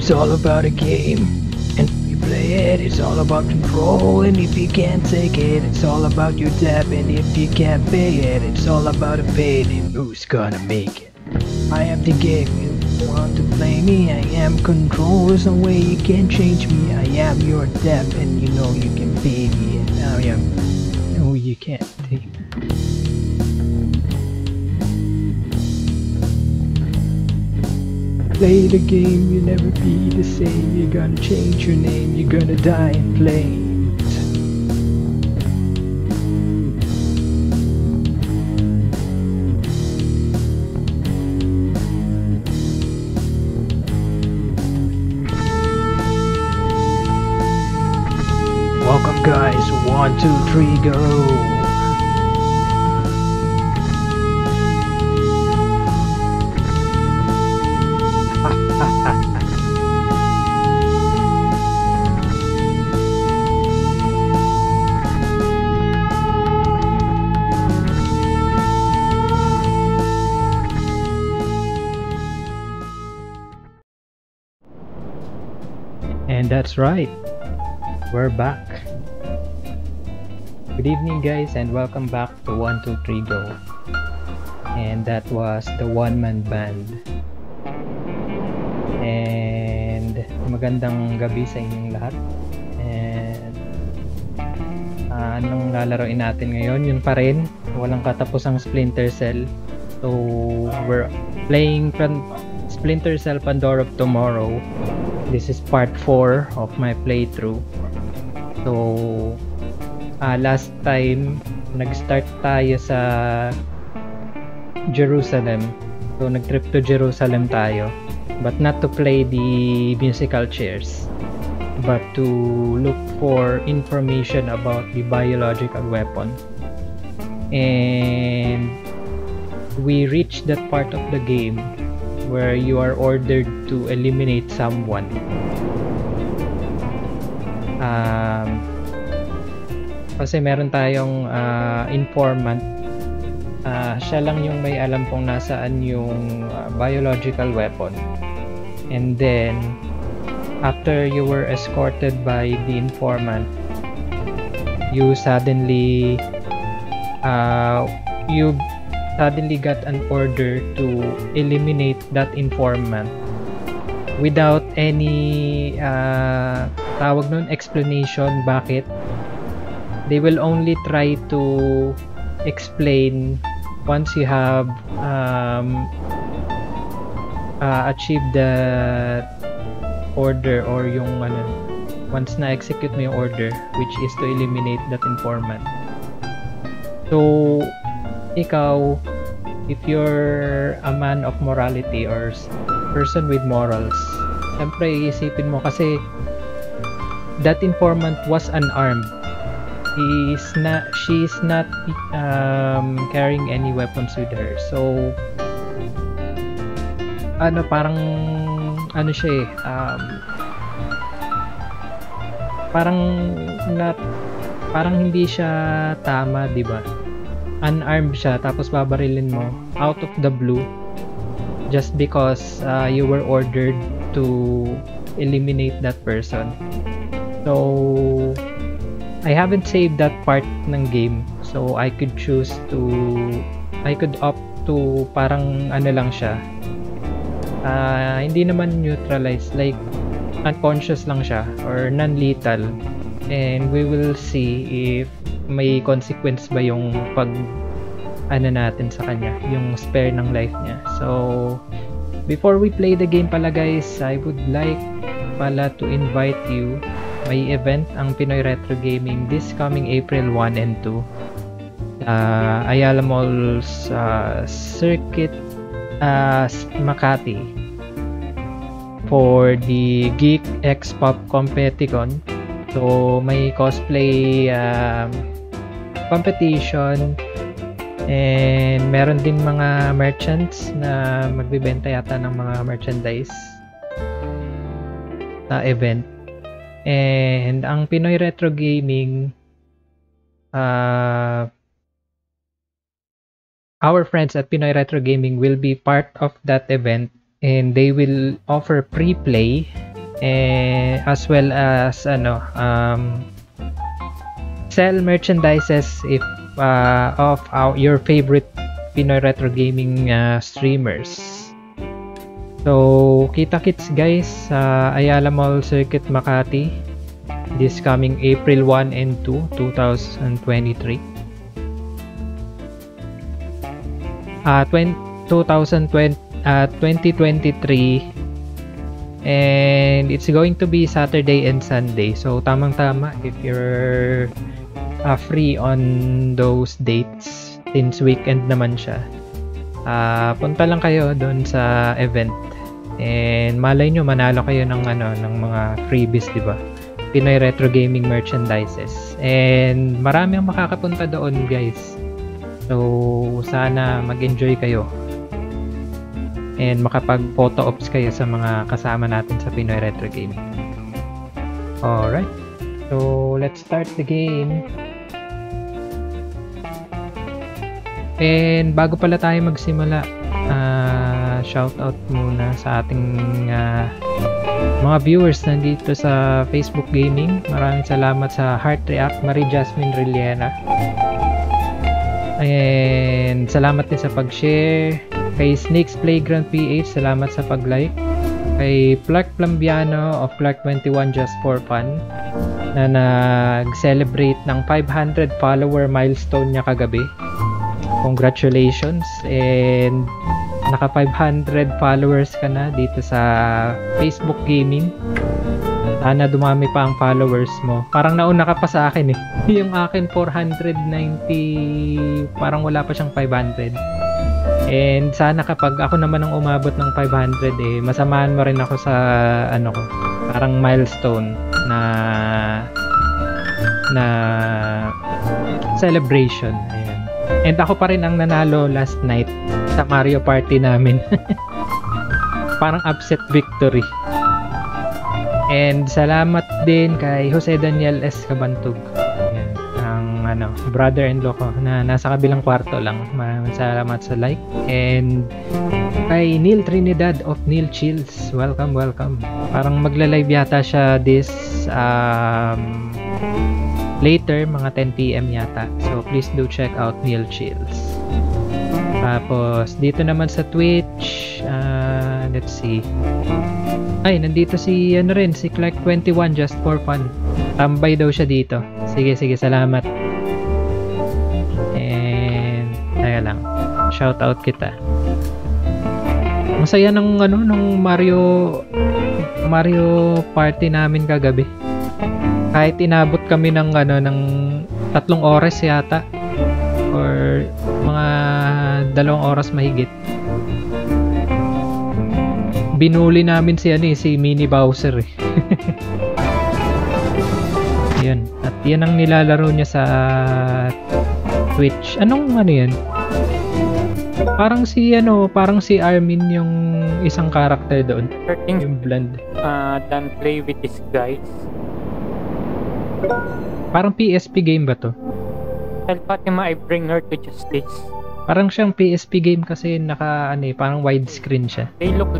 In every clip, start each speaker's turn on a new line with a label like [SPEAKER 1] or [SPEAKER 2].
[SPEAKER 1] It's all about a game. And if you play it, it's all about control. And if you can't take it, it's all about your debt. And if you can't pay it, it's all about a. And who's gonna make it? I am the game. You want to play me? I am control. There's no way you can change me. I am your debt. And you know you can pay me. The game, you'll never be the same. You're gonna change your name, you're gonna die in flames. That's right. We're back. Good evening guys and welcome back to 123 Go. And that was the one man band. And magandang gabi sa inyong lahat. And ah, anong lalaroin natin ngayon? Yun pa rin. Walang katapusang Splinter Cell. So we're playing Splinter Cell Pandora of Tomorrow this is part 4 of my playthrough. So uh, last time nag-start tayo sa Jerusalem. So nag-trip to Jerusalem tayo but not to play the musical chairs but to look for information about the biological weapon. And we reached that part of the game where you are ordered to eliminate someone. Um, kasi meron tayong uh, informant. Uh, siya lang yung may alam kung nasaan yung uh, biological weapon. And then, after you were escorted by the informant, you suddenly uh, you suddenly got an order to eliminate that informant without any uh, tawag nun explanation bakit. They will only try to explain once you have um, uh, achieved the order or yung ano once na execute mo yung order which is to eliminate that informant. So ikaw if you're a man of morality or person with morals, syempre iisipin mo kasi that informant was unarmed. He is not, she is not um, carrying any weapons with her. So, ano, parang, ano siya eh, um, parang not, parang hindi siya tama, di ba? Unarmed siya tapos babarilin mo out of the blue. Just because uh, you were ordered to eliminate that person. So I haven't saved that part ng game. So I could choose to I could opt to parang ano lang siya. Uh, hindi naman neutralize like unconscious lang siya or non-lethal. And we will see if may consequence ba yung pag ano natin sa kanya, yung spare ng life niya. So, before we play the game pala guys, I would like pala to invite you. May event ang Pinoy Retro Gaming this coming April 1 and 2 uh, Ayala Mall's uh, Circuit uh, Makati. For the Geek X Pop Competition so may cosplay uh, competition and meron din mga merchants na magbibenta yata ng mga merchandise na event. And ang Pinoy Retro Gaming uh, our friends at Pinoy Retro Gaming will be part of that event and they will offer pre-play and as well as ano um, sell merchandises if uh, of our, your favorite Pinoy retro gaming uh, streamers. So, kita-kits guys sa Ayala Mall Circuit Makati this coming April 1 and 2, 2023. Uh, 20, 2020, uh, 2023 and it's going to be Saturday and Sunday. So, tamang-tama if you're uh, free on those dates since weekend naman siya. Uh, punta lang kayo doon sa event. And malay nyo manalo kayo ng ano ng mga freebies, 'di ba? Pinoy Retro Gaming merchandises. And marami ang makakapunta doon, guys. So sana mag-enjoy kayo. And makapag photo ops kayo sa mga kasama natin sa Pinoy Retro Gaming. Alright. So let's start the game. And bago pala tayo magsimula, uh, shout out muna sa ating uh, mga viewers nandito sa Facebook Gaming. Maraming salamat sa Heart React, Marie Jasmine Riliena. And salamat din sa pag-share. Kay Snakes Playground PH, salamat sa pag-like. Kay Clark Plambiano of Clark 21 Just for Fun na nag-celebrate ng 500 follower milestone niya kagabi. Congratulations and naka 500 followers ka na dito sa Facebook Gaming. Sana dumami pa ang followers mo. Parang nauna ka pa sa akin eh. Yung akin 490, parang wala pa siyang 500. And sana kapag ako naman ang umabot ng 500 eh, masamahan mo rin ako sa ano ko, parang milestone na na celebration. And ako pa rin ang nanalo last night sa Mario Party namin. Parang upset victory. And salamat din kay Jose Daniel S. Cabantug. Yan, ang ano, brother-in-law ko na nasa kabilang kwarto lang. Maraming salamat sa like. And kay Neil Trinidad of Neil Chills. Welcome, welcome. Parang magla-live yata siya this um, later, mga 10pm yata. So, please do check out Neil Chills. Tapos, dito naman sa Twitch, uh, let's see. Ay, nandito si, ano rin, si Clark21 just for fun. Tambay daw siya dito. Sige, sige, salamat. And, teka lang. Shout out kita. Masaya ng, ano, ng Mario, Mario party namin kagabi kahit inabot kami ng ano ng tatlong oras yata or mga dalawang oras mahigit. Binuli namin si ano eh, si Mini Bowser eh. yun. At yan ang nilalaro niya sa Twitch. Anong ano yan parang si ano parang si Armin yung isang karakter doon. Yung blonde.
[SPEAKER 2] uh, don't play with this guys
[SPEAKER 1] Parang PSP game ba to?
[SPEAKER 2] Tell Fatima I bring her to justice.
[SPEAKER 1] Parang siyang PSP game kasi naka ano eh, parang widescreen siya.
[SPEAKER 2] They look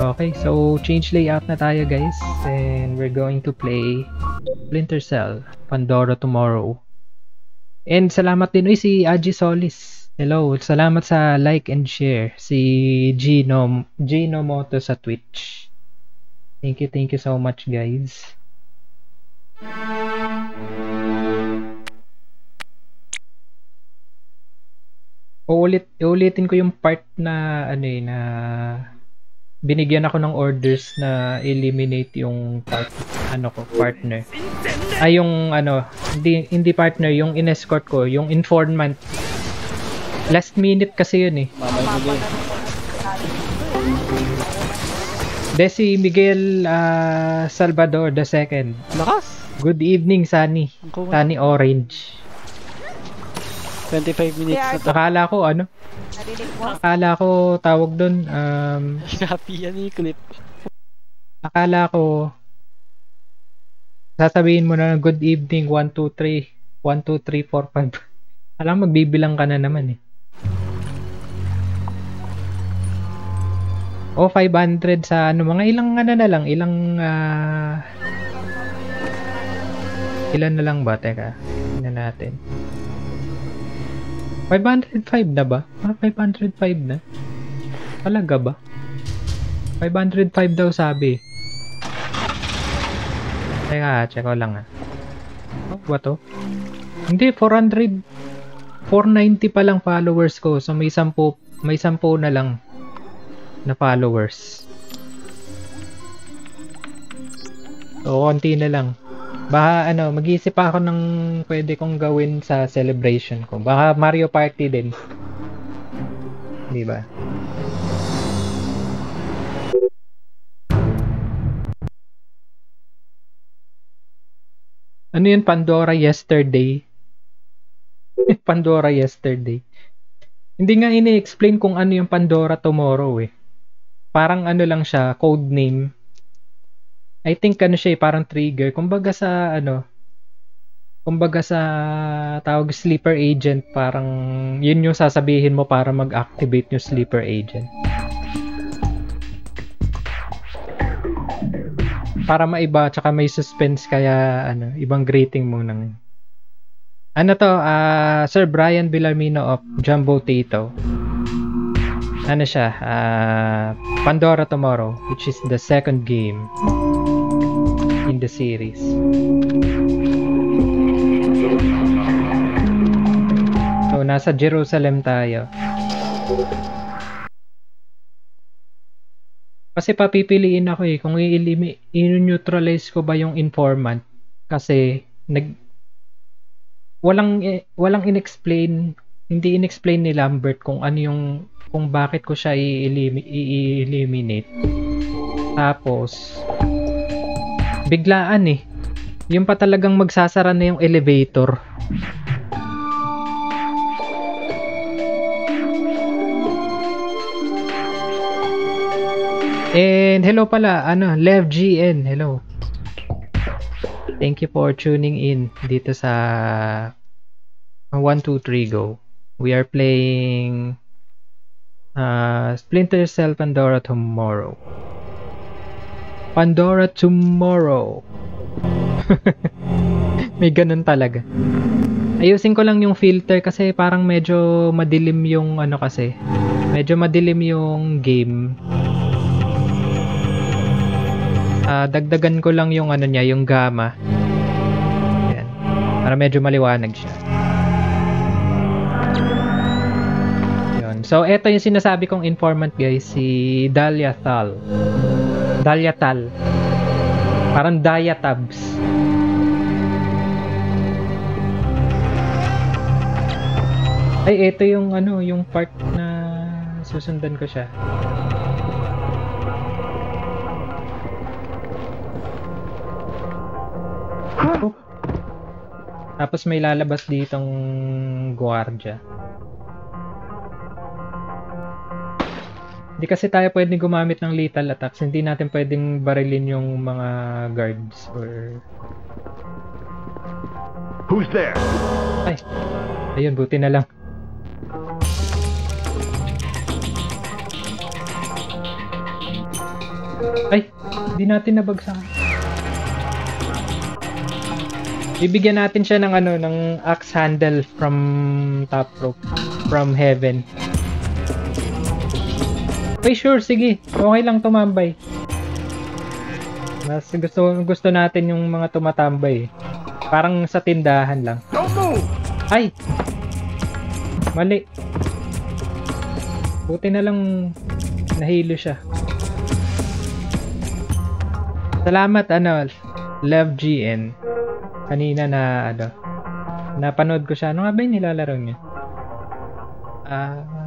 [SPEAKER 1] Okay, so change layout na tayo guys and we're going to play Splinter Cell Pandora tomorrow. And salamat din uy si Aji Solis. Hello, salamat sa like and share si Gino Gino Moto sa Twitch. Thank you, thank you so much guys. Uulit, uulitin ko yung part na ano eh, na binigyan ako ng orders na eliminate yung part, ano ko, partner. Ay, yung ano, hindi, hindi partner, yung in-escort ko, yung informant. Last minute kasi yun eh. De si Miguel uh, Salvador the second.
[SPEAKER 3] Lakas!
[SPEAKER 1] Good evening, Sunny. Sunny Orange.
[SPEAKER 3] 25 minutes na to.
[SPEAKER 1] Akala ko ano? Akala ko tawag doon um
[SPEAKER 3] Happy yan yung clip.
[SPEAKER 1] Akala ko sasabihin mo na good evening 1 2 3 1 2 3 4 5. Alam magbibilang ka na naman eh. O 500 sa ano, mga ilang ano na lang, ilang ah, ilan na lang ba? Teka, tingnan natin. 505 na ba? Ah, 505 na? Talaga ba? 505 daw sabi. Teka, check ko lang ah. Oh, ba to? Hindi, 400 490 pa lang followers ko. So may 10 may 10 na lang na followers. So konti na lang. Baka ano, mag-iisip ako ng pwede kong gawin sa celebration ko. Baka Mario Party din. Di ba? Ano yun, Pandora yesterday? Pandora yesterday. Hindi nga ini-explain kung ano yung Pandora tomorrow eh. Parang ano lang siya, code name. I think ano siya eh, parang trigger. Kumbaga sa ano, kumbaga sa tawag sleeper agent, parang yun yung sasabihin mo para mag-activate yung sleeper agent. Para maiba, tsaka may suspense kaya ano, ibang greeting mo nang ano to, ah Sir Brian Villamino of Jumbo Tato. Ano siya, ah Pandora Tomorrow, which is the second game in the series. So, nasa Jerusalem tayo. Kasi papipiliin ako eh kung i-neutralize ko ba yung informant kasi nag walang eh, walang inexplain hindi inexplain ni Lambert kung ano yung kung bakit ko siya i-elimi- i-eliminate. Tapos biglaan eh. Yung pa talagang magsasara na yung elevator. And hello pala, ano, Lev GN, hello. Thank you for tuning in dito sa 123 Go. We are playing uh, Splinter Cell Pandora Tomorrow. Pandora Tomorrow. May ganun talaga. Ayusin ko lang yung filter kasi parang medyo madilim yung ano kasi. Medyo madilim yung game. Ah, dagdagan ko lang yung ano niya, yung gamma. Ayan. Para medyo maliwanag siya. So, eto yung sinasabi kong informant guys, si Dahlia Tal. Dahlia Tal. Parang Diatabs. Ay, eto yung ano, yung part na susundan ko siya. Oh. Tapos may lalabas ditong gwardiya. Hindi kasi tayo pwedeng gumamit ng lethal attacks. Hindi natin pwedeng barilin yung mga guards or...
[SPEAKER 3] Who's there?
[SPEAKER 1] Ay! Ayun, buti na lang. Ay! Hindi natin nabagsakan. Bibigyan natin siya ng ano, ng axe handle from top rope. From heaven. Okay, sure, sige. Okay lang tumambay. Mas gusto, gusto natin yung mga tumatambay. Parang sa tindahan lang. Ay! Mali. Buti na lang nahilo siya. Salamat ano, Love GN. Kanina na ano, napanood ko siya. Ano nga ba yung nilalaro niya? Ah,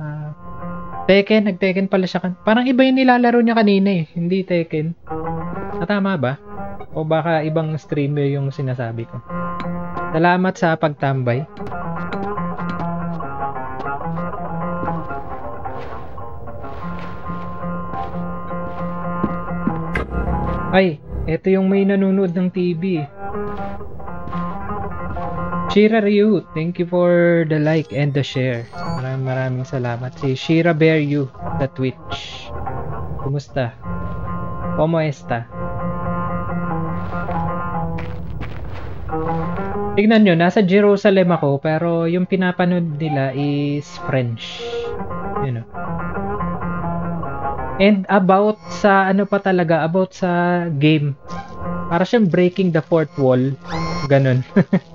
[SPEAKER 1] Tekken, nag-Tekken pala siya. kan- Parang iba yung nilalaro niya kanina eh, hindi Tekken. Ah, tama ba? O baka ibang streamer yung sinasabi ko. Salamat sa pagtambay. Ay, eto yung may nanonood ng TV. Shira Ryu, thank you for the like and the share. Maraming maraming salamat. Si Shira Bear You, the Twitch. Kumusta? Como esta? Tignan nyo, nasa Jerusalem ako, pero yung pinapanood nila is French. You know. And about sa ano pa talaga, about sa game. Para siyang breaking the fourth wall. Ganon.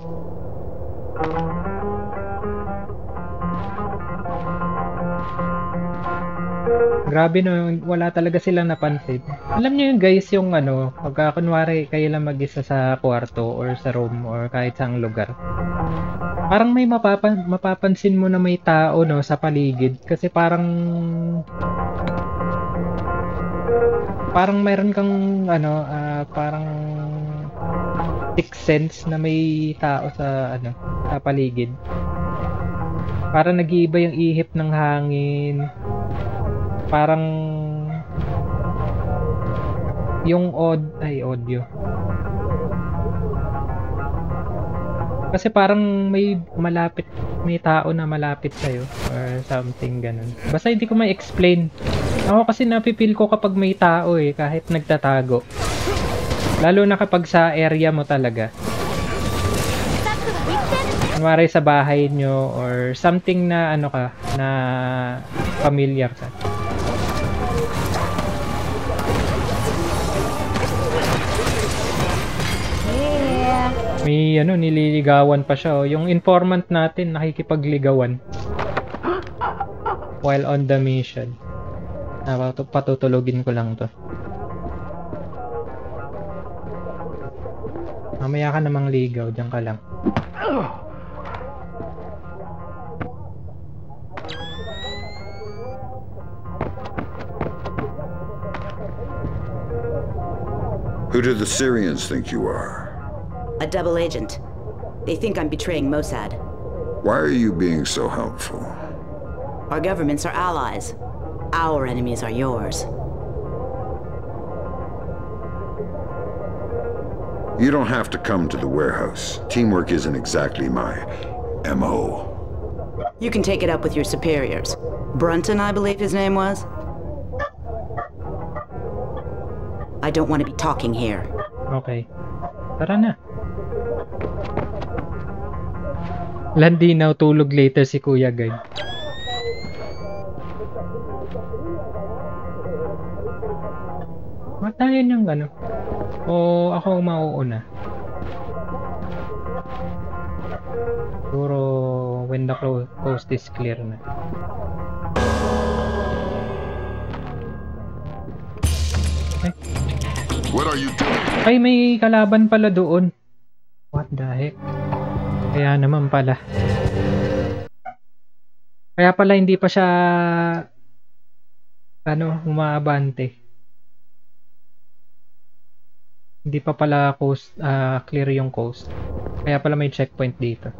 [SPEAKER 1] Grabe no, wala talaga silang napansin. Alam niyo yun guys, yung ano, pagka kunwari kayo lang mag-isa sa kwarto or sa room or kahit saang lugar. Parang may mapapan mapapansin mo na may tao no sa paligid kasi parang parang mayroon kang ano, ah, parang sixth sense na may tao sa ano, sa paligid. Parang nag-iiba yung ihip ng hangin. Parang yung od ay audio. Kasi parang may malapit, may tao na malapit sa'yo or something ganun. Basta hindi ko ma-explain. Ako kasi napipil ko kapag may tao eh, kahit nagtatago. Lalo na kapag sa area mo talaga. Kunwari sa bahay nyo or something na ano ka, na familiar ka. May ano, nililigawan pa siya. Oh. Yung informant natin nakikipagligawan. While on the mission. Ah, patu- patutulugin ko lang to. Mamaya ka namang ligaw, diyan ka lang.
[SPEAKER 3] Who do the Syrians think you are?
[SPEAKER 4] A double agent. They think I'm betraying Mossad.
[SPEAKER 3] Why are you being so helpful?
[SPEAKER 4] Our governments are allies. Our enemies are yours.
[SPEAKER 3] You don't have to come to the warehouse. Teamwork isn't exactly my MO.
[SPEAKER 4] You can take it up with your superiors. Brunton, I believe his name was. I don't want to be talking here.
[SPEAKER 1] Okay. Tara na. Landinaw tulog later si Kuya Guy. Matayin yung ano. O ako ang mauuna. Siguro when the coast is clear na.
[SPEAKER 3] What are you doing?
[SPEAKER 1] Ay, may kalaban pala doon. What the heck? Kaya naman pala. Kaya pala hindi pa siya ano, umaabante. Hindi pa pala coast, ah, clear yung coast. Kaya pala may checkpoint dito.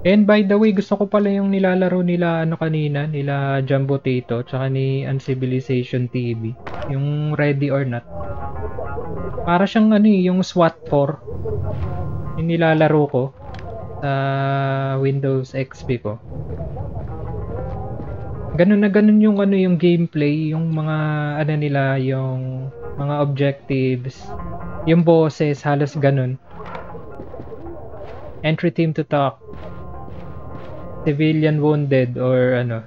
[SPEAKER 1] And by the way, gusto ko pala yung nilalaro nila ano kanina, nila Jumbo Tito, tsaka ni Uncivilization TV. Yung Ready or Not. Para siyang ano eh, yung SWAT 4. Yung nilalaro ko sa Windows XP ko. Ganun na ganun yung ano yung gameplay, yung mga ano nila, yung mga objectives, yung bosses, halos ganun. Entry team to talk civilian wounded or ano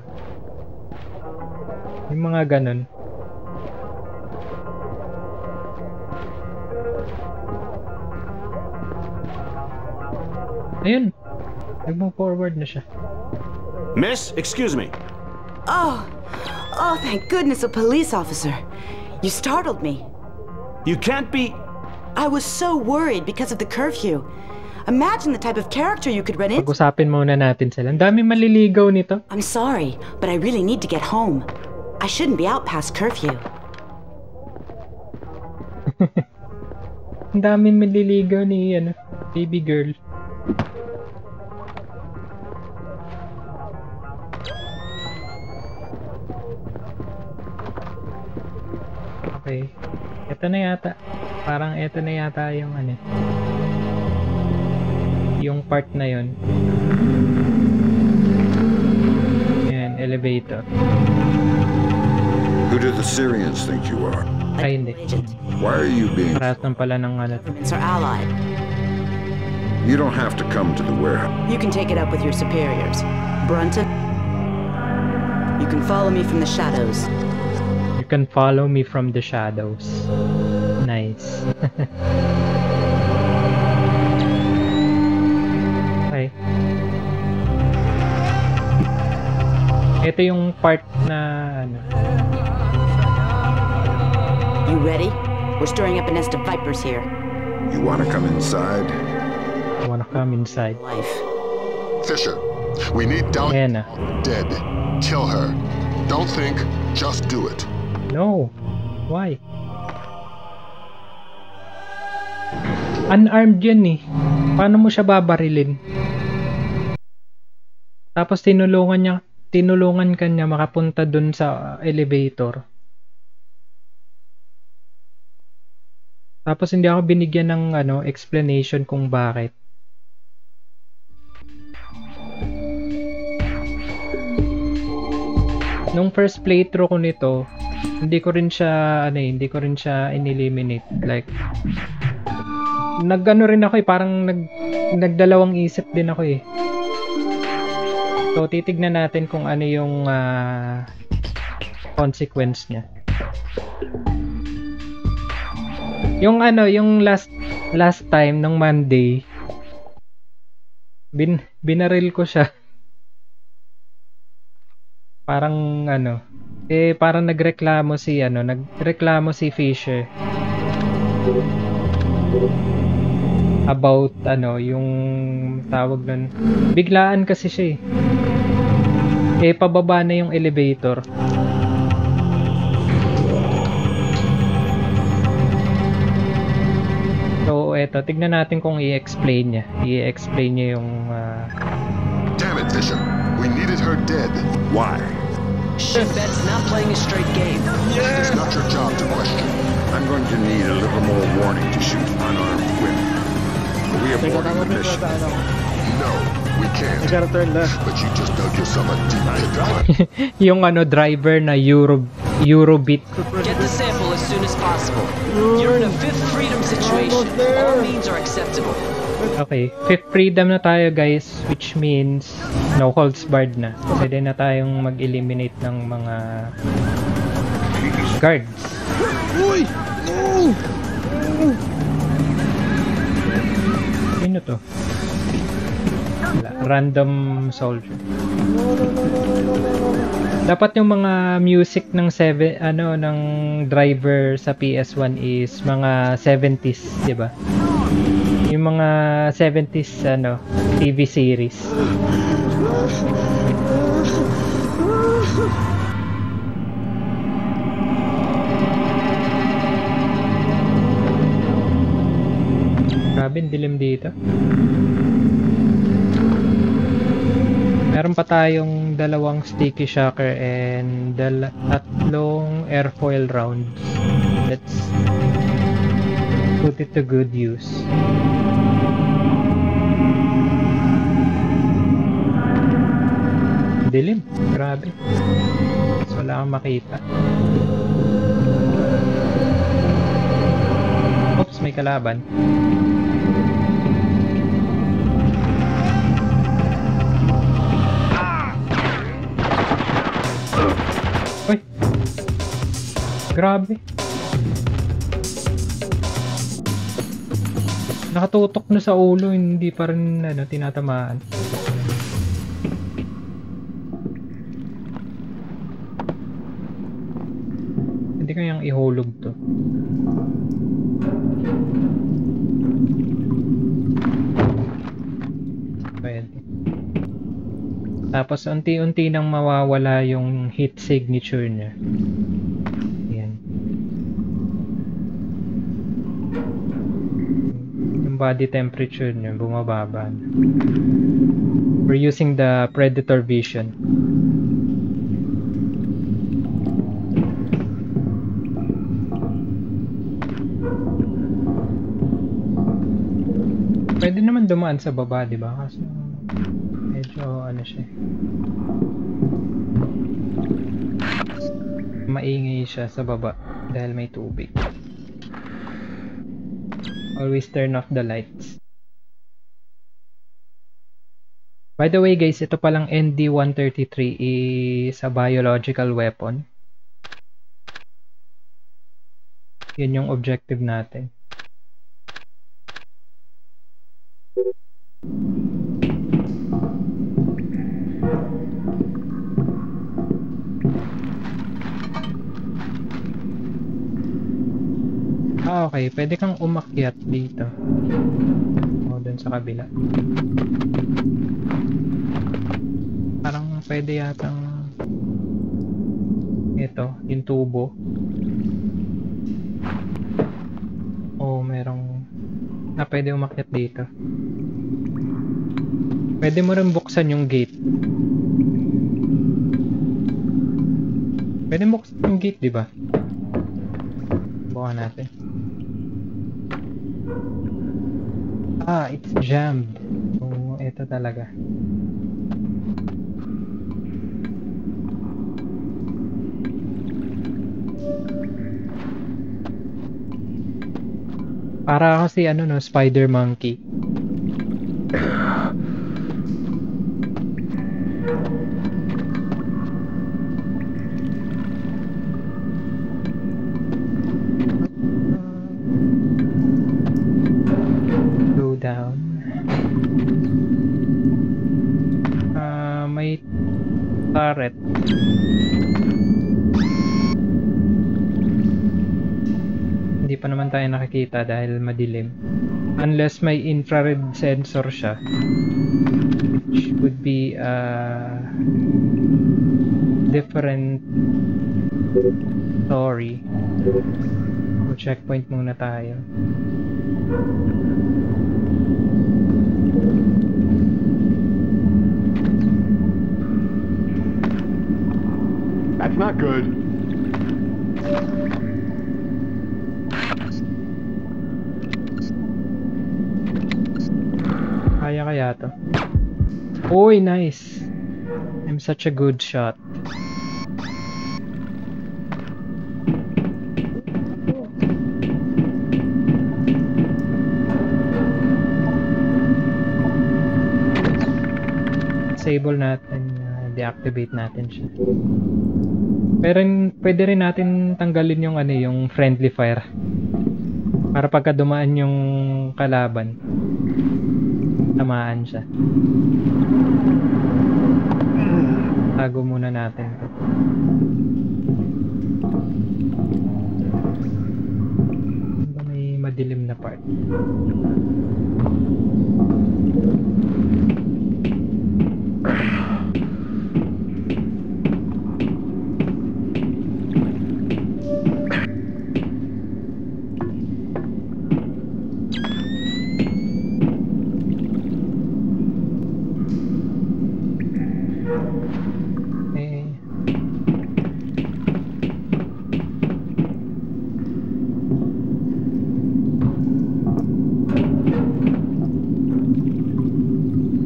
[SPEAKER 1] yung mga ganun ayun nag-move forward na siya
[SPEAKER 5] Miss, excuse me.
[SPEAKER 4] Oh, oh, thank goodness, a police officer. You startled me.
[SPEAKER 5] You can't be.
[SPEAKER 4] I was so worried because of the curfew. Imagine the type of character you could run into.
[SPEAKER 1] pag-usapin muna natin sila ang dami maliligaw nito
[SPEAKER 4] I'm sorry, but I really need to get home. I shouldn't be out past curfew.
[SPEAKER 1] ang dami maliligaw ni ano baby girl Okay. Ito na yata. Parang ito na yata yung ano. Yung yung part na yun. Yan, elevator.
[SPEAKER 3] Who do the Syrians think you are?
[SPEAKER 1] Ay, hindi.
[SPEAKER 4] Agent.
[SPEAKER 3] Why are you being...
[SPEAKER 1] Parehas lang pala ng ano. to.
[SPEAKER 4] Allied.
[SPEAKER 3] You don't have to come to the warehouse.
[SPEAKER 4] You can take it up with your superiors. Brunton, you can follow me from the shadows.
[SPEAKER 1] You can follow me from the shadows. Nice. Ito yung part na ano.
[SPEAKER 4] You ready? We're stirring up a nest of vipers here.
[SPEAKER 3] You want to come inside?
[SPEAKER 1] I wanna come inside.
[SPEAKER 4] Life.
[SPEAKER 6] Fisher, we need Dahlia
[SPEAKER 1] Ayan na.
[SPEAKER 6] dead. Kill her. Don't think, just do it.
[SPEAKER 1] No. Why? Unarmed yan eh. Paano mo siya babarilin? Tapos tinulungan niya, tinulungan ka niya makapunta dun sa elevator. Tapos hindi ako binigyan ng ano explanation kung bakit. Nung first playthrough ko nito, hindi ko rin siya ano eh, hindi ko rin siya ineliminate like nagano rin ako eh parang nag nagdalawang isip din ako eh so titignan natin kung ano yung ah, consequence niya. Yung ano yung last last time nung Monday bin binaril ko siya. Parang ano eh parang nagreklamo si ano nagreklamo si Fisher about ano yung tawag nun biglaan kasi siya eh eh pababa na yung elevator so eto tignan natin kung i-explain niya i-explain niya yung ah,
[SPEAKER 6] Damn it, Fisher. We needed her dead.
[SPEAKER 3] Why?
[SPEAKER 7] Shit, that's not playing a straight game.
[SPEAKER 6] It's not your job to question.
[SPEAKER 3] I'm going to need a little more warning to shoot unarmed women. Are we aborting the mission?
[SPEAKER 6] No, we can't.
[SPEAKER 8] gotta turn left.
[SPEAKER 6] But you just dug yourself a deep pit to
[SPEAKER 1] yung ano driver na Euro Eurobeat
[SPEAKER 7] Get the sample as soon as possible. You're in a fifth freedom situation. All means are acceptable.
[SPEAKER 1] Okay, fifth freedom na tayo guys, which means no holds barred na. Pwede na tayong mag-eliminate ng mga guards. Sino to? Random soldier. Dapat yung mga music ng seven ano ng driver sa PS1 is mga 70s, 'di ba? Yung mga 70s ano, TV series. Grabe, dilim dito. Meron pa tayong dalawang sticky shocker and dal tatlong airfoil rounds. Let's put it to good use. Dilim. Grabe. So, wala kang makita. Oops, may kalaban. Grabe. Nakatutok na sa ulo, hindi pa rin ano, tinatamaan. Hindi kayang ihulog to. Pwede. Tapos unti-unti nang mawawala yung heat signature niya. Yan. Yung body temperature niya bumababa. We're using the predator vision. Pwede naman dumaan sa baba, di ba? Kasi medyo ano siya. eh. Maingay siya sa baba dahil may tubig. Always turn off the lights. By the way guys, ito palang ND-133 is a biological weapon. Yun yung objective natin. Ah, okay. Pwede kang umakyat dito. O, dun sa kabila. Parang pwede yatang ito, yung tubo. O, merong na pwede umakyat dito. Pwede mo rin buksan yung gate. Pwede buksan yung gate, di ba? Bukan natin. Ah, it's jammed. So, ito talaga. Para ako si ano no, Spider Monkey. Go down. Ah, may turret. Hindi pa naman tayo nakikita dahil madilim. Unless may infrared sensor siya. Which would be a different story. So, checkpoint muna tayo.
[SPEAKER 6] That's not good.
[SPEAKER 1] Kaya kaya to. Uy, nice. I'm such a good shot. Disable natin, uh, deactivate natin siya. Pero pwede rin natin tanggalin yung ano, yung friendly fire. Para pagka dumaan yung kalaban, tamaan siya. Tago muna natin to. Ba may madilim na part?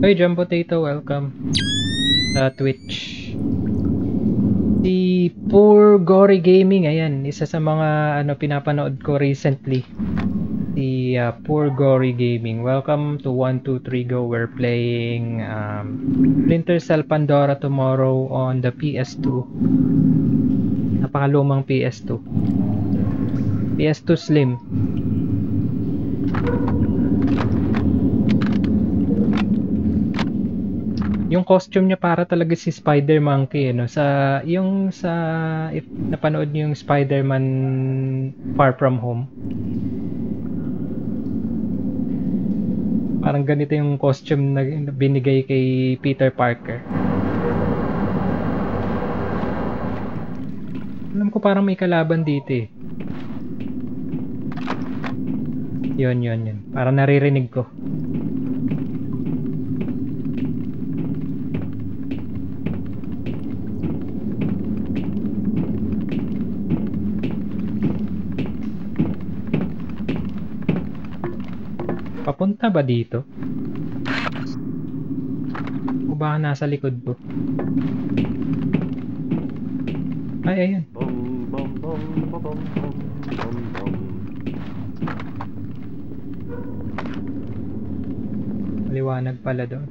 [SPEAKER 1] Hey, Jump Potato, welcome sa Twitch. Si Poor Gory Gaming, ayan, isa sa mga ano pinapanood ko recently. Si uh, Poor Gory Gaming. Welcome to 123 Go. We're playing um, Splinter Cell Pandora tomorrow on the PS2. Napakalumang PS2. PS2 Slim. Yung costume niya para talaga si Spider Monkey, eh, no? Sa yung sa if napanood niyo yung Spider-Man Far From Home. Parang ganito yung costume na binigay kay Peter Parker. Alam ko parang may kalaban dito eh. Yun, yun, yun. Parang naririnig ko. Papunta ba dito? O baka nasa likod ko? Ay, ayan. Maliwanag pala doon.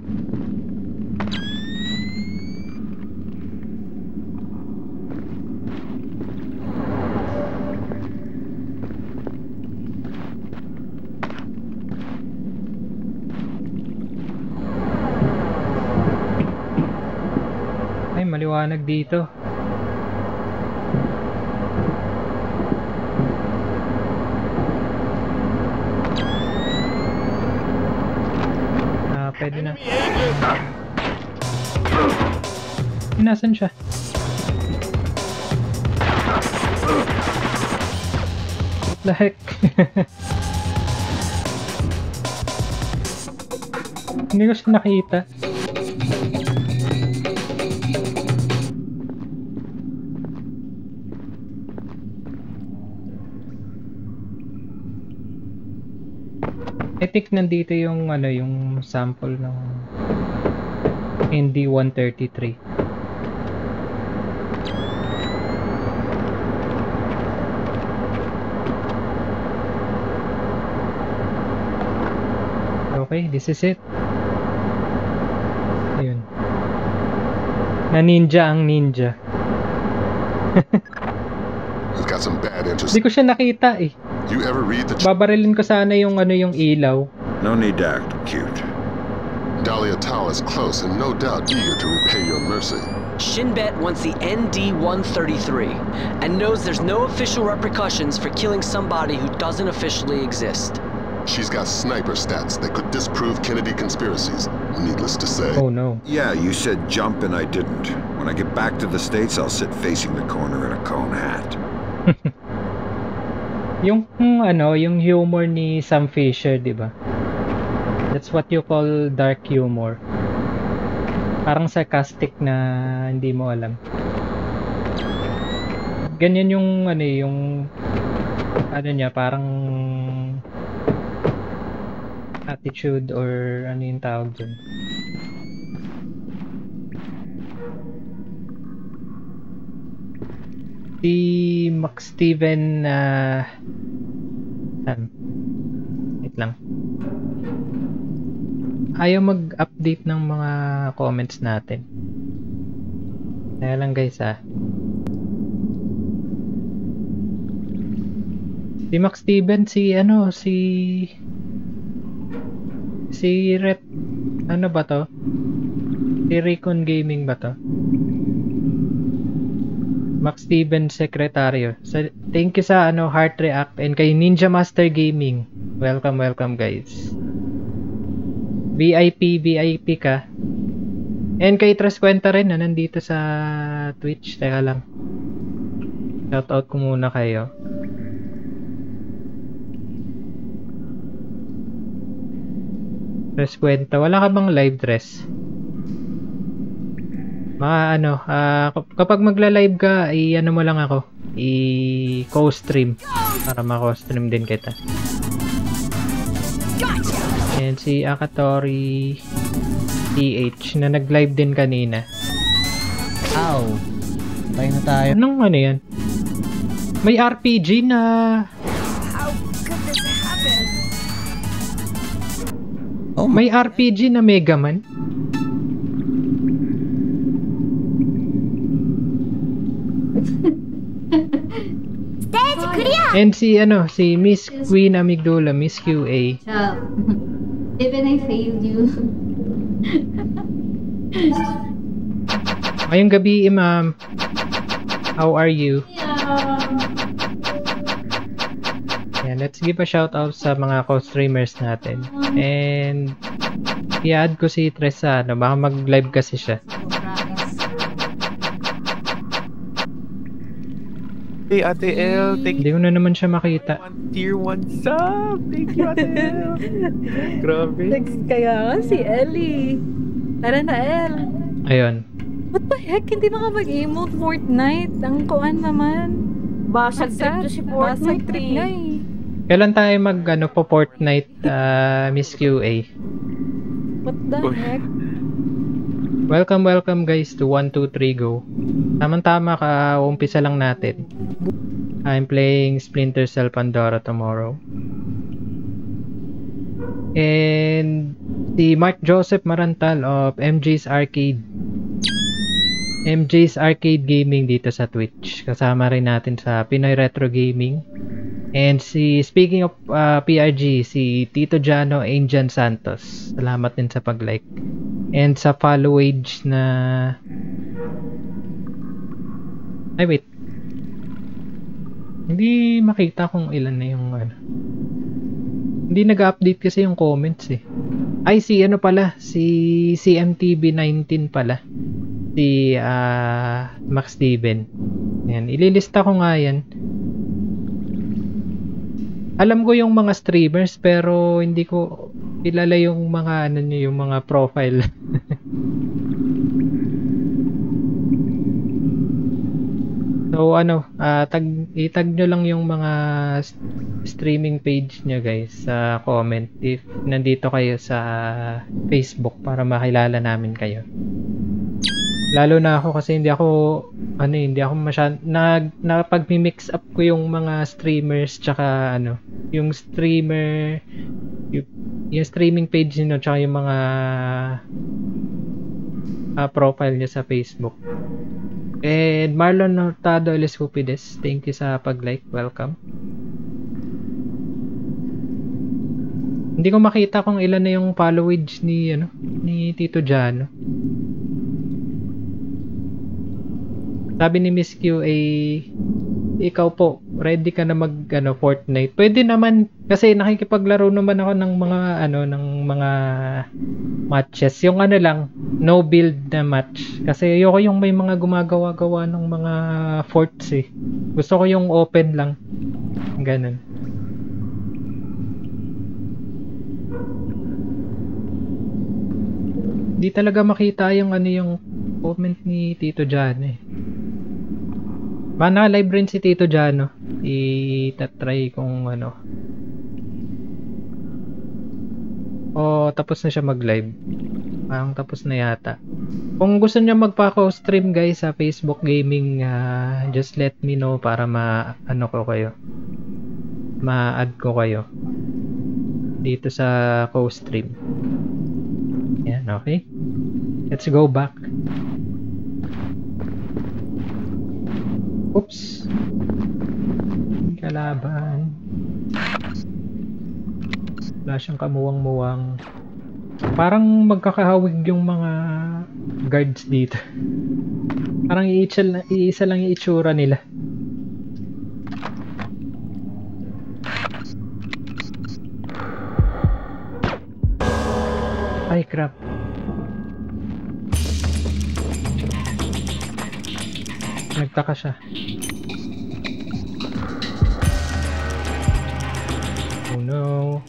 [SPEAKER 1] Ay, maliwanag dito. Ah, pwede na. Eh, Nasaan siya? The heck? Hindi ko siya nakita. I think nandito yung ano yung sample ng ND133. Okay, this is it. Ayun. Na ninja ang ninja.
[SPEAKER 6] He's got some bad interest.
[SPEAKER 1] Hindi ko siya nakita eh.
[SPEAKER 6] You ever read the
[SPEAKER 1] Babarilin ko sana yung ano yung ilaw.
[SPEAKER 3] No need to act cute.
[SPEAKER 6] Dahlia Tao is close and no doubt eager to repay your mercy.
[SPEAKER 7] Shinbet wants the ND-133 and knows there's no official repercussions for killing somebody who doesn't officially exist.
[SPEAKER 6] She's got sniper stats that could disprove Kennedy conspiracies. Needless to say,
[SPEAKER 1] Oh no.
[SPEAKER 3] Yeah, you said jump and I didn't. When I get back to the States, I'll sit facing the corner in a cone hat.
[SPEAKER 1] Yung yung ano, yung humor ni Sam Fisher, 'di ba? That's what you call dark humor. Parang sarcastic na hindi mo alam. Ganyan yung ano eh, yung ano niya, parang attitude or ano yung tawag dyan. Si Max Steven uh, saan? Wait lang. Ayaw mag-update ng mga comments natin. Kaya lang guys ah. Si Max Steven, si ano, si... Si Ret... Ano ba to? Si Recon Gaming ba to? Max Steven Secretario. Sa, thank you sa ano Heart React and kay Ninja Master Gaming. Welcome, welcome guys. VIP, VIP ka. And kay Traskwenta rin na nandito sa Twitch. Teka lang. Shoutout ko muna kayo. Traskwenta, wala ka bang live dress? Mga ano, ah, kap- kapag magla-live ka, i-ano mo lang ako. I-co-stream. Para ma-co-stream din kita. And si Akatori TH na nag-live din kanina.
[SPEAKER 8] Ow. Tayo na tayo.
[SPEAKER 1] Anong ano yan? May RPG na...
[SPEAKER 8] Oh,
[SPEAKER 1] May RPG na Mega Man? And si ano, si Miss Queen Amigdala, Miss QA.
[SPEAKER 9] Ciao. Even I failed you.
[SPEAKER 1] Ngayong gabi, ma'am. How are you? Yan, let's give a shout out sa mga co-streamers natin. And i-add ko si Tresa, ano, baka mag-live kasi siya.
[SPEAKER 10] Hey, Ate El, thank
[SPEAKER 1] Hindi ko na naman siya makita.
[SPEAKER 10] one tier 1 sub. Thank you, Ate El. Grabe.
[SPEAKER 11] Text kaya nga si Ellie. Tara na, El.
[SPEAKER 1] Ayun.
[SPEAKER 11] What the heck? Hindi makapag-emote Fortnite. Ang kuan naman.
[SPEAKER 12] Basag trip to si
[SPEAKER 11] Basag
[SPEAKER 12] Fortnite
[SPEAKER 11] trip
[SPEAKER 12] eh.
[SPEAKER 11] na eh.
[SPEAKER 1] Kailan tayo mag ano po Fortnite ah, Miss QA?
[SPEAKER 11] What the heck?
[SPEAKER 1] Welcome, welcome guys to 1, 2, 3, go. Tamang-tama ka, umpisa lang natin. I'm playing Splinter Cell Pandora tomorrow. And si Mark Joseph Marantal of MJ's Arcade. MJ's Arcade Gaming dito sa Twitch. Kasama rin natin sa Pinoy Retro Gaming. And si, speaking of uh, PRG, si Tito Jano Angel Santos. Salamat din sa pag-like. And sa followage na... Ay, wait. Hindi makita kung ilan na yung ano. Hindi nag-update kasi yung comments eh. Ay, si ano pala, si CMTV19 pala. Si ah, Max Steven. Yan, ililista ko nga yan. Alam ko yung mga streamers pero hindi ko kilala yung mga ano nyo, yung mga profile. so ano, ah, tag itag nyo lang yung mga streaming page nyo guys sa comment if nandito kayo sa Facebook para makilala namin kayo. Lalo na ako kasi hindi ako ano eh, hindi ako masyad nag napag-mix up ko yung mga streamers tsaka ano, yung streamer yung, yung streaming page niyo tsaka yung mga ah, profile niya sa Facebook. And Marlon Hurtado Eliscupides, thank you sa pag-like. Welcome. Hindi ko makita kung ilan na yung followage ni ano ni Tito Jano. Sabi ni Miss Q ay ikaw po, ready ka na mag ano Fortnite. Pwede naman kasi nakikipaglaro naman ako ng mga ano ng mga matches. Yung ano lang, no build na match. Kasi ayoko yung may mga gumagawa-gawa ng mga forts eh. Gusto ko yung open lang. Ganun. Di talaga makita yung ano yung comment ni Tito Jan eh. Baka live rin si Tito Jano. I-try kung ano. O tapos na siya mag-live. Parang tapos na yata. Kung gusto niya magpa-co-stream guys sa Facebook Gaming, ah, just let me know para ma ano ko kayo. Ma-add ko kayo dito sa co-stream. Yan, okay. Let's go back. Oops. Kalaban. Wala siyang kamuwang-muwang. Parang magkakahawig yung mga guards dito. Parang iisa, iisa lang yung itsura nila. Ay, crap. Nagtaka siya. Oh no.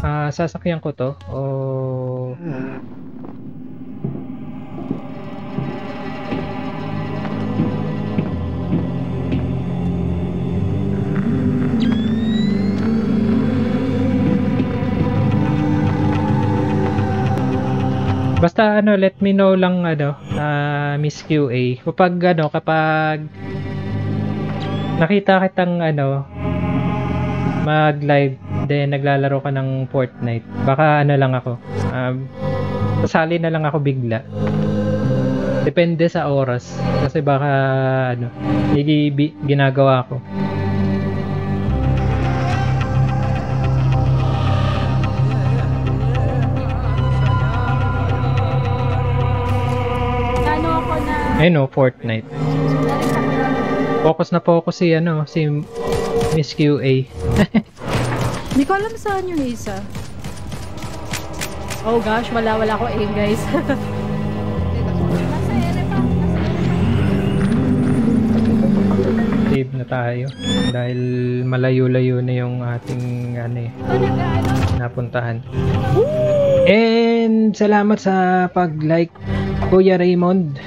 [SPEAKER 1] Ah, sasakyan ko to o Basta ano, let me know lang ano, ah, Miss QA. Kapag ano, kapag nakita kitang ano, mag-live, then naglalaro ka ng Fortnite. Baka ano lang ako. Um, sasali na lang ako bigla. Depende sa oras. Kasi baka ano, gi- ginagawa ko. Ayun no, Fortnite. Focus na focus si ano, si Miss QA.
[SPEAKER 11] Hindi ko alam saan yung isa. Oh gosh, wala wala ko aim guys.
[SPEAKER 1] Save na tayo dahil malayo-layo na yung ating ano eh, napuntahan. And salamat sa pag-like Kuya Raymond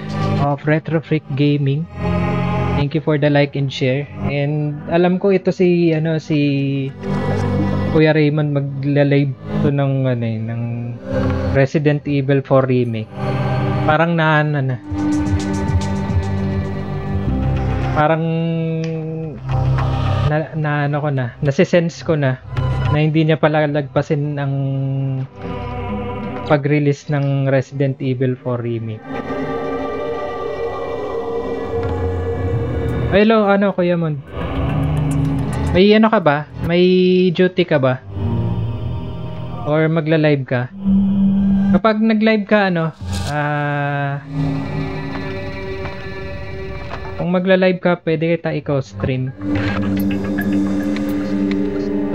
[SPEAKER 1] of Retro Freak Gaming. Thank you for the like and share. And alam ko ito si ano si Kuya Raymond magla-live to ng ano eh, ng Resident Evil 4 remake. Parang na ano na. Parang na, na ano ko na, nasisense ko na na hindi niya pala lagpasin ang pag-release ng Resident Evil 4 remake. Hello, ano Kuya Mon? May ano ka ba? May duty ka ba? Or magla-live ka? Kapag nag-live ka ano, ah kung magla-live ka, pwede kita ikaw stream.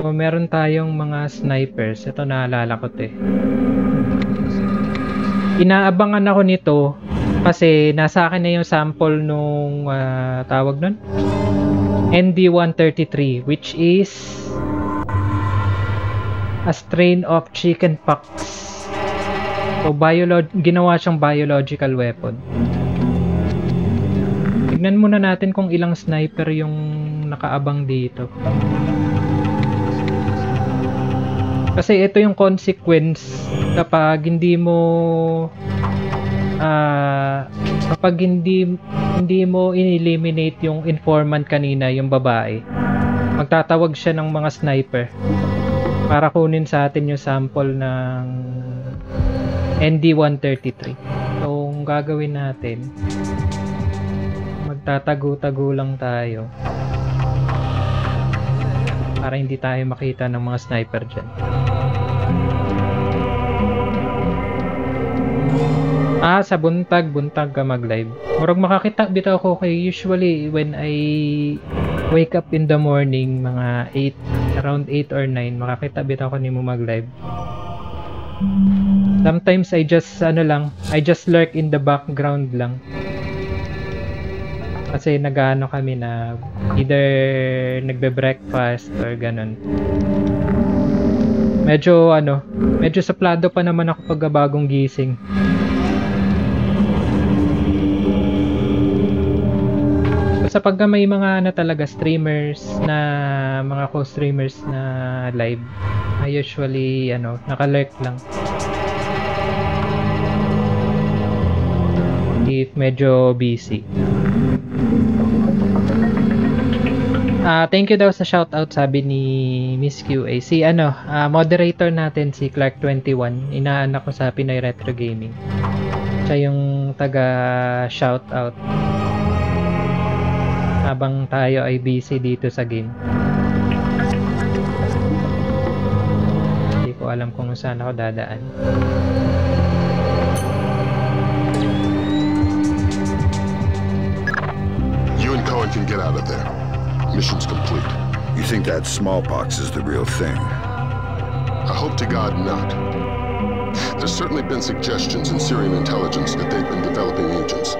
[SPEAKER 1] So, meron tayong mga snipers. Ito naalala ko eh. Inaabangan ako nito kasi nasa akin na yung sample nung ah, tawag nun ND133 which is a strain of chickenpox. So biolog ginawa siyang biological weapon. Tignan muna natin kung ilang sniper yung nakaabang dito. Kasi ito yung consequence kapag hindi mo ah kapag hindi hindi mo in-eliminate yung informant kanina, yung babae. Magtatawag siya ng mga sniper para kunin sa atin yung sample ng ND133. So, ang gagawin natin, magtatago-tago lang tayo para hindi tayo makita ng mga sniper dyan. Ah, sa buntag, buntag ka mag-live. Murag makakita bitaw ko kay usually when I wake up in the morning, mga 8, around 8 or 9, makakita bitaw ko nimo mag-live. Sometimes I just, ano lang, I just lurk in the background lang. Kasi nag-ano kami na either nagbe-breakfast or ganun. Medyo ano, medyo saplado pa naman ako pag bagong gising. Sa pagka may mga na talaga streamers na mga co-streamers na live I usually ano naka-lurk lang if medyo busy Ah, thank you daw sa shoutout sabi ni Miss QA. Si ano, ah, moderator natin si Clark21. Inaanak ko sa Pinoy Retro Gaming. Siya yung taga shoutout habang tayo ay busy dito sa game. Hindi ko alam kung saan ako dadaan.
[SPEAKER 6] You and Cohen can get out of there. Mission's complete.
[SPEAKER 3] You think that smallpox is the real thing?
[SPEAKER 6] I hope to God not. There's certainly been suggestions in Syrian intelligence that they've been developing agents.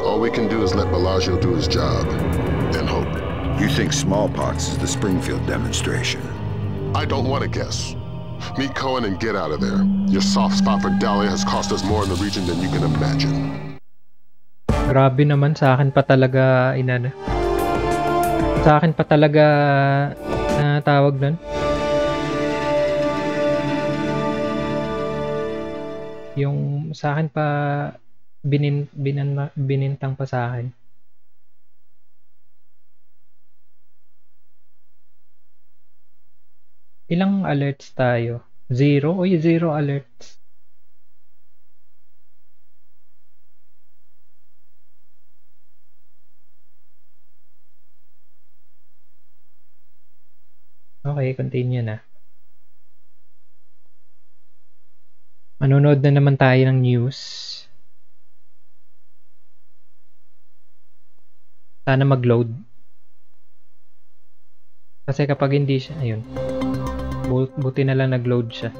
[SPEAKER 6] All we can do is let Bellagio do his job and hope.
[SPEAKER 3] You think smallpox is the Springfield demonstration?
[SPEAKER 6] I don't want to guess. Meet Cohen and get out of there. Your soft spot for Dahlia has cost us more in the region than you can imagine.
[SPEAKER 1] Grabe naman sa akin pa talaga inana. Sa akin pa talaga na tawag nun. Yung sa akin pa binin, binan, binintang pa sa akin. Ilang alerts tayo? Zero? Uy, zero alerts. Okay, continue na. Manonood na naman tayo ng news. Sana mag-load. Kasi kapag hindi siya, ayun. Bu- Buti na lang nag-load siya.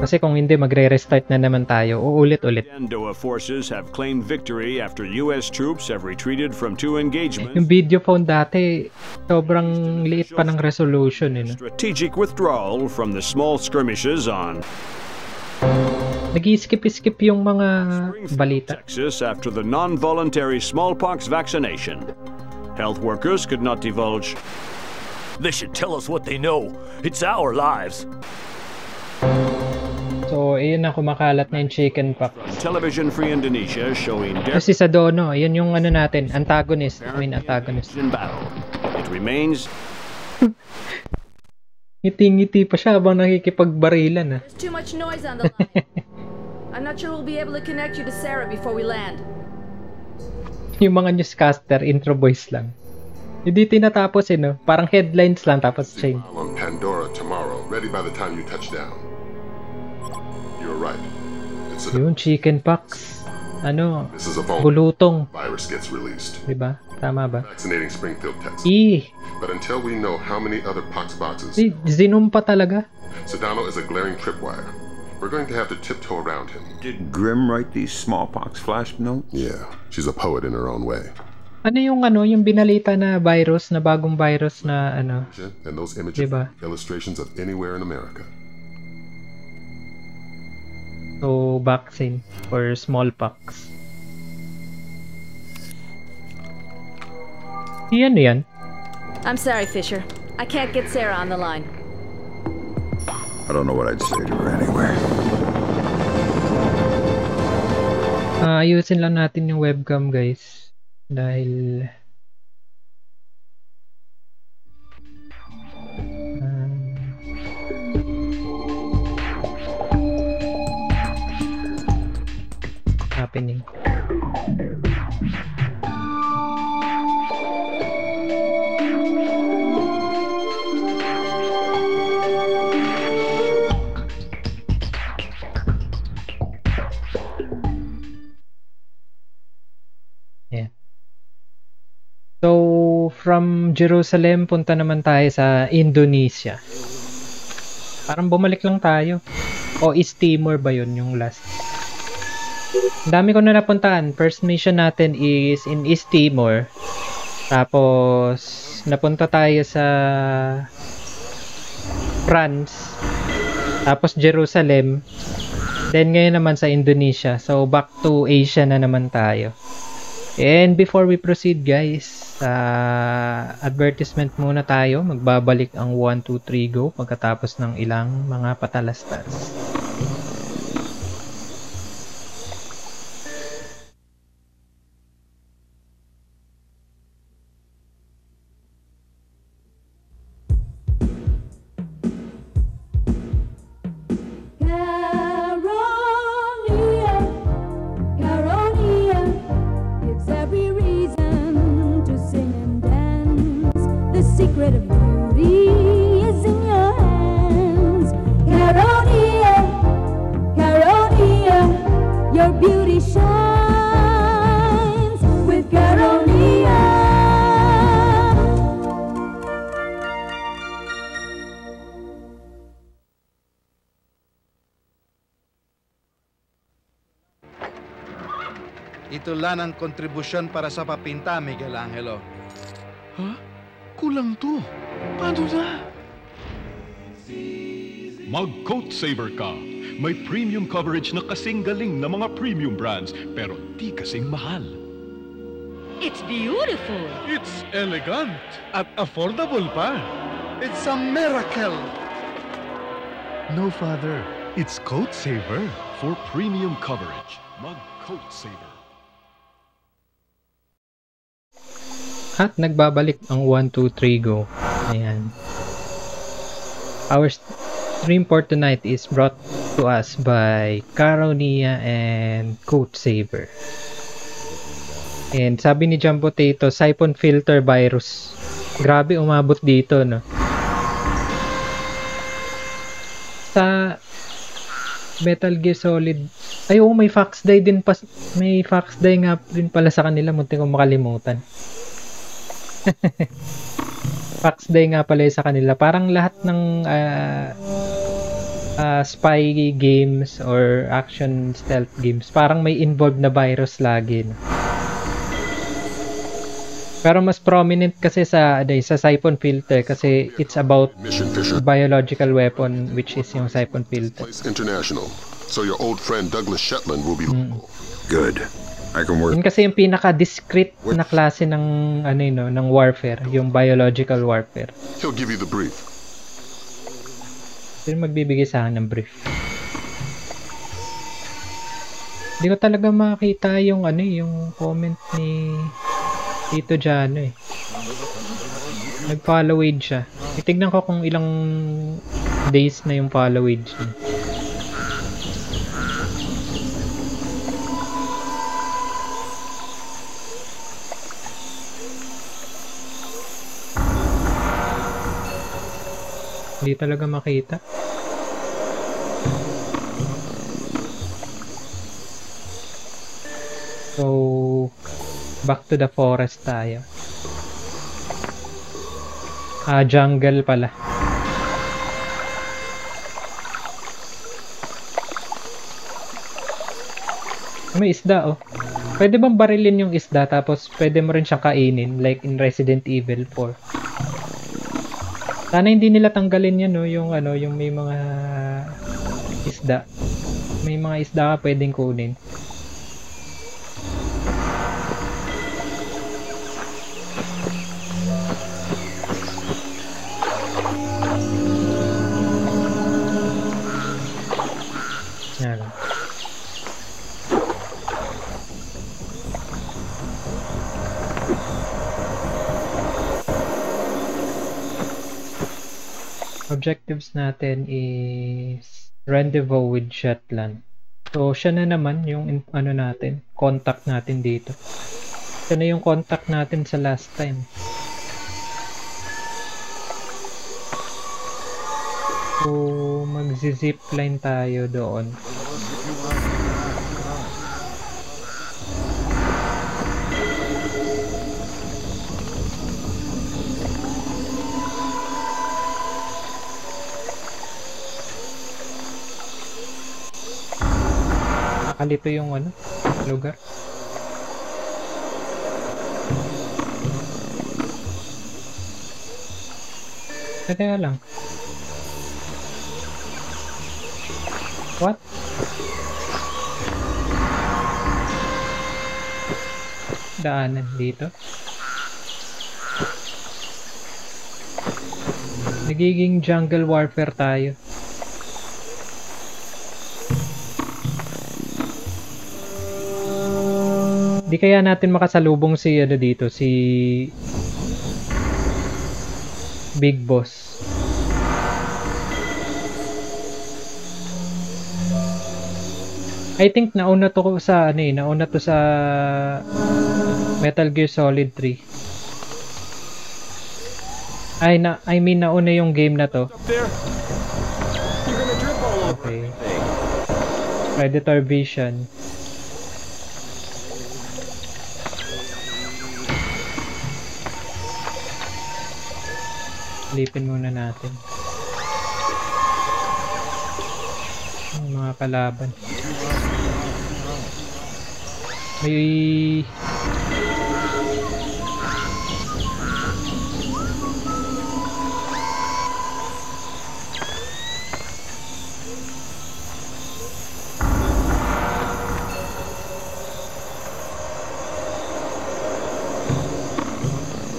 [SPEAKER 1] Kasi kung hindi, magre-restart na naman tayo. Uulit-ulit.
[SPEAKER 5] Forces have claimed victory after U.S. troops have retreated from two engagements.
[SPEAKER 1] Yung video phone dati, sobrang liit pa ng resolution. Eh, no?
[SPEAKER 5] Strategic withdrawal from the small skirmishes on
[SPEAKER 1] Nag-skip-skip yung mga balita.
[SPEAKER 5] Texas after the non-voluntary smallpox vaccination. Health workers could not divulge.
[SPEAKER 12] They should tell us what they know. It's our lives.
[SPEAKER 1] So, ayun na kumakalat na yung chicken pox.
[SPEAKER 5] Television Free Indonesia showing
[SPEAKER 1] Kasi sa Dono, yun yung ano natin, antagonist. I mean, antagonist.
[SPEAKER 5] in battle. It remains
[SPEAKER 1] Ngiti-ngiti pa siya habang nakikipagbarilan ah.
[SPEAKER 13] There's too much noise on the line. I'm not sure we'll be able to connect you to Sarah before we land.
[SPEAKER 1] Yung mga newscaster, intro voice lang. Hindi tinatapos eh, no? Parang headlines lang tapos change.
[SPEAKER 6] On Pandora tomorrow, ready by the time you touch down. You're right. It's a
[SPEAKER 1] Yun, chicken pox. Ano,
[SPEAKER 6] This is a vulnerable
[SPEAKER 1] bulutong.
[SPEAKER 6] virus gets released.
[SPEAKER 1] Diba? Tama ba?
[SPEAKER 6] Vaccinating Springfield, Texas.
[SPEAKER 1] Ih,
[SPEAKER 6] But until we know how many other pox boxes,
[SPEAKER 1] si Zinom pa talaga.
[SPEAKER 6] Sedano is a glaring tripwire. We're going to have to tiptoe around him.
[SPEAKER 3] Did Grim write these smallpox flash notes?
[SPEAKER 6] Yeah, she's a poet in her own way.
[SPEAKER 1] Ano yung ano, yung binalita na virus, na bagong virus na ano,
[SPEAKER 6] And those images,
[SPEAKER 1] Diba?
[SPEAKER 6] illustrations of anywhere in America.
[SPEAKER 1] so vaccine for smallpox. Yan yan.
[SPEAKER 13] I'm sorry, Fisher. I can't get Sarah on the line.
[SPEAKER 3] I don't know what I'd say to her anyway.
[SPEAKER 1] Ah, ayusin lang natin yung webcam, guys. Dahil Ah. happening. So, from Jerusalem, punta naman tayo sa Indonesia. Parang bumalik lang tayo. O East Timor ba yun yung last? Dami ko na napuntahan. First mission natin is in East Timor. Tapos, napunta tayo sa France. Tapos Jerusalem. Then ngayon naman sa Indonesia. So, back to Asia na naman tayo. And before we proceed guys, sa advertisement muna tayo. Magbabalik ang 1, 2, 3, go pagkatapos ng ilang mga patalastas.
[SPEAKER 14] Your beauty shines with Caronia.
[SPEAKER 15] Ito lang ang kontribusyon para sa papinta, Miguel Angelo.
[SPEAKER 16] Ha? Kulang to. Paano na?
[SPEAKER 17] Mag-Coat Saver ka. May premium coverage na kasing galing na mga premium brands pero di kasing mahal.
[SPEAKER 14] It's beautiful.
[SPEAKER 16] It's elegant at affordable pa. It's a miracle.
[SPEAKER 17] No, Father. It's Coat Saver for premium coverage. Mag-Coat Saver.
[SPEAKER 1] At nagbabalik ang 1, 2, 3, go. Ayan. Our stream for tonight is brought to us by Caronia and Coat Saver. And sabi ni Jam Potato, siphon filter virus. Grabe umabot dito, no? Sa Metal Gear Solid, ay oo, may fax die din pa, may fax die nga din pala sa kanila, munti kong makalimutan. Fax Day nga pala sa kanila. Parang lahat ng ah, uh, spy games or action stealth games, parang may involved na virus lagi. No? Pero mas prominent kasi sa ano, eh, sa siphon filter kasi it's about biological weapon which is yung siphon filter.
[SPEAKER 6] International. So your old friend Douglas Shetland will be
[SPEAKER 1] Mm.
[SPEAKER 3] Good. I can work.
[SPEAKER 1] Yun kasi yung pinaka-discrete na klase ng ano yun, no, ng warfare, yung biological warfare.
[SPEAKER 6] He'll give you the brief.
[SPEAKER 1] Sino magbibigay sa akin ng brief? Hindi ko talaga makita yung ano eh, yung comment ni Tito Jano eh. Nag-follow age siya. Titignan ko kung ilang days na yung follow age niya. Hindi talaga makita. So, back to the forest tayo. Ah, jungle pala. May isda oh. Pwede bang barilin yung isda tapos pwede mo rin siyang kainin like in Resident Evil 4? Sana hindi nila tanggalin yan no, yung ano, yung may mga isda. May mga isda ka pwedeng kunin. Objectives natin is rendezvous with Shetland. So, siya na naman yung ano natin, contact natin dito. Siya na yung contact natin sa last time. So, magzi-zipline tayo doon. Nakalito yung ano, lugar. Teka lang. What? Daanan dito. Nagiging jungle warfare tayo. Di kaya natin makasalubong si ano dito, si Big Boss. I think nauna to ko sa ano eh, nauna to sa Metal Gear Solid 3. Ay na I mean nauna yung game na to. Okay. Predator Vision. Lipin muna natin. Yung mga kalaban. May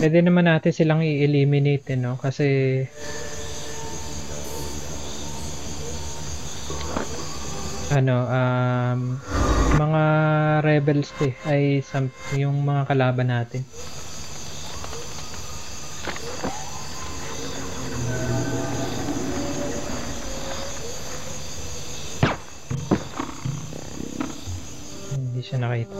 [SPEAKER 1] Pwede naman natin silang i-eliminate, eh, no? Kasi ano, um, mga rebels eh, ay some, yung mga kalaban natin. Hindi siya nakita.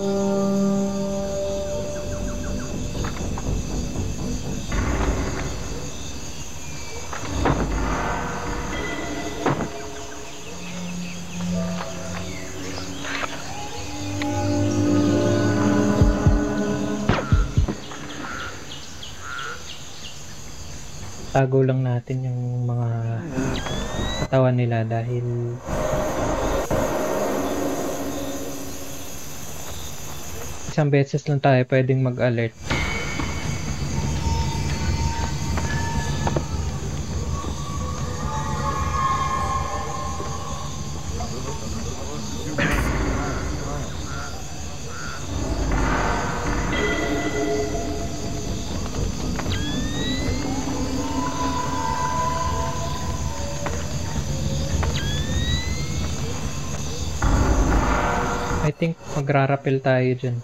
[SPEAKER 1] Tago lang natin yung mga katawan nila dahil isang beses lang tayo pwedeng mag-alert. Magrarapel tayo dyan.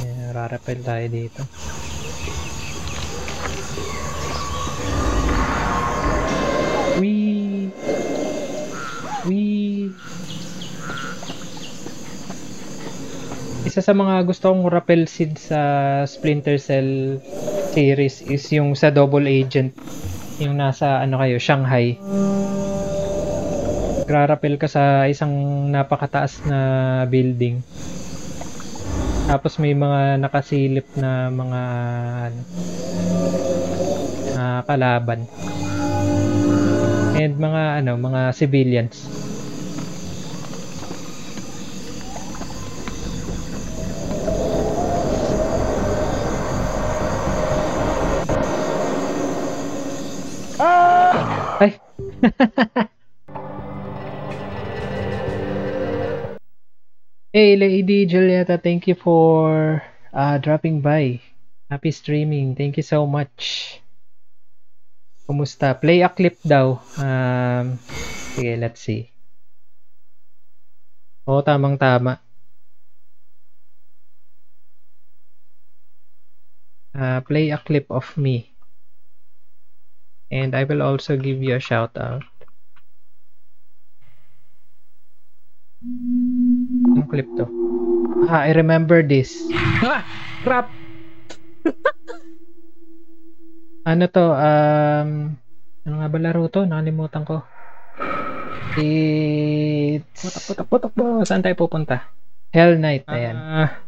[SPEAKER 1] Yeah, rarapel tayo dito. Wee! Wee! Isa sa mga gusto kong rappel seed sa Splinter Cell series is yung sa Double Agent. Yung nasa ano kayo, Shanghai. Grarapel ka sa isang napakataas na building. Tapos may mga nakasilip na mga ano, na kalaban. And mga ano, mga civilians. hey, Lady Julieta, thank you for uh, dropping by. Happy streaming. Thank you so much. Kumusta? Play a clip daw. Um, sige, let's see. Oo, tamang-tama. Uh, play a clip of me. And I will also give you a shout out. Ang clip to. Ah, I remember this.
[SPEAKER 10] Ah! Crap!
[SPEAKER 1] Ano to? Um, ano nga ba laro to? Nakalimutan ko. It's...
[SPEAKER 10] Putak, putak, putak, putak.
[SPEAKER 1] Saan tayo pupunta? Hell Knight. Ayan.
[SPEAKER 10] Ah,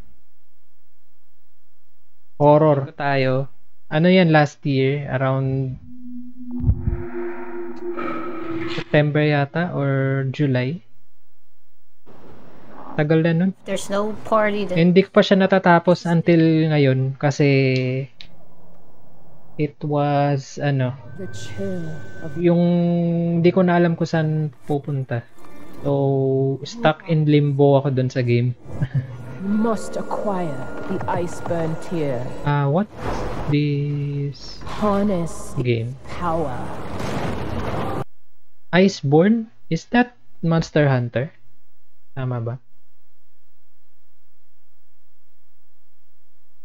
[SPEAKER 1] Horror tayo. Ano yan last year? Around September yata or July. Tagal na nun.
[SPEAKER 18] There's no party that
[SPEAKER 1] Hindi ko pa siya natatapos until ngayon kasi it was ano
[SPEAKER 14] The chill of
[SPEAKER 1] yung hindi ko na alam kung saan pupunta. So stuck in limbo ako dun sa game.
[SPEAKER 19] Must acquire the Iceburn Tear.
[SPEAKER 1] Ah, what? This
[SPEAKER 19] Harness
[SPEAKER 1] game.
[SPEAKER 19] power.
[SPEAKER 1] Iceborne? Is that Monster Hunter? Tama ba?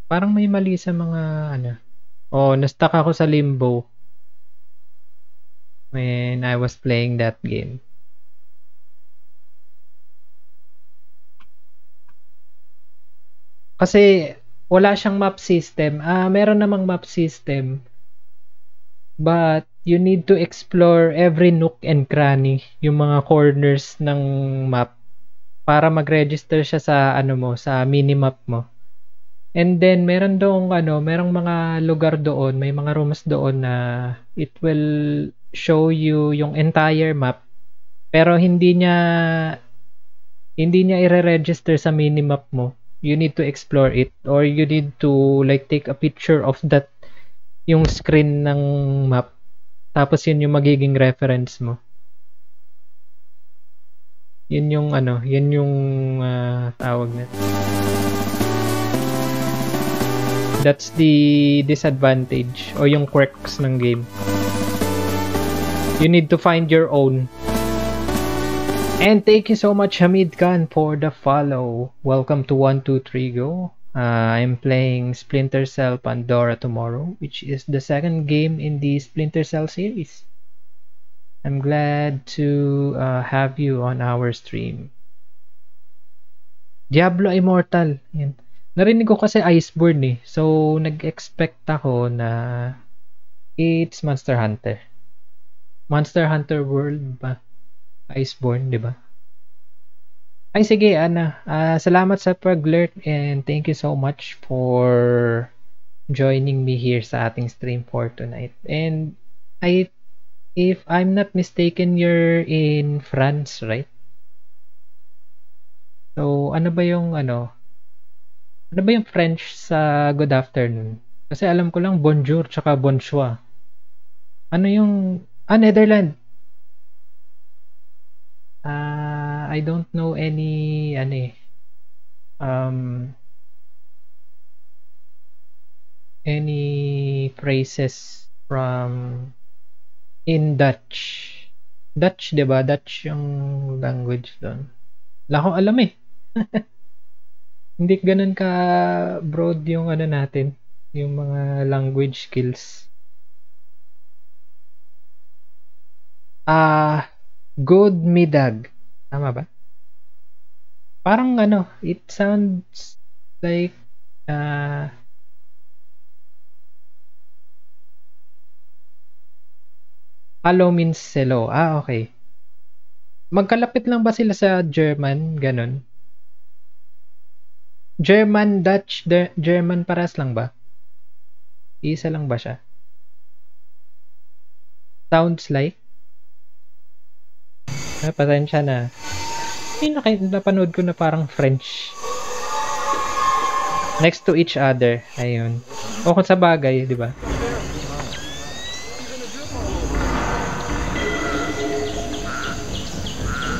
[SPEAKER 1] Parang may mali sa mga ano. Oh, na-stuck ako sa limbo when I was playing that game. Kasi wala siyang map system. Ah, meron namang map system. But you need to explore every nook and cranny, yung mga corners ng map para mag-register siya sa ano mo, sa minimap mo. And then meron doong ano, merong mga lugar doon, may mga rooms doon na it will show you yung entire map. Pero hindi niya hindi niya i-register sa minimap mo. You need to explore it or you need to like take a picture of that yung screen ng map. Tapos yun yung magiging reference mo. Yun yung ano, yun yung ah, tawag na. That's the disadvantage o yung quirks ng game. You need to find your own. And thank you so much Hamid Khan for the follow. Welcome to 123 Go. Uh, I'm playing Splinter Cell Pandora tomorrow, which is the second game in the Splinter Cell series. I'm glad to uh, have you on our stream. Diablo Immortal. Yan. Narinig ko kasi Iceborne eh. So, nag-expect ako na it's Monster Hunter. Monster Hunter World ba? Iceborne, di ba? Ay, sige, Ana. Ah, salamat sa pag-lurk and thank you so much for joining me here sa ating stream for tonight. And I, if I'm not mistaken, you're in France, right? So, ano ba yung ano? Ano ba yung French sa good afternoon? Kasi alam ko lang bonjour tsaka bonsoir. Ano yung ah Netherland? Ah, I don't know any ano eh. Um any phrases from in Dutch. Dutch, 'di ba? Dutch yung language doon. Wala akong alam eh. Hindi ganun ka broad yung ano natin, yung mga language skills. Ah, good midag. Tama ba? Parang ano, it sounds like uh, Hello means hello. Ah, okay. Magkalapit lang ba sila sa German? Ganon. German, Dutch, De- German paras lang ba? Isa lang ba siya? Sounds like? Ah, pasensya na. May naki- napanood ko na parang French. Next to each other. Ayun. O kung sa bagay, di ba?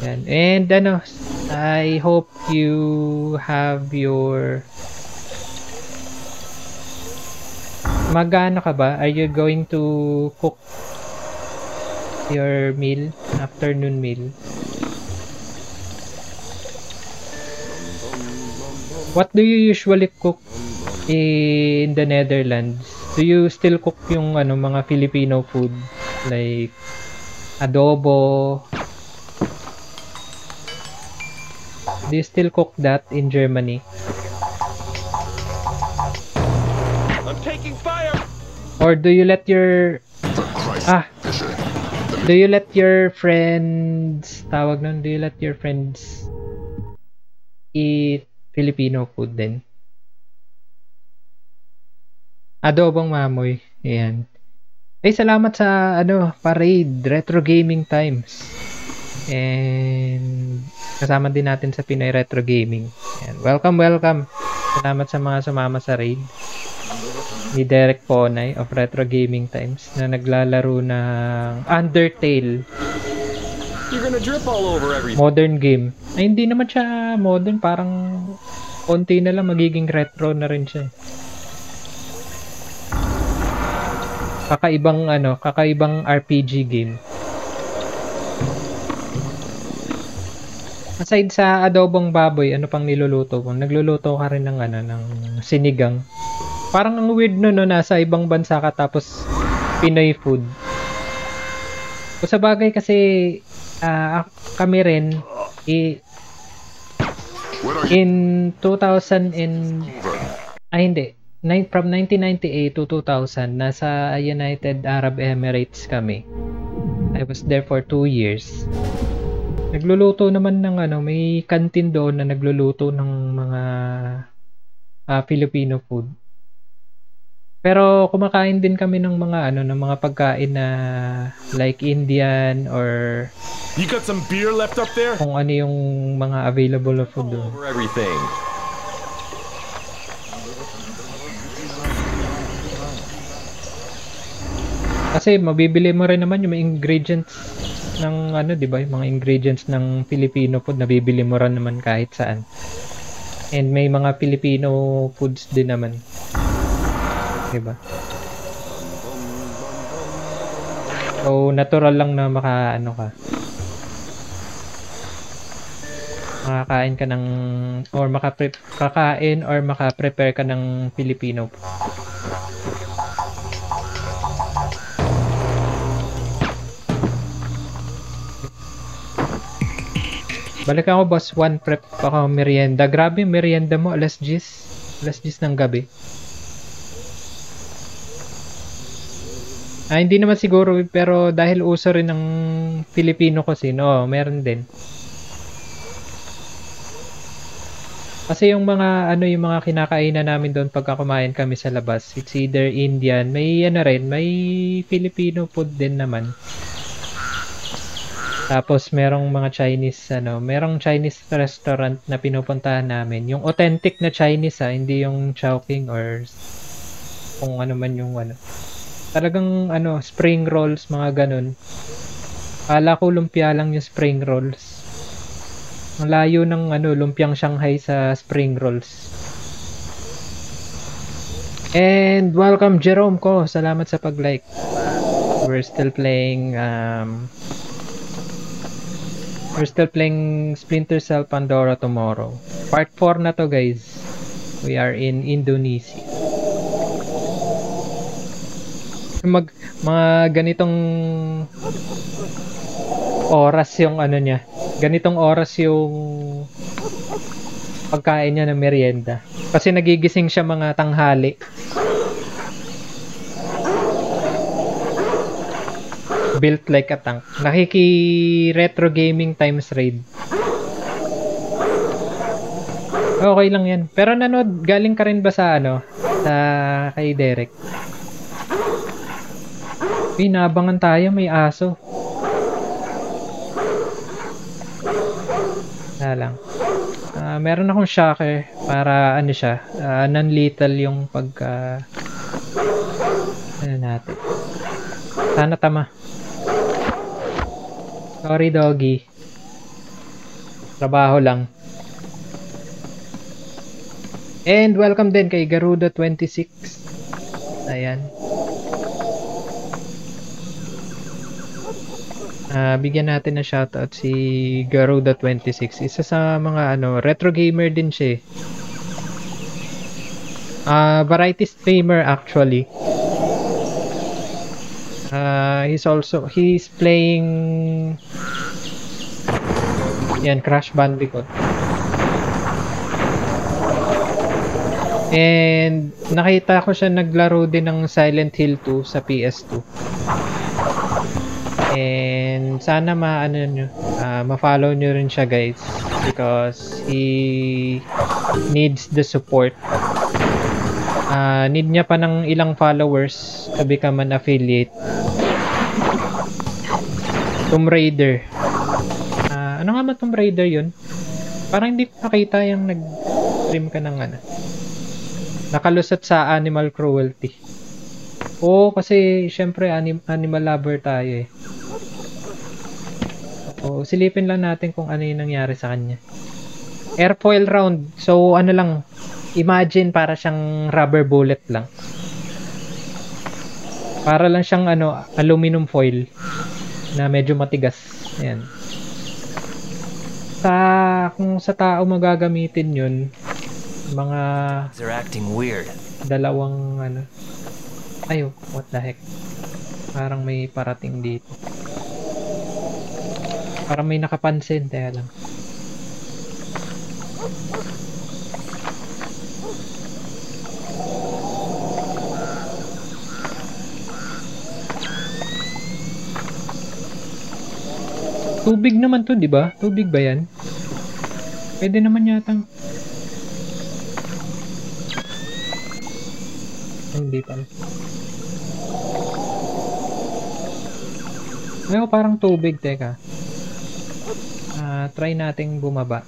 [SPEAKER 1] Yan. And ano, I hope you have your Magano ka ba? Are you going to cook your meal, afternoon meal? What do you usually cook in the Netherlands? Do you still cook yung ano mga Filipino food like adobo? Do you still cook that in Germany?
[SPEAKER 5] I'm taking fire!
[SPEAKER 1] Or do you let your ah do you let your friends tawag nun do you let your friends eat Filipino food din? Adobong mamoy. Ayan. Ay, salamat sa ano, parade, retro gaming times. And kasama din natin sa Pinoy Retro Gaming. Ayan. Welcome, welcome. Salamat sa mga sumama sa raid. Ni Derek Ponay of Retro Gaming Times na naglalaro ng Undertale
[SPEAKER 5] You're gonna drip all over everything.
[SPEAKER 1] modern game. Ay, hindi naman siya modern. Parang konti na lang magiging retro na rin siya. Kakaibang ano, kakaibang RPG game. Aside sa adobong baboy, ano pang niluluto mo? Nagluluto ka rin ng ano, ng sinigang. Parang ang weird no, no nasa ibang bansa ka tapos Pinoy food. Kung sa bagay kasi ah, kami rin i in 2000 in ay hindi from 1998 to 2000 nasa United Arab Emirates kami. I was there for 2 years. Nagluluto naman ng ano may canteen doon na nagluluto ng mga ah, Filipino food pero kumakain din kami ng mga ano ng mga pagkain na like Indian or
[SPEAKER 12] You got some beer left up there?
[SPEAKER 1] kung ano yung mga available na food doon.
[SPEAKER 12] Everything.
[SPEAKER 1] Kasi mabibili mo rin naman yung mga ingredients ng ano, 'di ba? Yung mga ingredients ng Filipino food nabibili mo rin naman kahit saan. And may mga Filipino foods din naman. 'Di ba? So natural lang na maka ano ka. Makakain ka ng or maka kakain or maka-prepare ka ng Filipino Balik ako boss, one prep ako merienda. Grabe merienda mo, alas 10. Alas 10 ng gabi. Ah, hindi naman siguro pero dahil uso rin ng Filipino kasi, no, meron din. Kasi yung mga ano yung mga kinakainan namin doon pagka kumain kami sa labas, it's either Indian, may ano rin, may Filipino food din naman. Tapos merong mga Chinese ano, merong Chinese restaurant na pinupuntahan namin. Yung authentic na Chinese ah, hindi yung Chowking or kung ano man yung ano. Talagang ano, spring rolls, mga ganun. Kala ko lumpia lang yung spring rolls. Ang layo ng ano, lumpiang Shanghai sa spring rolls. And welcome Jerome ko. Salamat sa pag-like. We're still playing um We're still playing Splinter Cell Pandora tomorrow. Part 4 na to guys. We are in Indonesia. Mag mga ganitong oras yung ano niya. Ganitong oras yung pagkain niya ng merienda. Kasi nagigising siya mga tanghali. Built like a tank. Nakiki retro gaming times raid. Okay lang yan. Pero nanood, galing ka rin ba sa ano? Sa kay Derek? Pinabangan tayo, may aso. Na lang. Ah, meron akong shocker para ano siya, ah, non-lethal yung pagka ano natin. Sana tama. Sorry doggy. Trabaho lang. And welcome din kay Garuda26. Ayan. Ah, bigyan natin ng shoutout si Garuda26. Isa sa mga ano, retro gamer din siya. Ah, variety streamer actually. Ah, he's also he's playing Yan, Crash Bandicoot. And nakita ko siya naglaro din ng Silent Hill 2 sa PS2. And sana ma-ano nyo, ah, ma-follow nyo rin siya guys because he needs the support. Ah, need niya pa ng ilang followers to become an affiliate. Tomb Raider. Ah, ano nga ba Tomb Raider yun? Parang hindi ko nakita yung nag-stream ka ng ano. Nakalusot sa animal cruelty. Oo, kasi syempre anim animal lover tayo eh. So, silipin lang natin kung ano yung nangyari sa kanya. Airfoil round. So, ano lang, imagine para siyang rubber bullet lang. Para lang siyang ano, aluminum foil na medyo matigas. Ayan. Sa, kung sa tao magagamitin yun, mga
[SPEAKER 12] They're acting weird.
[SPEAKER 1] dalawang ano, ayo, what the heck. Parang may parating dito. Parang may nakapansin, teka lang. Tubig naman to, di ba? Tubig ba yan? Pwede naman yatang... Ay, Hindi pala. Ay, parang tubig, teka. Ah, try nating bumaba.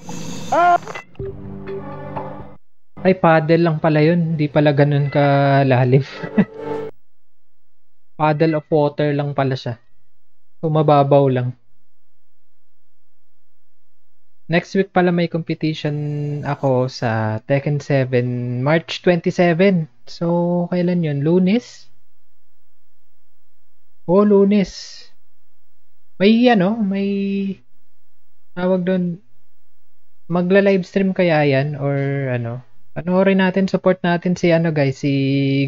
[SPEAKER 1] Ay, paddle lang pala yun. Hindi pala ganun kalalim. paddle of water lang pala siya. So, mababaw lang. Next week pala may competition ako sa Tekken 7, March 27. So, kailan yun? Lunes? Oh, lunes. May ano, may tawag doon magla-livestream kaya yan or ano? Panoorin natin, support natin si ano guys, si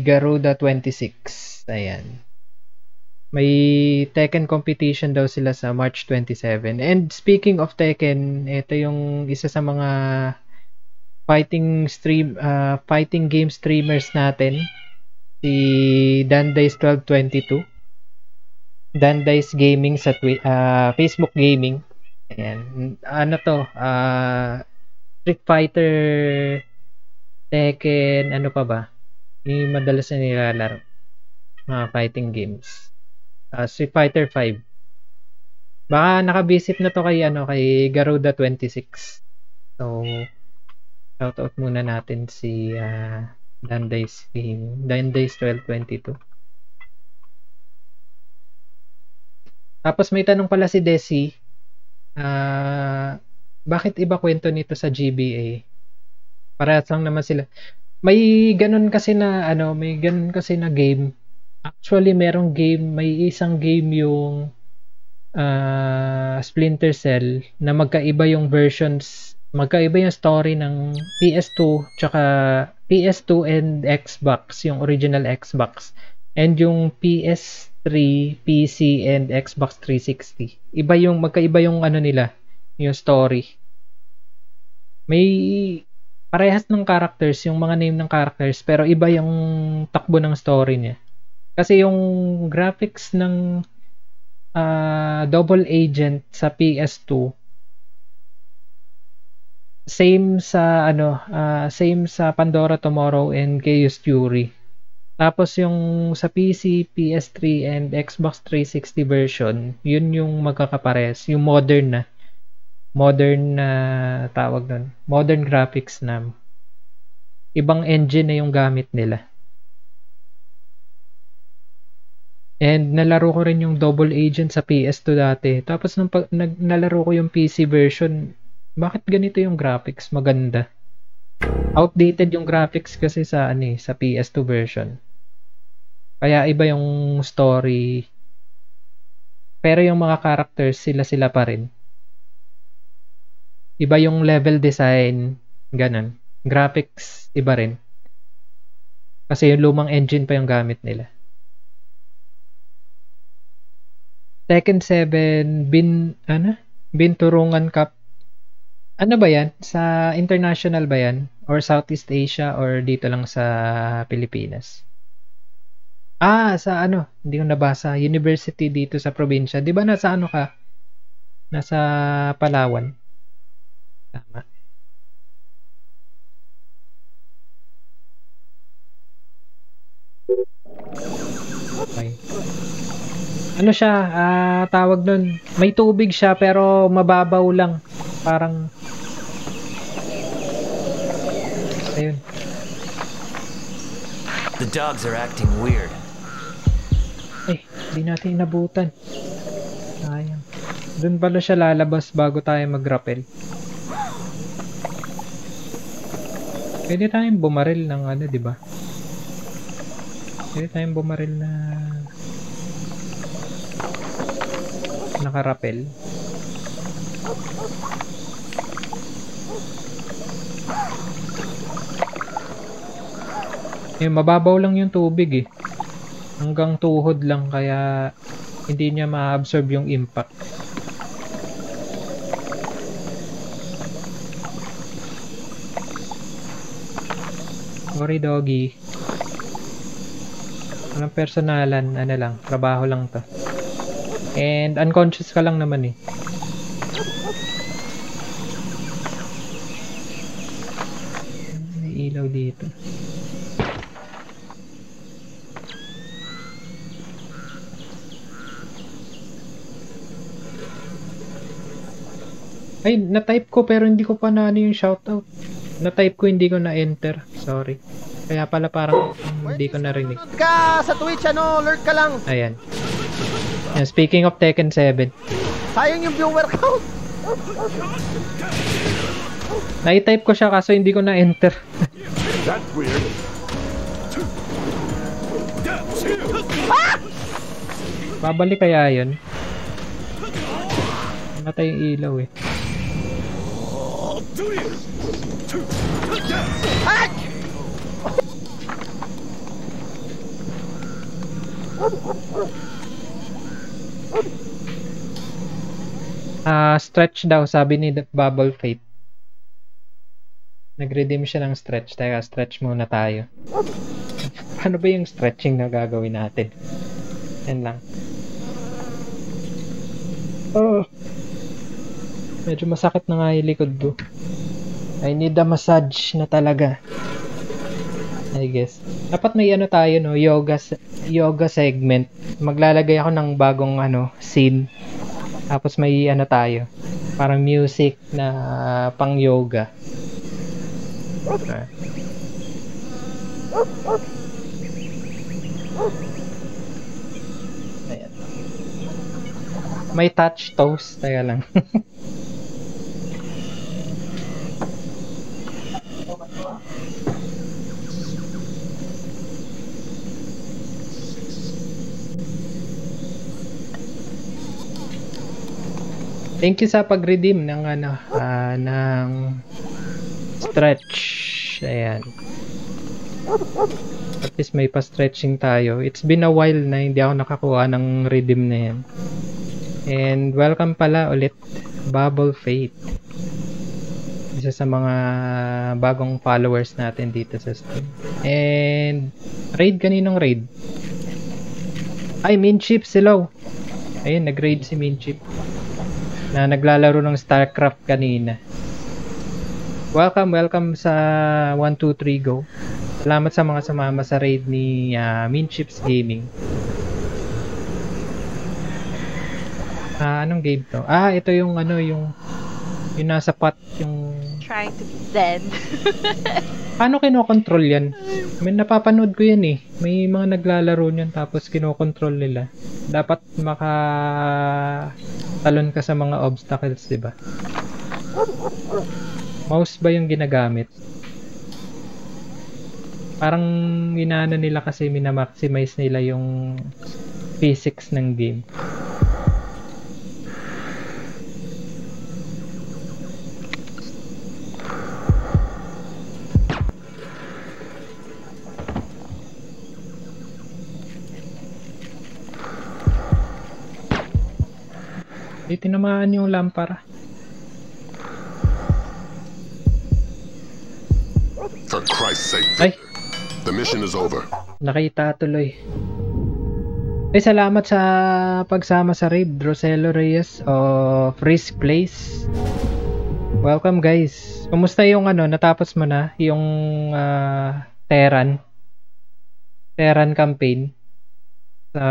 [SPEAKER 1] Garuda26. Ayan. May Tekken competition daw sila sa March 27. And speaking of Tekken, ito yung isa sa mga fighting stream uh, fighting game streamers natin si Dandice 1222 Dandice Gaming sa twi- uh, Facebook Gaming Ayan. ano to uh, Street Fighter, Tekken, ano pa ba? Yung madalas na nilalaro. Mga fighting games. Ah, Street Fighter 5. Baka nakabisit na to kay ano kay Garuda 26. So shoutout muna natin si uh, Dandays Game, Dandays 1222. Tapos may tanong pala si Desi. Ah, bakit iba kwento nito sa GBA? Parehas lang naman sila. May ganun kasi na ano, may ganun kasi na game. Actually, merong game, may isang game yung uh, Splinter Cell na magkaiba yung versions, magkaiba yung story ng PS2 tsaka PS2 and Xbox, yung original Xbox. And yung PS3, PC and Xbox 360. Iba yung magkaiba yung ano nila, yung story. May parehas ng characters, yung mga name ng characters, pero iba yung takbo ng story niya. Kasi yung graphics ng uh, Double Agent sa PS2 same sa ano uh, same sa Pandora Tomorrow and Chaos Fury. Tapos yung sa PC, PS3 and Xbox 360 version, yun yung magkakapares, yung modern na modern na uh, tawag doon. Modern graphics na ibang engine na yung gamit nila. And nalaro ko rin yung Double Agent sa PS2 dati. Tapos nung pag, nag, nalaro ko yung PC version, bakit ganito yung graphics? Maganda. Outdated yung graphics kasi sa ano eh, sa PS2 version. Kaya iba yung story. Pero yung mga characters, sila-sila pa rin. Iba yung level design, ganun. Graphics, iba rin. Kasi yung lumang engine pa yung gamit nila. Tekken 7 bin ano? Binturungan Cup. Ano ba 'yan? Sa international ba 'yan or Southeast Asia or dito lang sa Pilipinas? Ah, sa ano? Hindi ko nabasa. University dito sa probinsya. 'Di ba nasa ano ka? Nasa Palawan. Tama. Okay ano siya, uh, tawag nun, may tubig siya pero mababaw lang. Parang, ayun.
[SPEAKER 12] The dogs are acting weird.
[SPEAKER 1] Eh, di natin inabutan. Sayang. Doon pala siya lalabas bago tayo mag-rappel. Pwede tayong bumaril ng ano, di ba? Pwede tayong bumaril na nakarapel eh mababaw lang yung tubig eh hanggang tuhod lang kaya hindi niya ma-absorb yung impact sorry doggy walang personalan ano lang trabaho lang to And unconscious ka lang naman eh. May ilaw dito. Ay, na-type ko pero hindi ko pa na ano yung shoutout. Na-type ko hindi ko na-enter. Sorry. Kaya pala parang hindi ko narinig.
[SPEAKER 18] Ka sa Twitch ano, lurk ka lang.
[SPEAKER 1] Ayan. Yeah, speaking of Tekken 7.
[SPEAKER 18] Sayang yung viewer count.
[SPEAKER 1] Na-type ko siya kaso hindi ko na-enter.
[SPEAKER 12] That's weird.
[SPEAKER 18] Ah!
[SPEAKER 1] Babalik kaya yun? Natay yung ilaw eh. Uh, stretch daw sabi ni Bubble Fate. Nag-redeem siya ng stretch. Teka, stretch muna tayo. Paano ba yung stretching na gagawin natin? Yan lang. Oh. Medyo masakit na nga yung likod ko. I need a massage na talaga. I guess. Dapat may ano tayo no, yoga yoga segment. Maglalagay ako ng bagong ano, scene. Tapos may ano tayo. Parang music na pang yoga. Ah. Ayan. May touch toes. Teka lang. Thank you sa pag-redeem ng ano, ah, ng stretch. Ayan. At least may pa-stretching tayo. It's been a while na hindi ako nakakuha ng redeem na yan. And welcome pala ulit, Bubble Fate. Isa sa mga bagong followers natin dito sa stream. And raid kaninong raid? Ay, Minchip, hello. Ayun, nag-raid si Minchip na naglalaro ng StarCraft kanina. Welcome, welcome sa 123 Go. Salamat sa mga sumama sa raid ni uh, Minchips Gaming. Ah, anong game to? Ah, ito yung ano, yung yung nasa pot, yung
[SPEAKER 20] Trying to be zen.
[SPEAKER 1] Paano kinokontrol yan? May napapanood ko yan eh. May mga naglalaro niyan tapos kinokontrol nila. Dapat maka talon ka sa mga obstacles, di ba? Mouse ba yung ginagamit? Parang inaano nila kasi minamaximize nila yung physics ng game. Di tinamaan yung lampara.
[SPEAKER 6] For Christ's sake,
[SPEAKER 1] Ay,
[SPEAKER 6] the mission is over.
[SPEAKER 1] nakita tuloy. Eh, salamat sa pagsama sa raid, Rosello Reyes of Risk Place. Welcome guys. Kumusta yung ano, natapos mo na yung ah, Terran? Terran campaign sa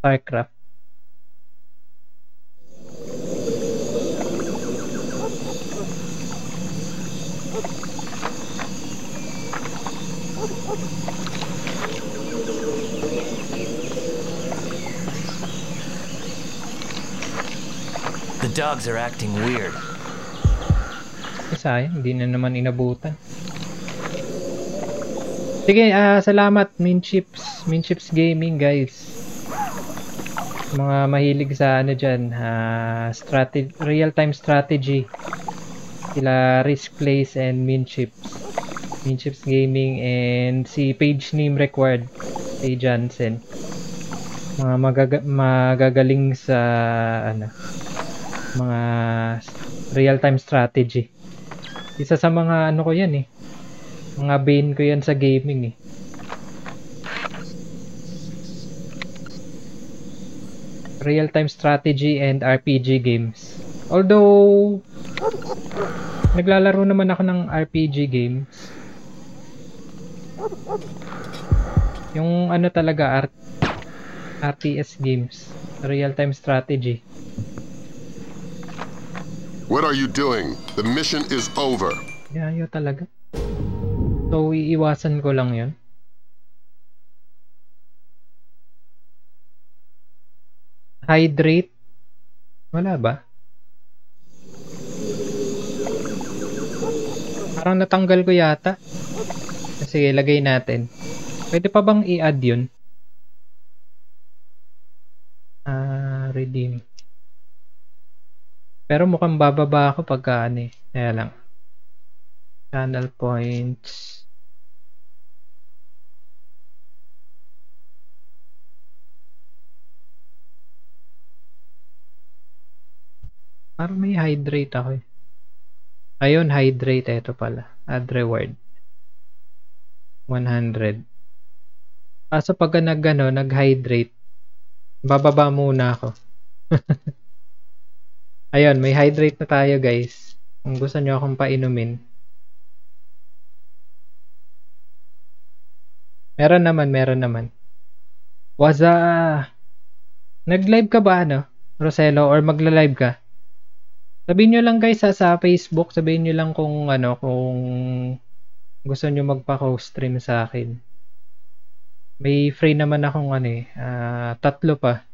[SPEAKER 1] StarCraft.
[SPEAKER 21] The dogs are acting weird.
[SPEAKER 1] Sayang, hindi na naman inabutan. Sige, ah salamat Minchips, Minchips Gaming guys. Mga mahilig sa ano dyan, ah, strategy, real-time strategy. Sila Risk Place and Minchips. Minchips Gaming and si page name required kay Jansen. Mga magaga- magagaling sa ano, mga real-time strategy. Isa sa mga ano ko yan eh. Mga bane ko yan sa gaming eh. Real-time strategy and RPG games. Although, naglalaro naman ako ng RPG games. Yung ano talaga, art, RTS games. Real-time strategy.
[SPEAKER 6] What are you doing? The mission is over.
[SPEAKER 1] Yayo talaga. So, iiwasan ko lang yun. Hydrate? Wala ba? Parang natanggal ko yata. Sige, lagay natin. Pwede pa bang i-add yun? Ah, redeem. Pero mukhang bababa ako pagka ano eh. Kaya lang. Channel points. Parang may hydrate ako eh. Ayun, hydrate. Ito pala. Add reward. 100. Kaso pag nag, ano, nag-hydrate, bababa muna ako. Ayun, may hydrate na tayo guys. Kung gusto nyo akong painumin. Meron naman, meron naman. Waza! Nag-live ka ba, ano? Roselo, or magla-live ka? Sabihin nyo lang guys sa, sa Facebook, sabihin nyo lang kung ano, kung gusto nyo magpa-co-stream sa akin. May free naman akong ano eh, ah, tatlo pa.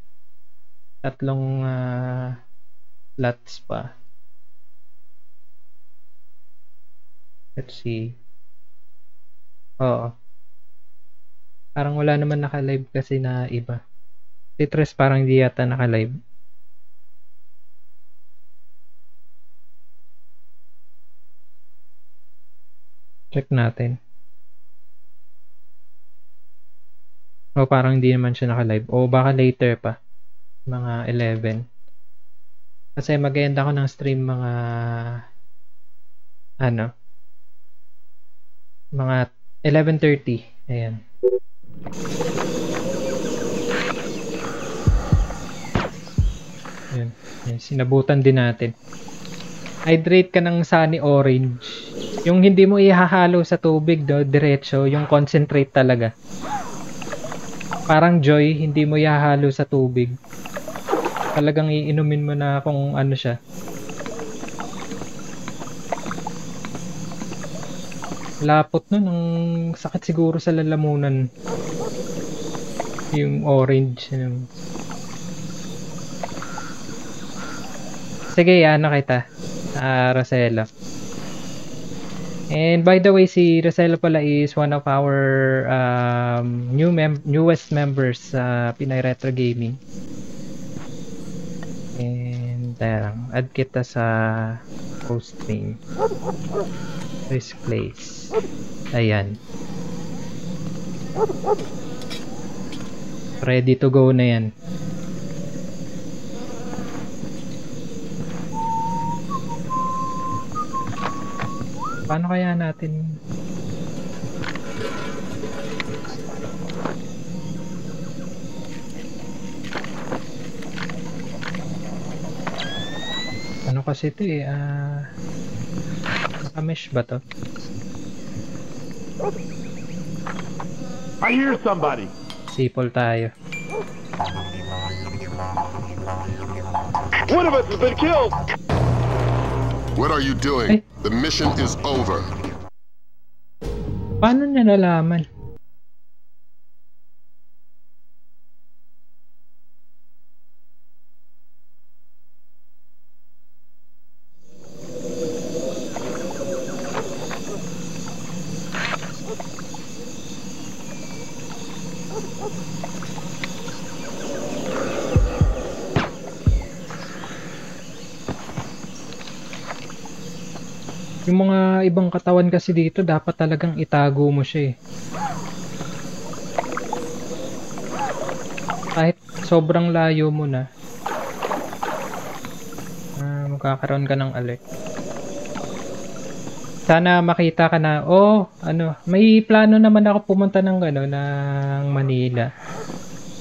[SPEAKER 1] Tatlong ah, slots pa. Let's see. Oo. Parang wala naman naka-live kasi na iba. Si Tres parang hindi yata naka-live. Check natin. O parang hindi naman siya naka-live. O baka later pa. Mga 11. Kasi mag-end ako ng stream mga ano mga 11.30. Ayan. Ayan. Ayan. Sinabutan din natin. Hydrate ka ng sunny orange. Yung hindi mo ihahalo sa tubig, do, diretso, yung concentrate talaga. Parang joy, hindi mo ihahalo sa tubig. Talagang iinumin mo na kung ano siya. Lapot nun, ang sakit siguro sa lalamunan. Yung orange. Yung... Sige, ano kita. Ah, Rosella. And by the way, si Rosella pala is one of our um, new mem newest members sa Pinay Retro Gaming. And tarang, add kita sa host name. This place. Ayan. Ready to go na yan. Paano kaya natin Ano kasi ito eh, ah... naka-mesh ba to?
[SPEAKER 20] I hear somebody.
[SPEAKER 1] Sipol tayo.
[SPEAKER 20] One of us has been killed.
[SPEAKER 6] What are you doing? The mission is over.
[SPEAKER 1] Paano niya nalaman? Yung mga ibang katawan kasi dito, dapat talagang itago mo siya eh. Kahit sobrang layo mo na, ah, magkakaroon ka ng alert. Sana makita ka na, oh, ano, may plano naman ako pumunta ng, ano, ng Manila.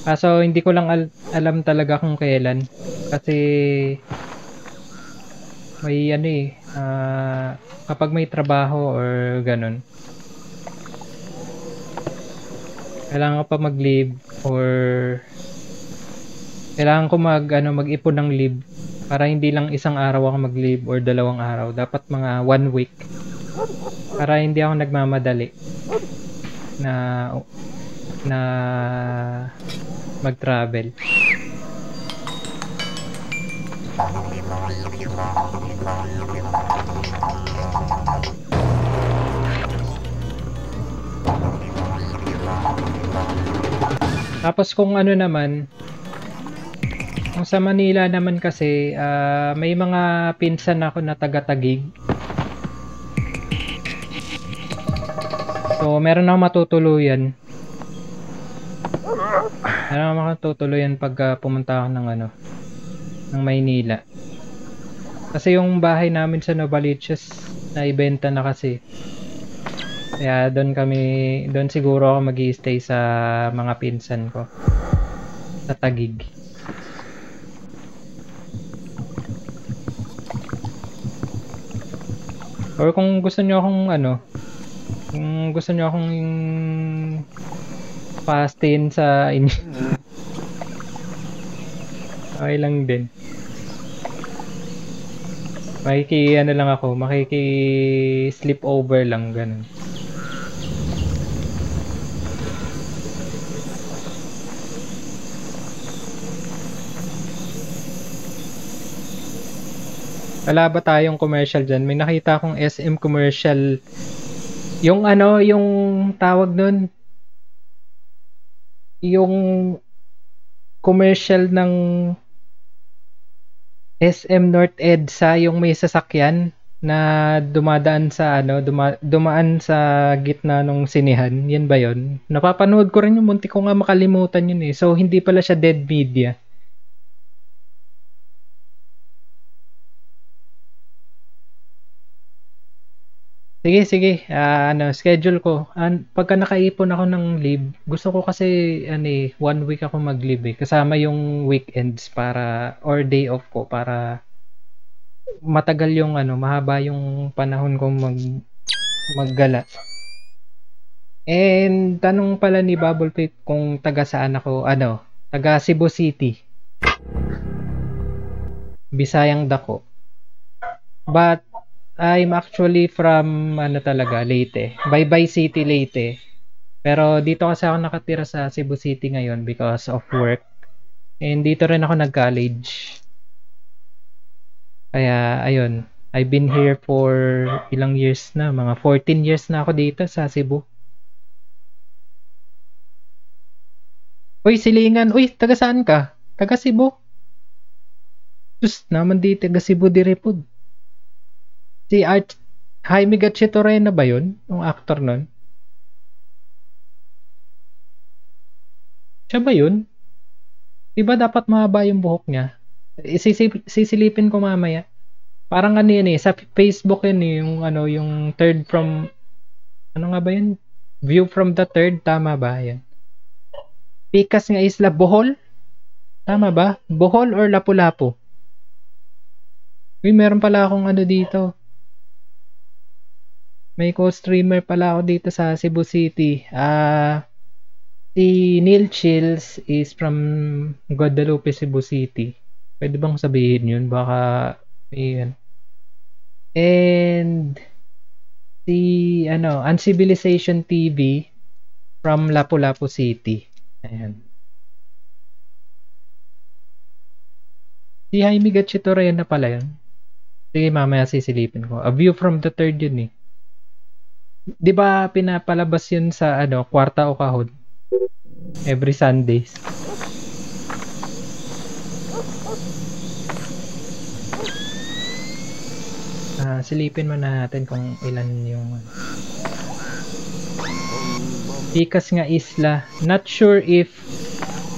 [SPEAKER 1] Kaso hindi ko lang al- alam talaga kung kailan. Kasi may ano eh, ah, kapag may trabaho or ganun. Kailangan ko pa mag-leave or kailangan ko mag ano mag-ipon ng leave para hindi lang isang araw ako mag-leave or dalawang araw. Dapat mga one week. Para hindi ako nagmamadali na na mag-travel. Tapos kung ano naman, kung sa Manila naman kasi, ah, may mga pinsan ako na taga-tagig. So, meron akong matutuluyan. Meron akong matutuluyan pag ah, pumunta ako ng ano, ng Maynila. Kasi yung bahay namin sa Novaliches, na ibenta na kasi. Kaya doon kami, doon siguro ako mag stay sa mga pinsan ko. Sa Tagig. Or kung gusto nyo akong ano, kung gusto nyo akong fastin sa inyo. Okay lang din. Makiki ano lang ako, makiki sleep over lang ganun. Wala ba tayong commercial dyan? May nakita akong SM commercial. Yung ano, yung tawag nun. Yung commercial ng SM North EDSA, yung may sasakyan na dumadaan sa ano, duma, dumaan sa gitna ng sinihan. Yan ba yon? Napapanood ko rin yung munti ko nga makalimutan yun eh. So, hindi pala siya dead media. Sige, sige. Ah, ano, schedule ko. An pagka nakaipon ako ng leave, gusto ko kasi ano eh, one week ako mag-leave eh. Kasama yung weekends para or day off ko para matagal yung ano, mahaba yung panahon ko mag maggala. And tanong pala ni Bubble Pip kung taga saan ako, ano, taga Cebu City. Bisayang dako. But I'm actually from ano talaga, Leyte. Bye-bye City, Leyte. Pero dito kasi ako nakatira sa Cebu City ngayon because of work. And dito rin ako nag-college. Kaya ayun, I've been here for ilang years na, mga 14 years na ako dito sa Cebu. Uy, silingan. Uy, taga saan ka? Taga Cebu. Sus, naman di taga Cebu direpod. Si Art Jaime Gatchitorena ba yun? Yung actor nun? Siya ba yun? Diba dapat mahaba yung buhok niya? Isisip, sisilipin ko mamaya. Parang ano yun eh, sa Facebook yun eh, yung ano, yung third from, ano nga ba yun? View from the third, tama ba? Yan. Pikas nga isla, Bohol? Tama ba? Bohol or Lapu-Lapu? Uy, meron pala akong ano dito. May co-streamer pala ako dito sa Cebu City. Ah, uh, si Neil Chills is from Guadalupe, Cebu City. Pwede bang sabihin yun? Baka, yun. And, si, ano, Uncivilization TV from Lapu-Lapu City. Ayan. Si Jaime Gatchitorena pala yun. Sige, mamaya sisilipin ko. A View from the Third yun eh. 'Di ba pinapalabas 'yun sa ano, kwarta o kahon? Every Sundays. Ah, silipin mo na natin kung ilan yung Pikas nga isla. Not sure if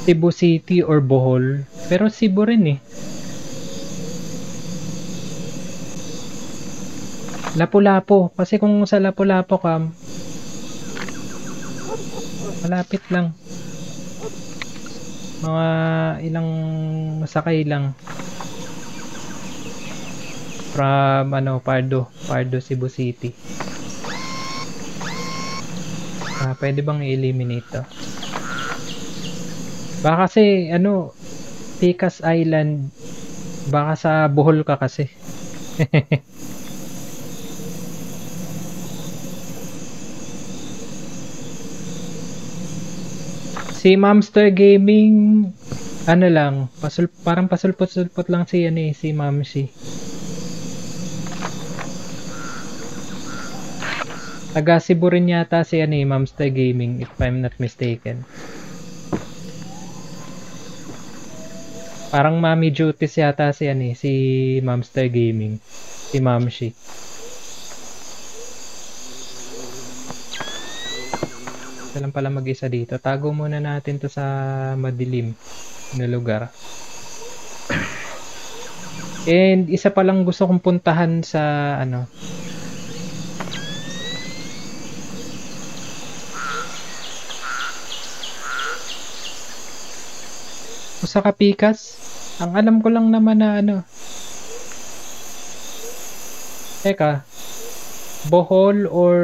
[SPEAKER 1] Cebu City or Bohol. Pero Cebu rin eh. Lapu-lapu. Kasi kung sa lapu-lapu ka, malapit lang. Mga ilang sakay lang. From ano, Pardo. Pardo, Cebu City. Ah, pwede bang i-eliminate to? Baka kasi, ano, Picas Island, baka sa Bohol ka kasi. Si Mamster Gaming, ano lang, pasul parang pasulpot-sulpot lang si ano eh, si Mamsi. Taga Cebu rin yata si ano eh, Mamster Gaming, if I'm not mistaken. Parang Mami Duties yata si ano eh, si Mamster Gaming, si Mamsi. Isa lang pala mag-isa dito. Tago muna natin to sa madilim na lugar. And isa pa lang gusto kong puntahan sa ano. Sa Kapikas. Ang alam ko lang naman na ano. Teka. Bohol or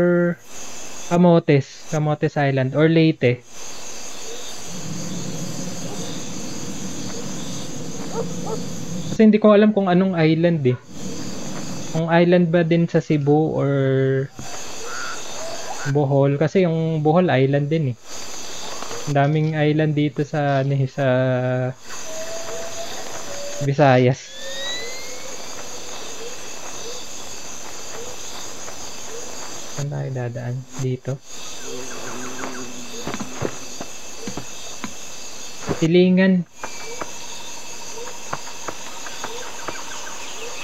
[SPEAKER 1] Camotes, Camotes Island or Leyte. Kasi hindi ko alam kung anong island eh. Kung island ba din sa Cebu or Bohol kasi yung Bohol island din eh. Ang daming island dito sa ano eh, sa Visayas. Saan tayo dadaan? Dito. Silingan.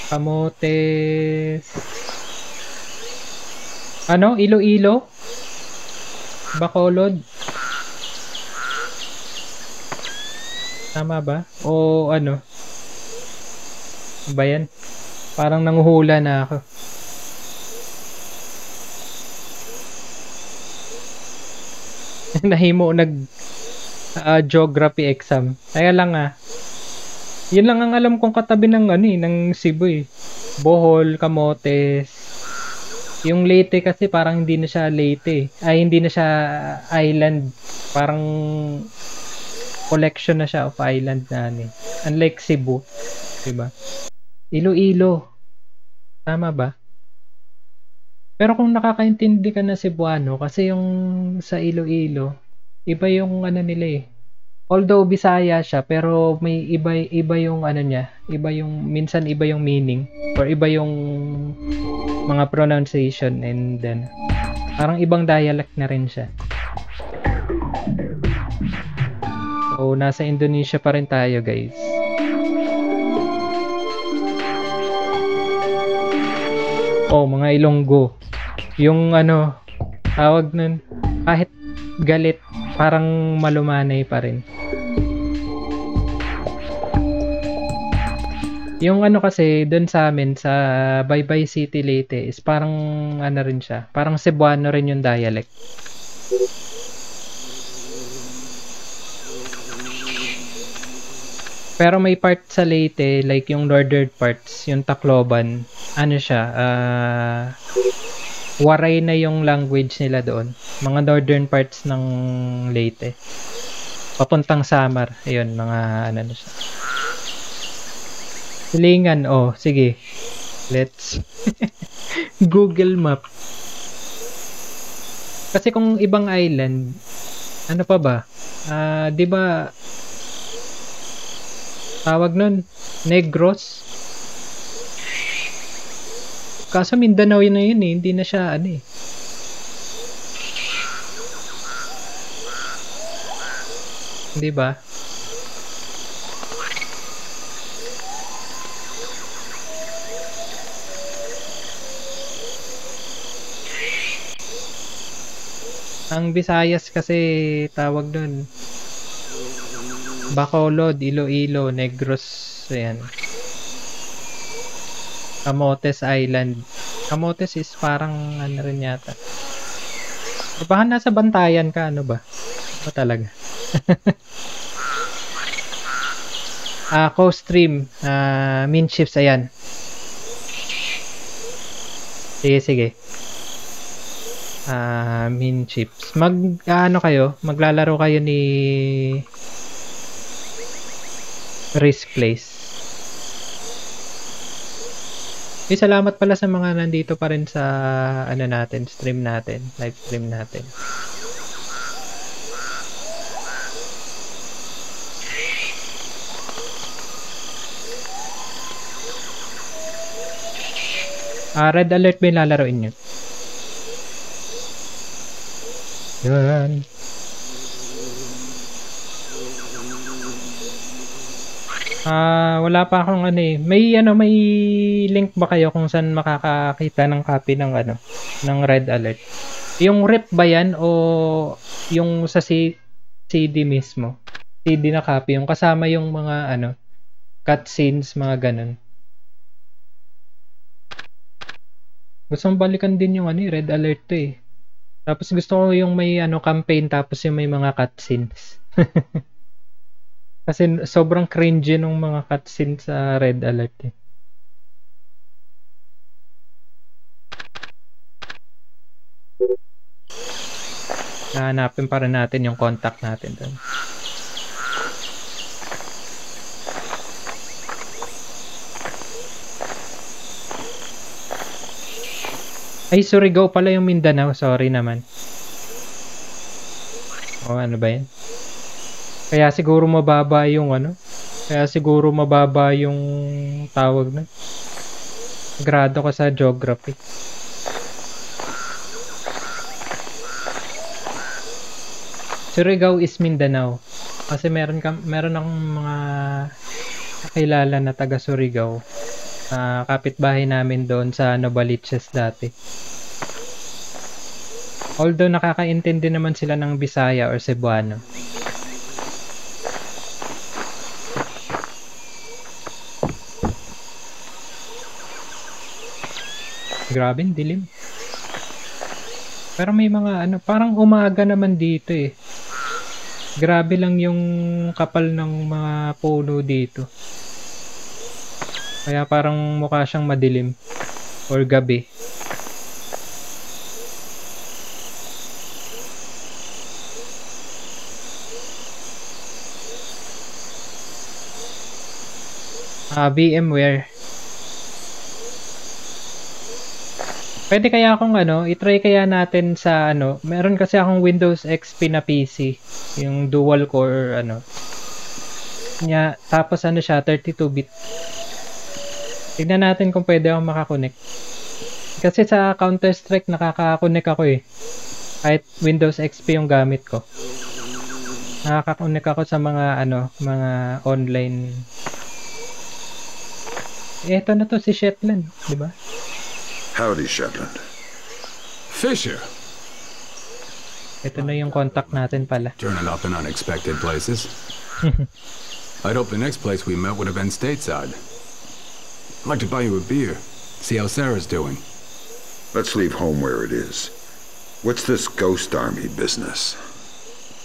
[SPEAKER 1] Kamotes. Ano? Ilo-ilo? Bacolod? Tama ba? O ano? Ba yan? Parang nanguhula na ako. Nahimo nag uh, geography exam. Kaya lang ah. Yun lang ang alam kong katabi ng ano eh, ng Cebu eh. Bohol, Camotes. Yung Leyte kasi parang hindi na siya Leyte. eh. Ay hindi na siya island. Parang collection na siya of island na ano eh. Unlike Cebu, 'di ba? Iloilo. Tama ba? Pero kung nakakaintindi ka na Cebuano kasi yung sa Iloilo, iba yung ano nila eh. Although Bisaya siya, pero may iba iba yung ano niya, iba yung minsan iba yung meaning or iba yung mga pronunciation and then parang ibang dialect na rin siya. So, nasa Indonesia pa rin tayo, guys. Oh, mga Ilonggo. Yung ano, tawag nun, kahit galit, parang malumanay pa rin. Yung ano kasi, dun sa amin, sa Baybay City Leyte, is parang ano rin siya, parang Cebuano rin yung dialect. Pero may part sa Leyte, like yung northern parts, yung Tacloban, ano siya, uh, waray na yung language nila doon. Mga northern parts ng Leyte. Papuntang Samar. Ayun, mga ano na siya. Silingan, oh, sige. Let's Google Map. Kasi kung ibang island, ano pa ba? Uh, 'di ba tawag nun, Negros. Kaso Mindanao yun na yun eh, hindi na siya ano eh. Hindi ba? Ang Visayas kasi tawag doon Bacolod, Iloilo, Negros, ayan. Camotes Island. Camotes is parang ano rin yata. O baka nasa bantayan ka, ano ba? Ba talaga? Ah, uh, Coast Stream, uh, Min Ships, ayan. Sige, sige. Ah, uh, Min Chips. Mag, ano kayo? Maglalaro kayo ni Risk Place. Eh, salamat pala sa mga nandito pa rin sa ano natin, stream natin, live stream natin. Ah, red alert ba yung lalaroin nyo? Yan. Ah, uh, wala pa akong ano eh. May ano, may link ba kayo kung saan makakakita ng copy ng ano, ng red alert? Yung rip ba yan o yung sa C CD mismo? CD na copy, yung kasama yung mga ano, cutscenes, mga ganun. Gusto kong balikan din yung ano, eh, red alert to eh. Tapos gusto ko yung may ano campaign tapos yung may mga cutscenes. Kasi sobrang cringy nung mga cutscene sa Red Alert eh. Hanapin pa rin natin yung contact natin doon. Ay, Surigao pala yung Mindanao. Sorry naman. O, oh, ano ba yan? Kaya siguro mababa yung ano? Kaya siguro mababa yung tawag na. Grado ko sa geography. Surigao is Mindanao. Kasi meron ka meron akong mga kakilala na taga Surigao. Uh, kapitbahay namin doon sa Novaliches dati. Although nakakaintindi naman sila ng Bisaya or Cebuano. Grabe, dilim. Pero may mga ano, parang umaga naman dito eh. Grabe lang yung kapal ng mga puno dito. Kaya parang mukha siyang madilim or gabi. Ah, uh, VMware. Pwede kaya akong ano, i-try kaya natin sa ano, meron kasi akong Windows XP na PC, yung dual core ano. Nya, tapos ano siya, 32-bit. Tignan natin kung pwede akong makakonect. Kasi sa Counter-Strike nakaka-connect ako eh. Kahit Windows XP yung gamit ko. Nakaka-connect ako sa mga ano, mga online. Eh, ito na to si Shetland, di ba?
[SPEAKER 3] Howdy, Shetland.
[SPEAKER 22] Fisher.
[SPEAKER 1] Ito na yung contact natin pala.
[SPEAKER 22] Turning up in unexpected places. I'd hope the next place we met would have been stateside. I'd like to buy you a beer. See how Sarah's doing.
[SPEAKER 3] Let's leave home where it is. What's this ghost army business?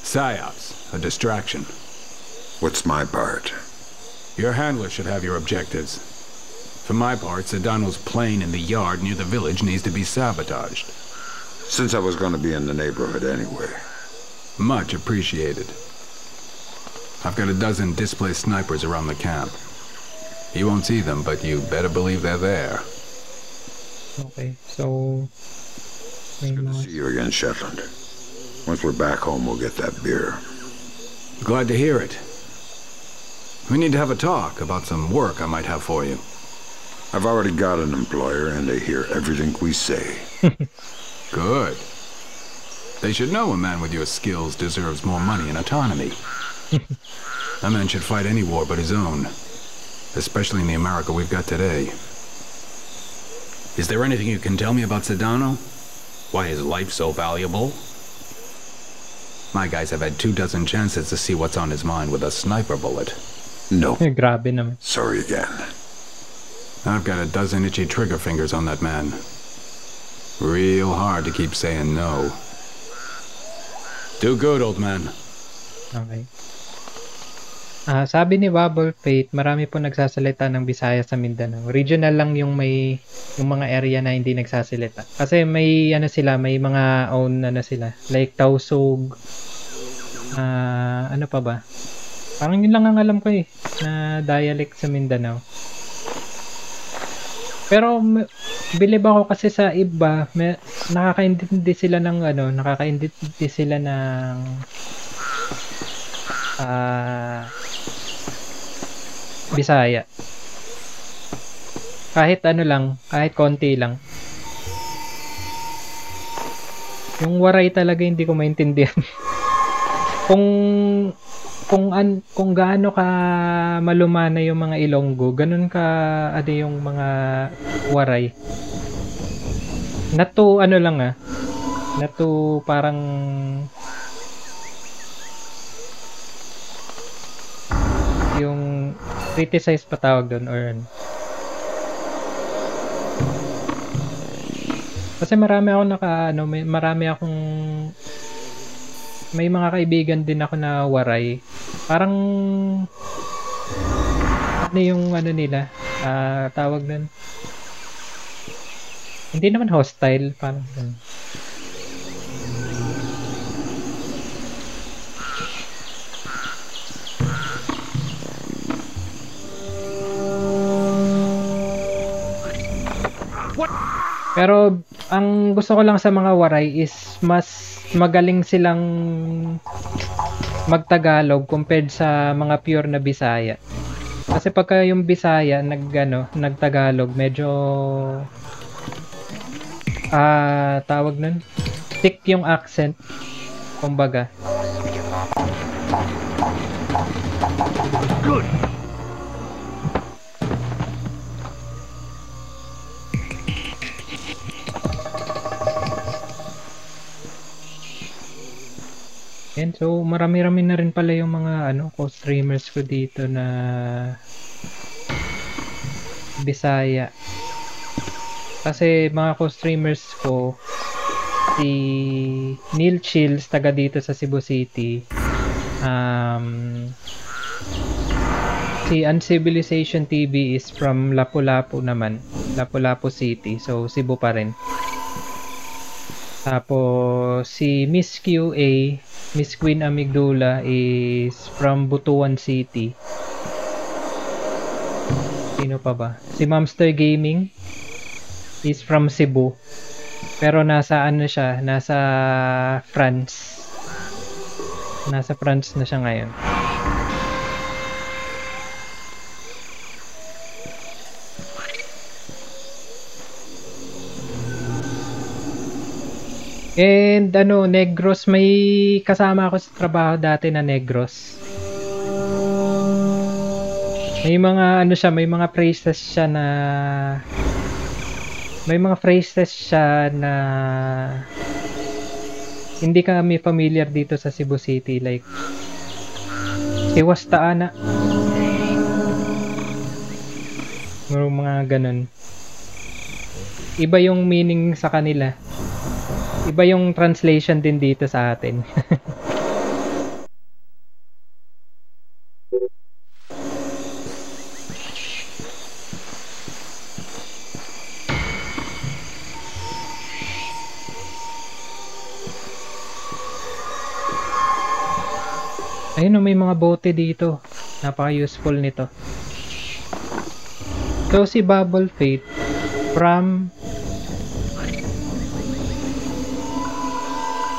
[SPEAKER 22] Psyops. A distraction.
[SPEAKER 3] What's my part?
[SPEAKER 22] Your handler should have your objectives. For my part, Sedano's plane in the yard near the village needs to be sabotaged.
[SPEAKER 3] Since I was going to be in the neighborhood anyway.
[SPEAKER 22] Much appreciated. I've got a dozen displaced snipers around the camp. You won't see them, but you better believe they're there.
[SPEAKER 1] Okay, so...
[SPEAKER 3] It's good to see you again, Shetland. Once we're back home, we'll get that beer.
[SPEAKER 22] Glad to hear it. We need to have a talk about some work I might have for you.
[SPEAKER 3] I've already got an employer, and they hear everything we say.
[SPEAKER 22] Good. They should know a man with your skills deserves more money and autonomy. a man should fight any war but his own, especially in the America we've got today. Is there anything you can tell me about Sedano? Why is life so valuable? My guys have had two dozen chances to see what's on his mind with a sniper bullet.
[SPEAKER 3] No.
[SPEAKER 1] Eh,
[SPEAKER 3] Sorry again.
[SPEAKER 22] I've got a dozen itchy trigger fingers on that man. Real hard to keep saying no. Do good, old man.
[SPEAKER 1] Okay. Ah, sabi ni Bubble Fate, marami po nagsasalita ng Bisaya sa Mindanao. Regional lang yung may yung mga area na hindi nagsasalita. Kasi may ano sila, may mga own ano sila, like Tausug. Ah, ano pa ba? Parang yun lang ang alam ko eh na dialect sa Mindanao. Pero bilib ako kasi sa iba, may, nakakaintindi sila ng ano, nakakaintindi sila ng ah uh, Bisaya. Kahit ano lang, kahit konti lang. Yung waray talaga hindi ko maintindihan. kung kung an kung gaano ka malumana yung mga Ilonggo, ganun ka ano yung mga waray. Nato ano lang ah. Nato parang yung criticize pa tawag doon or ano. Kasi marami ako naka ano, may, marami akong may mga kaibigan din ako na waray. Parang ano yung ano nila, uh, tawag nun. Hindi naman hostile, parang um. What pero ang gusto ko lang sa mga waray is mas magaling silang magtagalog compared sa mga pure na Bisaya. Kasi pagka yung Bisaya nag ano, nagtagalog, medyo ah tawag nun, thick yung accent. Kumbaga.
[SPEAKER 12] Good.
[SPEAKER 1] And so marami-rami na rin pala yung mga ano ko streamers ko dito na Bisaya. Kasi mga co-streamers ko si Neil Chills taga dito sa Cebu City. Um, si Uncivilization TV is from Lapu-Lapu naman. Lapu-Lapu City. So Cebu pa rin. Tapos si Miss QA, Miss Queen Amigdula is from Butuan City. Sino pa ba? Si Mamster Gaming is from Cebu. Pero nasa ano siya, nasa France. Nasa France na siya ngayon. And ano, Negros, may kasama ako sa trabaho dati na Negros. May mga ano siya, may mga phrases siya na may mga phrases siya na hindi kami familiar dito sa Cebu City like Iwas taana. Mga mga ganun. Iba yung meaning sa kanila. Iba yung translation din dito sa atin. Ayun may mga bote dito. Napaka-useful nito. So, si Bubble Fate from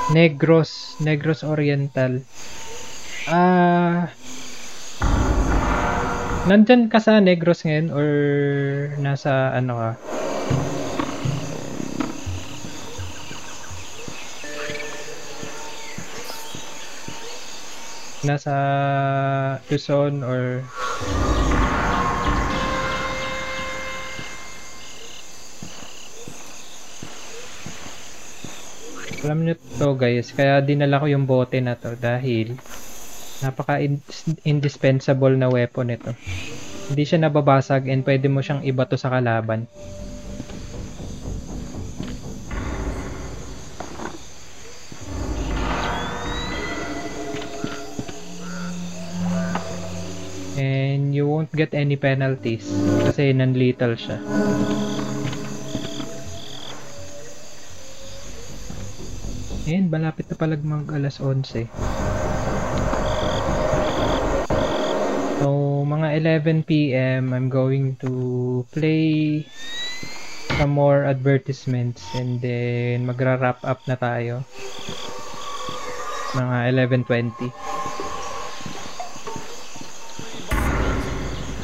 [SPEAKER 1] Negros, Negros Oriental. Ah, nandyan ka sa Negros ngayon or nasa ano ka? Nasa Luzon or Alam nyo to guys, kaya dinala ko yung bote na to dahil napaka indispensable na weapon ito. Hindi siya nababasag and pwede mo siyang ibato sa kalaban. And you won't get any penalties kasi non-lethal siya. And malapit na palag mag alas 11. So, mga 11pm, I'm going to play some more advertisements and then magra-wrap up na tayo. Mga 11.20.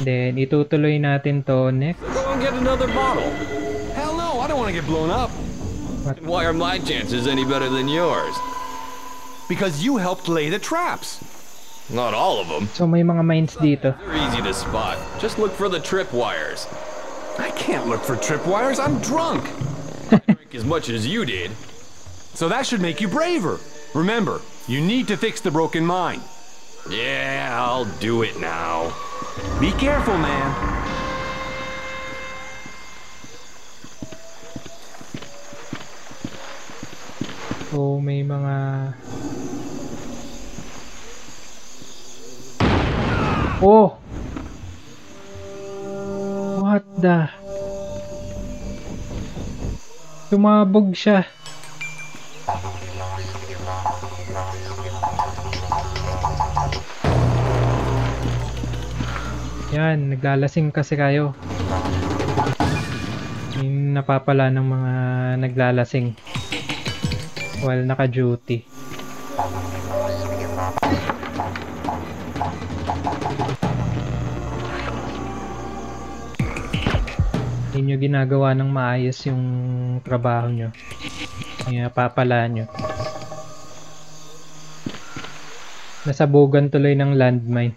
[SPEAKER 1] Then, itutuloy natin to next.
[SPEAKER 23] Go and get another bottle. Hell no, I don't want to get blown up.
[SPEAKER 1] What?
[SPEAKER 23] Why are my chances any better than yours? Because you helped lay the traps. Not all of them.
[SPEAKER 1] So, may mga mines dito.
[SPEAKER 23] They're easy to spot. Just look for the tripwires. I can't look for tripwires. I'm drunk. drink as much as you did.
[SPEAKER 24] So that should make you braver. Remember, you need to fix the broken mine.
[SPEAKER 23] Yeah, I'll do it now.
[SPEAKER 24] Be careful, man.
[SPEAKER 1] So, may mga... Oh! What the? Sumabog siya. Yan, naglalasing kasi kayo. Yung napapala ng mga naglalasing while naka-duty. Hindi nyo ginagawa ng maayos yung trabaho nyo. Kaya papala nyo. Nasabugan tuloy ng landmine.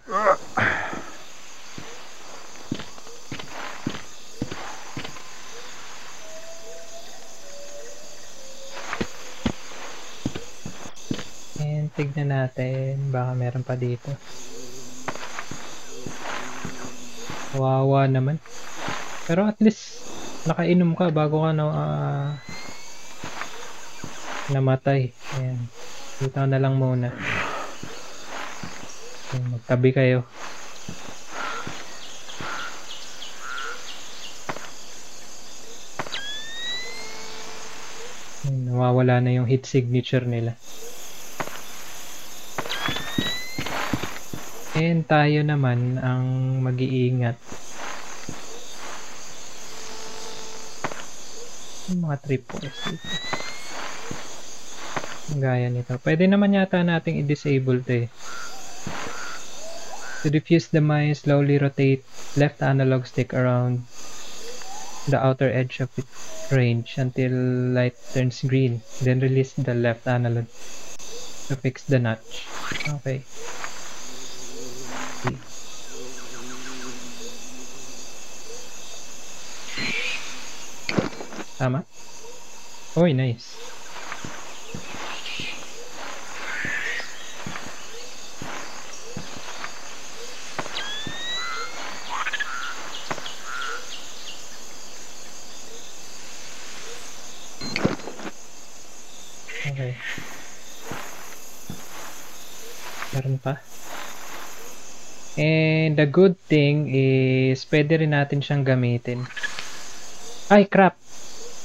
[SPEAKER 1] And tignan natin, baka meron pa dito. Kawawa naman. Pero at least nakainom ka bago ka na ah, namatay. Ayan. Dito na lang muna. Ayan, Magtabi kayo. Ayan, Nawawala na yung hit signature nila. And tayo naman ang mag-iingat. Mga tripods dito. Gaya nito. Pwede naman yata nating i-disable to eh. To defuse the mine, slowly rotate left analog stick around the outer edge of its range until light turns green. Then release the left analog to fix the notch. Okay. Tama? Oy, nice. Okay. Pa. And the good thing is pwede rin natin siyang gamitin. Ay, crap!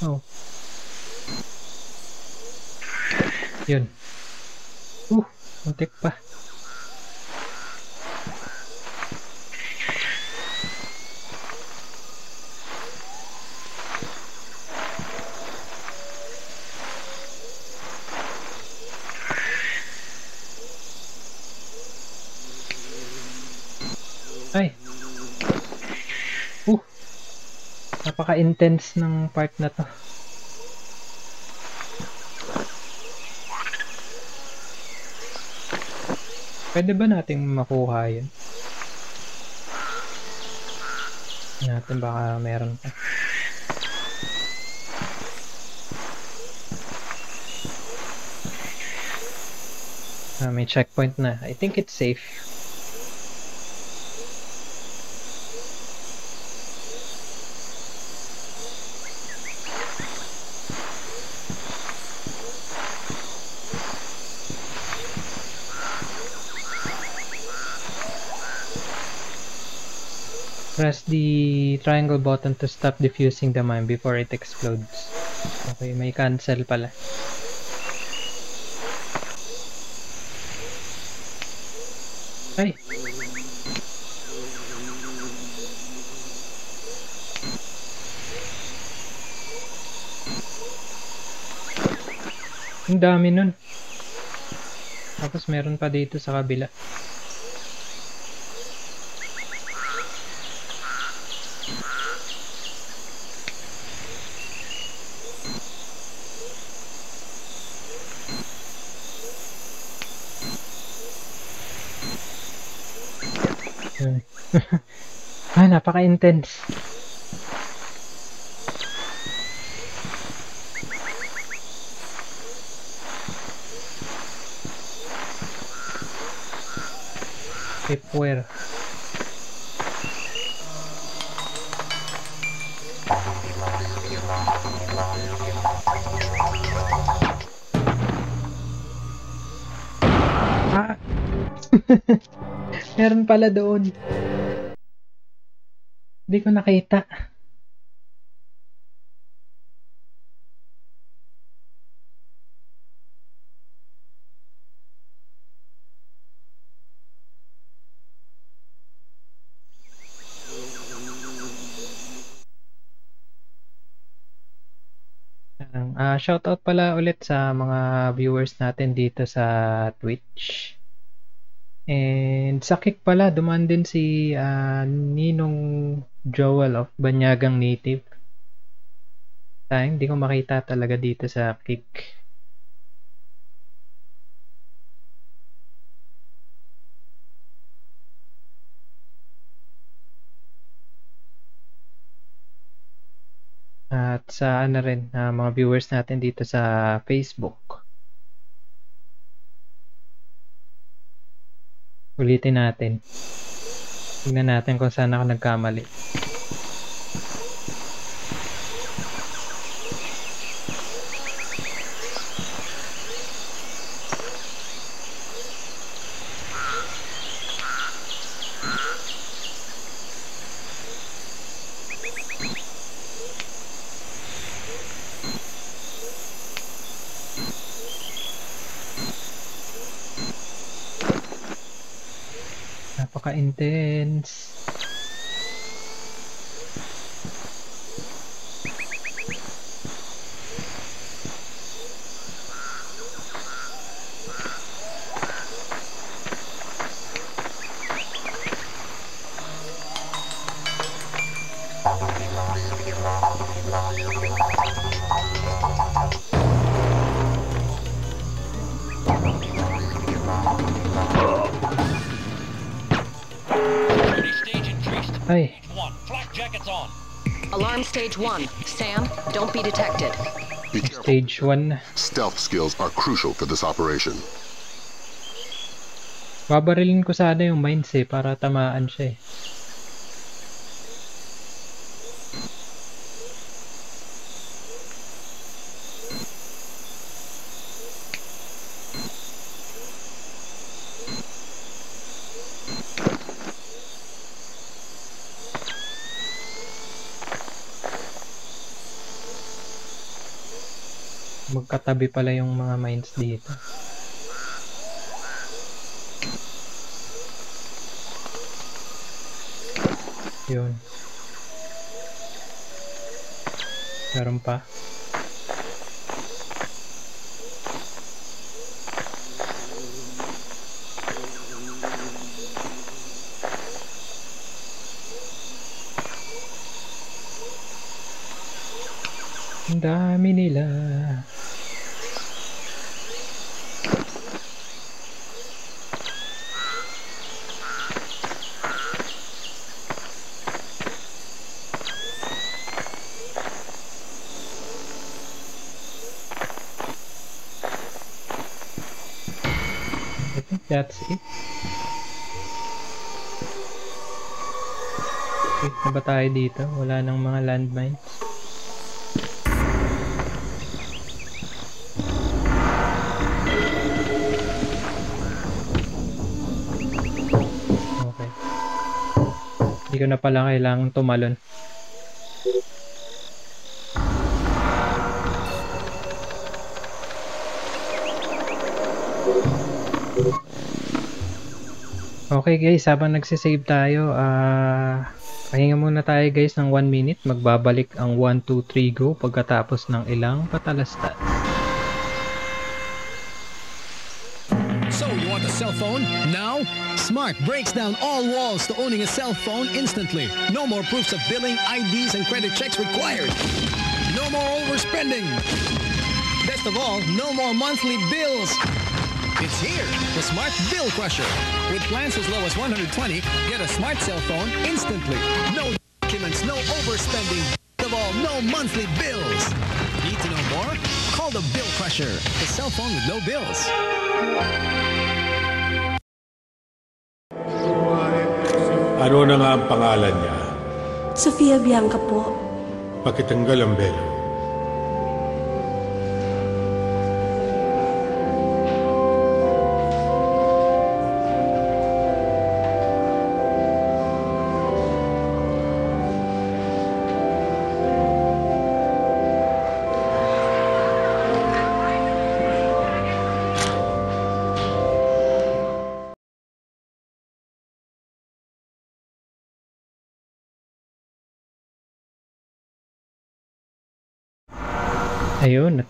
[SPEAKER 1] Oh. Yun. Uh, muntik pa. Ay. Uh. Napaka-intense ng part na to. Pwede ba nating makuha yun? Natin baka meron pa. Ah, may checkpoint na. I think it's safe. Press the triangle button to stop diffusing the mine before it explodes. Okay, may cancel pala. Ay! Ang dami nun. Tapos meron pa dito sa kabila. Yun. ah, napaka-intense. Tripwire. Ah! Meron pala doon. Hindi ko nakita. Ah, shoutout pala ulit sa mga viewers natin dito sa Twitch. And sa Kick pala, dumaan din si ah, Ninong Joel of Banyagang Native. Sayang, hindi ko makita talaga dito sa Kick. At sa ano rin, ah, mga viewers natin dito sa Facebook. Ulitin natin. Tingnan natin kung saan ako nagkamali.
[SPEAKER 25] Stage
[SPEAKER 1] 1.
[SPEAKER 6] Stealth skills are crucial for this operation.
[SPEAKER 1] Babarilin ko sana yung mines eh, para tamaan siya eh. Magkatabi pala yung mga mines dito. Yun. Meron pa. Ang dami nila. I think that's it. Wait na ba tayo dito? Wala nang mga landmines. Okay. Hindi ko na pala kailangang tumalon. Okay guys, habang nagsisave tayo, ah pahinga muna tayo guys ng 1 minute. Magbabalik ang 1, 2, 3 go pagkatapos ng ilang patalastan.
[SPEAKER 26] So, you want a cell phone? Now? Smart breaks down all walls to owning a cell phone instantly. No more proofs of billing, IDs, and credit checks required. No more overspending. Best of all, no more monthly bills. It's here, the Smart Bill Crusher. With plans as low as 120, get a smart cell phone instantly. No documents, no overspending. Of all, no monthly bills. Need to know more? Call the Bill Crusher, the cell phone with no bills.
[SPEAKER 27] Ano na nga ang pangalan niya?
[SPEAKER 28] Sofia Bianca po.
[SPEAKER 27] Pakitanggal ang belo.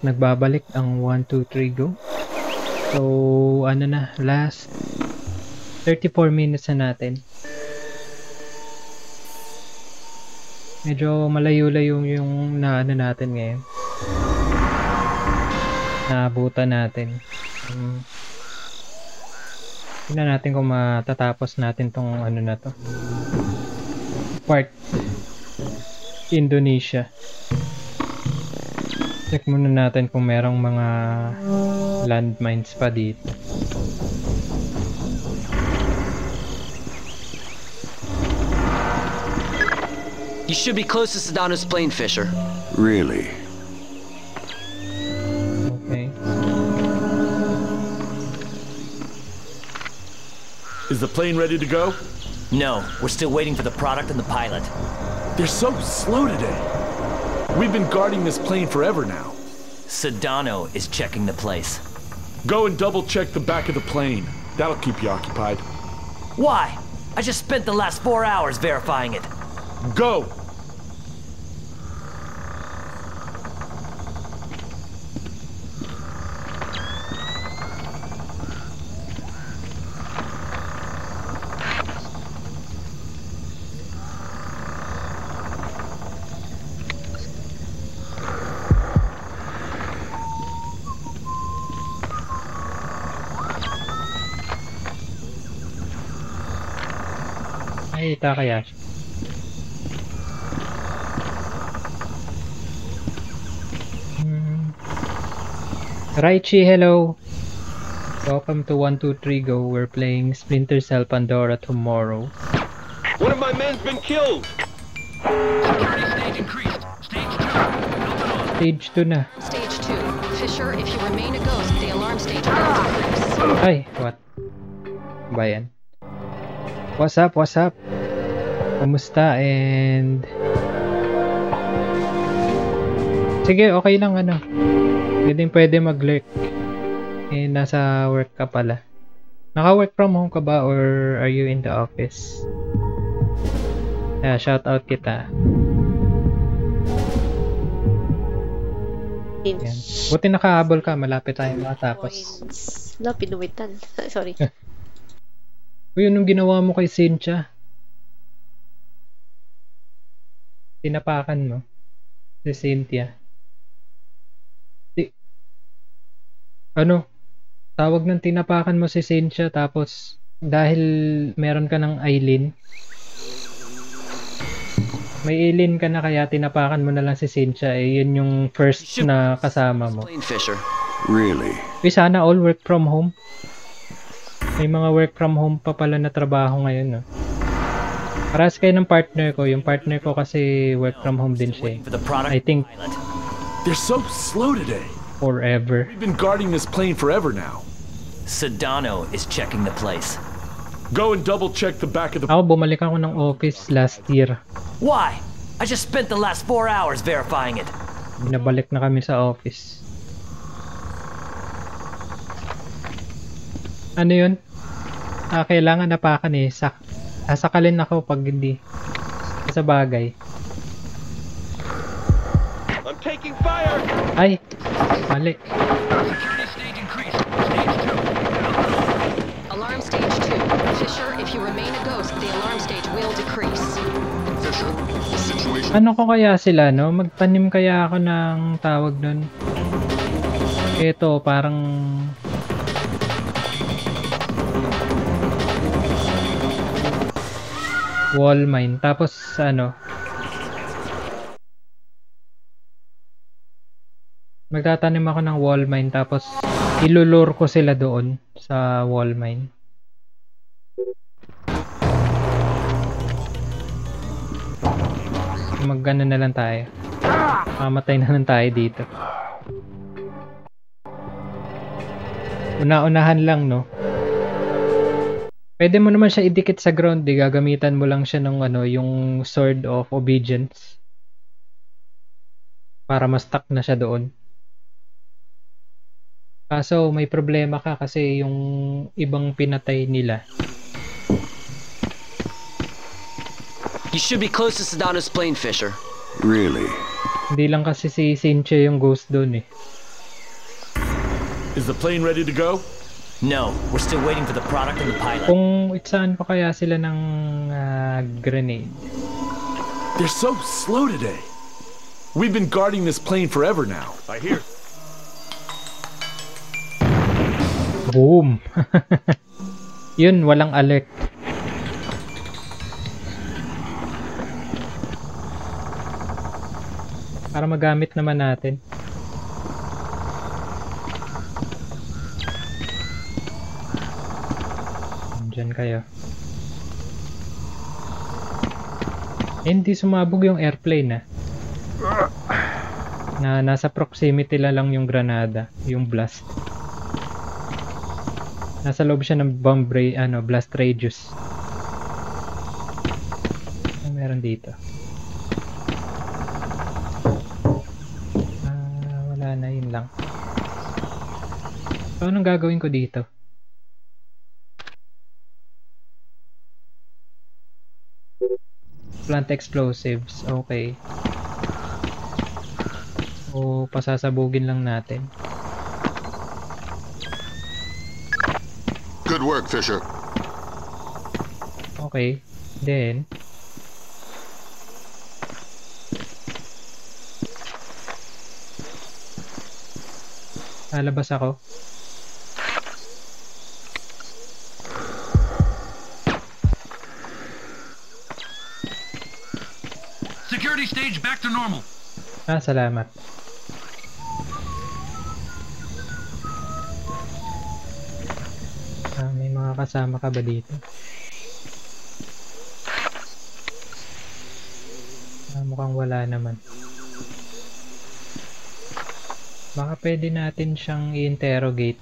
[SPEAKER 1] Nagbabalik ang 1, 2, 3, go. So, ano na, last 34 minutes na natin. Medyo malayo-layo yung na ano natin ngayon. Naabutan natin. Um, tingnan natin kung matatapos natin tong ano na to. Part Indonesia. Check muna natin kung merong mga landmines pa dito.
[SPEAKER 29] You should be close to Sedano's plane, Fisher.
[SPEAKER 3] Really?
[SPEAKER 1] Okay.
[SPEAKER 12] Is the plane ready to go?
[SPEAKER 21] No, we're still waiting for the product and the pilot.
[SPEAKER 12] They're so slow today. We've been guarding this plane forever now.
[SPEAKER 21] Sedano is checking the place.
[SPEAKER 12] Go and double check the back of the plane. That'll keep you occupied.
[SPEAKER 21] Why? I just spent the last four hours verifying it.
[SPEAKER 12] Go!
[SPEAKER 1] Ay, Takayashi. Hmm. Raichi, hello. Welcome to 123 Go. We're playing Splinter Cell Pandora tomorrow.
[SPEAKER 20] One of my men's been killed.
[SPEAKER 1] Security Stage 2 na.
[SPEAKER 25] Stage 2. Fisher, if you remain a ghost, the alarm stage will decrease.
[SPEAKER 1] Ay, what? Ba yan? What's up? What's up? Kumusta? And... Sige, okay lang ano. Pwede pwede mag-lurk. Eh, nasa work ka pala. Naka-work from home ka ba or are you in the office? Yeah, shout out kita. Yan. Buti nakahabol ka, malapit tayo makatapos.
[SPEAKER 30] No, pinuwitan. Sorry.
[SPEAKER 1] Uy, anong ginawa mo kay Cynthia? Tinapakan mo. Si Cynthia. Di... Ano? Tawag ng tinapakan mo si Cynthia tapos dahil meron ka ng Eileen. May Eileen ka na kaya tinapakan mo na lang si Cynthia eh. Yun yung first na kasama mo.
[SPEAKER 3] Really?
[SPEAKER 1] Uy, sana all work from home. May mga work from home pa pala na trabaho ngayon, no? Paras kayo ng partner ko. Yung partner ko kasi work from home din siya. eh. I think
[SPEAKER 12] They're so slow today.
[SPEAKER 1] forever.
[SPEAKER 12] We've been guarding this plane forever now.
[SPEAKER 21] Sedano is checking the place.
[SPEAKER 12] Go and double check the back of the
[SPEAKER 1] Ako, bumalik ako ng office last year.
[SPEAKER 21] Why? I just spent the last four hours verifying it.
[SPEAKER 1] Binabalik na kami sa office. Ano yun? Ah, kailangan napakan eh. Sak sasakalin ako pag hindi. Sa bagay.
[SPEAKER 20] I'm taking fire.
[SPEAKER 1] Ay! Mali.
[SPEAKER 25] Alarm stage 2. Fisher, if you remain a ghost, the alarm stage will decrease.
[SPEAKER 6] Fisher, situation.
[SPEAKER 1] Ano ko kaya sila, no? Magtanim kaya ako ng tawag nun. Ito, parang... Wall mine. Tapos, ano... Magtatanim ako ng wall mine tapos ilulure ko sila doon sa wall mine. Magano na lang tayo. Mamatay na lang tayo dito. Una-unahan lang, no? Pwede mo naman siya idikit sa ground, di gagamitan mo lang siya ng ano, yung Sword of Obedience. Para ma-stuck na siya doon. Kaso may problema ka kasi yung ibang pinatay nila.
[SPEAKER 29] You should be close to Sedano's plane, Fisher.
[SPEAKER 3] Really?
[SPEAKER 1] Hindi lang kasi si Sinche yung ghost doon eh.
[SPEAKER 12] Is the plane ready to go?
[SPEAKER 21] No, we're still waiting for the product and the pilot.
[SPEAKER 1] Kung itsaan pa kaya sila ng ah, grenade.
[SPEAKER 12] They're so slow today. We've been guarding this plane forever now. I hear.
[SPEAKER 1] Boom! Yun, walang alert. Para magamit naman natin. Diyan kayo. Hindi sumabog yung airplane ah. Na nasa proximity la lang yung granada, yung blast. Nasa loob siya ng bomb ray, ano, blast radius. Ano meron dito? Ah, wala na yun lang. So, anong gagawin ko dito? Plant explosives. Okay. O pasasabugin lang natin.
[SPEAKER 6] Good work, Fisher.
[SPEAKER 1] Okay. Then, lalabas ako.
[SPEAKER 31] Security stage back to normal.
[SPEAKER 1] Ah, salamat. Ah, may mga kasama ka ba dito? Ah, mukhang wala naman. Baka pwede natin siyang i-interrogate.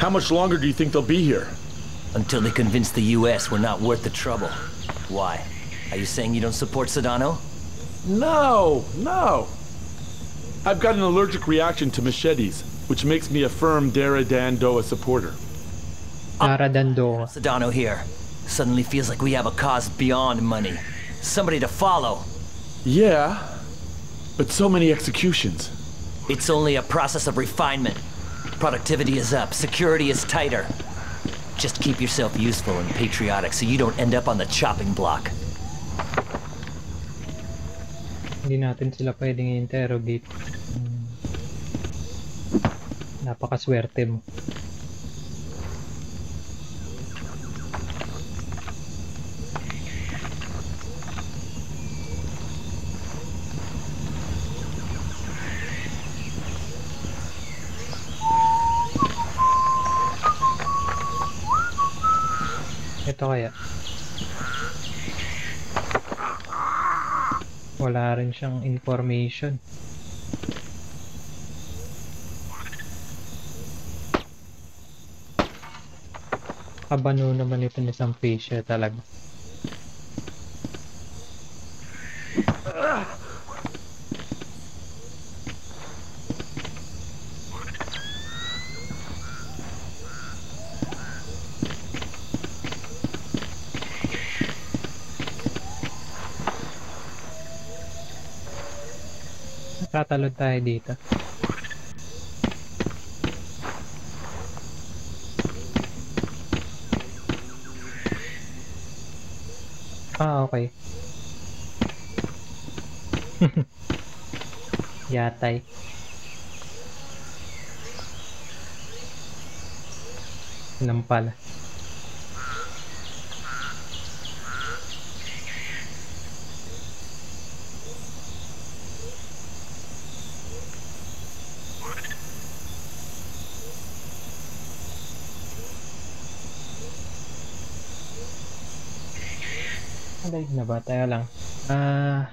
[SPEAKER 12] How much longer do you think they'll be here?
[SPEAKER 21] Until they convince the US we're not worth the trouble. Why? Are you saying you don't support Sedano?
[SPEAKER 12] No, no. I've got an allergic reaction to machetes, which makes me a firm Dara Dandoa supporter.
[SPEAKER 1] Uh, Para Dandoa.
[SPEAKER 21] Sedano here. Suddenly feels like we have a cause beyond money. Somebody to follow.
[SPEAKER 12] Yeah, but so many executions.
[SPEAKER 21] It's only a process of refinement. Productivity is up, security is tighter. Just keep yourself useful and patriotic so you don't end up on the chopping block.
[SPEAKER 1] Hindi natin sila pwedeng i-interrogate. Hmm. Napakaswerte mo. Ito kaya. Wala rin siyang information. Kabano naman ito ni Fisher talaga. Tatalon tayo dito. Ah, okay. Yatay. Lang pala. Live na ba? Tayo lang. Ah,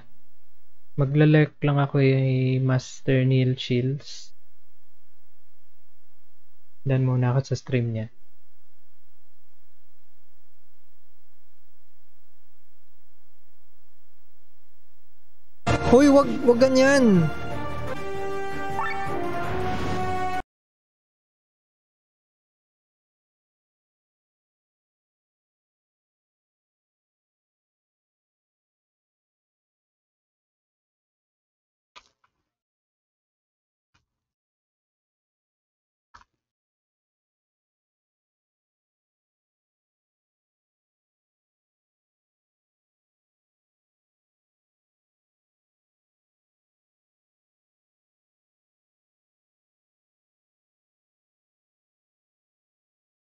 [SPEAKER 1] magla-lurk lang ako yung Master Neil Shields. Dan muna ako sa stream niya.
[SPEAKER 32] Hoy, wag wag ganyan.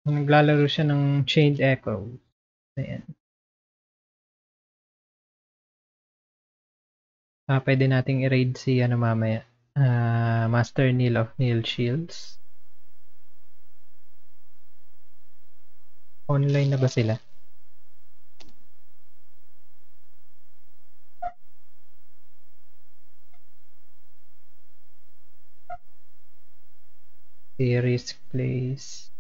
[SPEAKER 1] Naglalaro siya ng Chained Echo. Ayan. Ah, pwede nating i-raid si ano mamaya. Ah, Master Neil of Neil Shields. Online na ba sila? Series plays.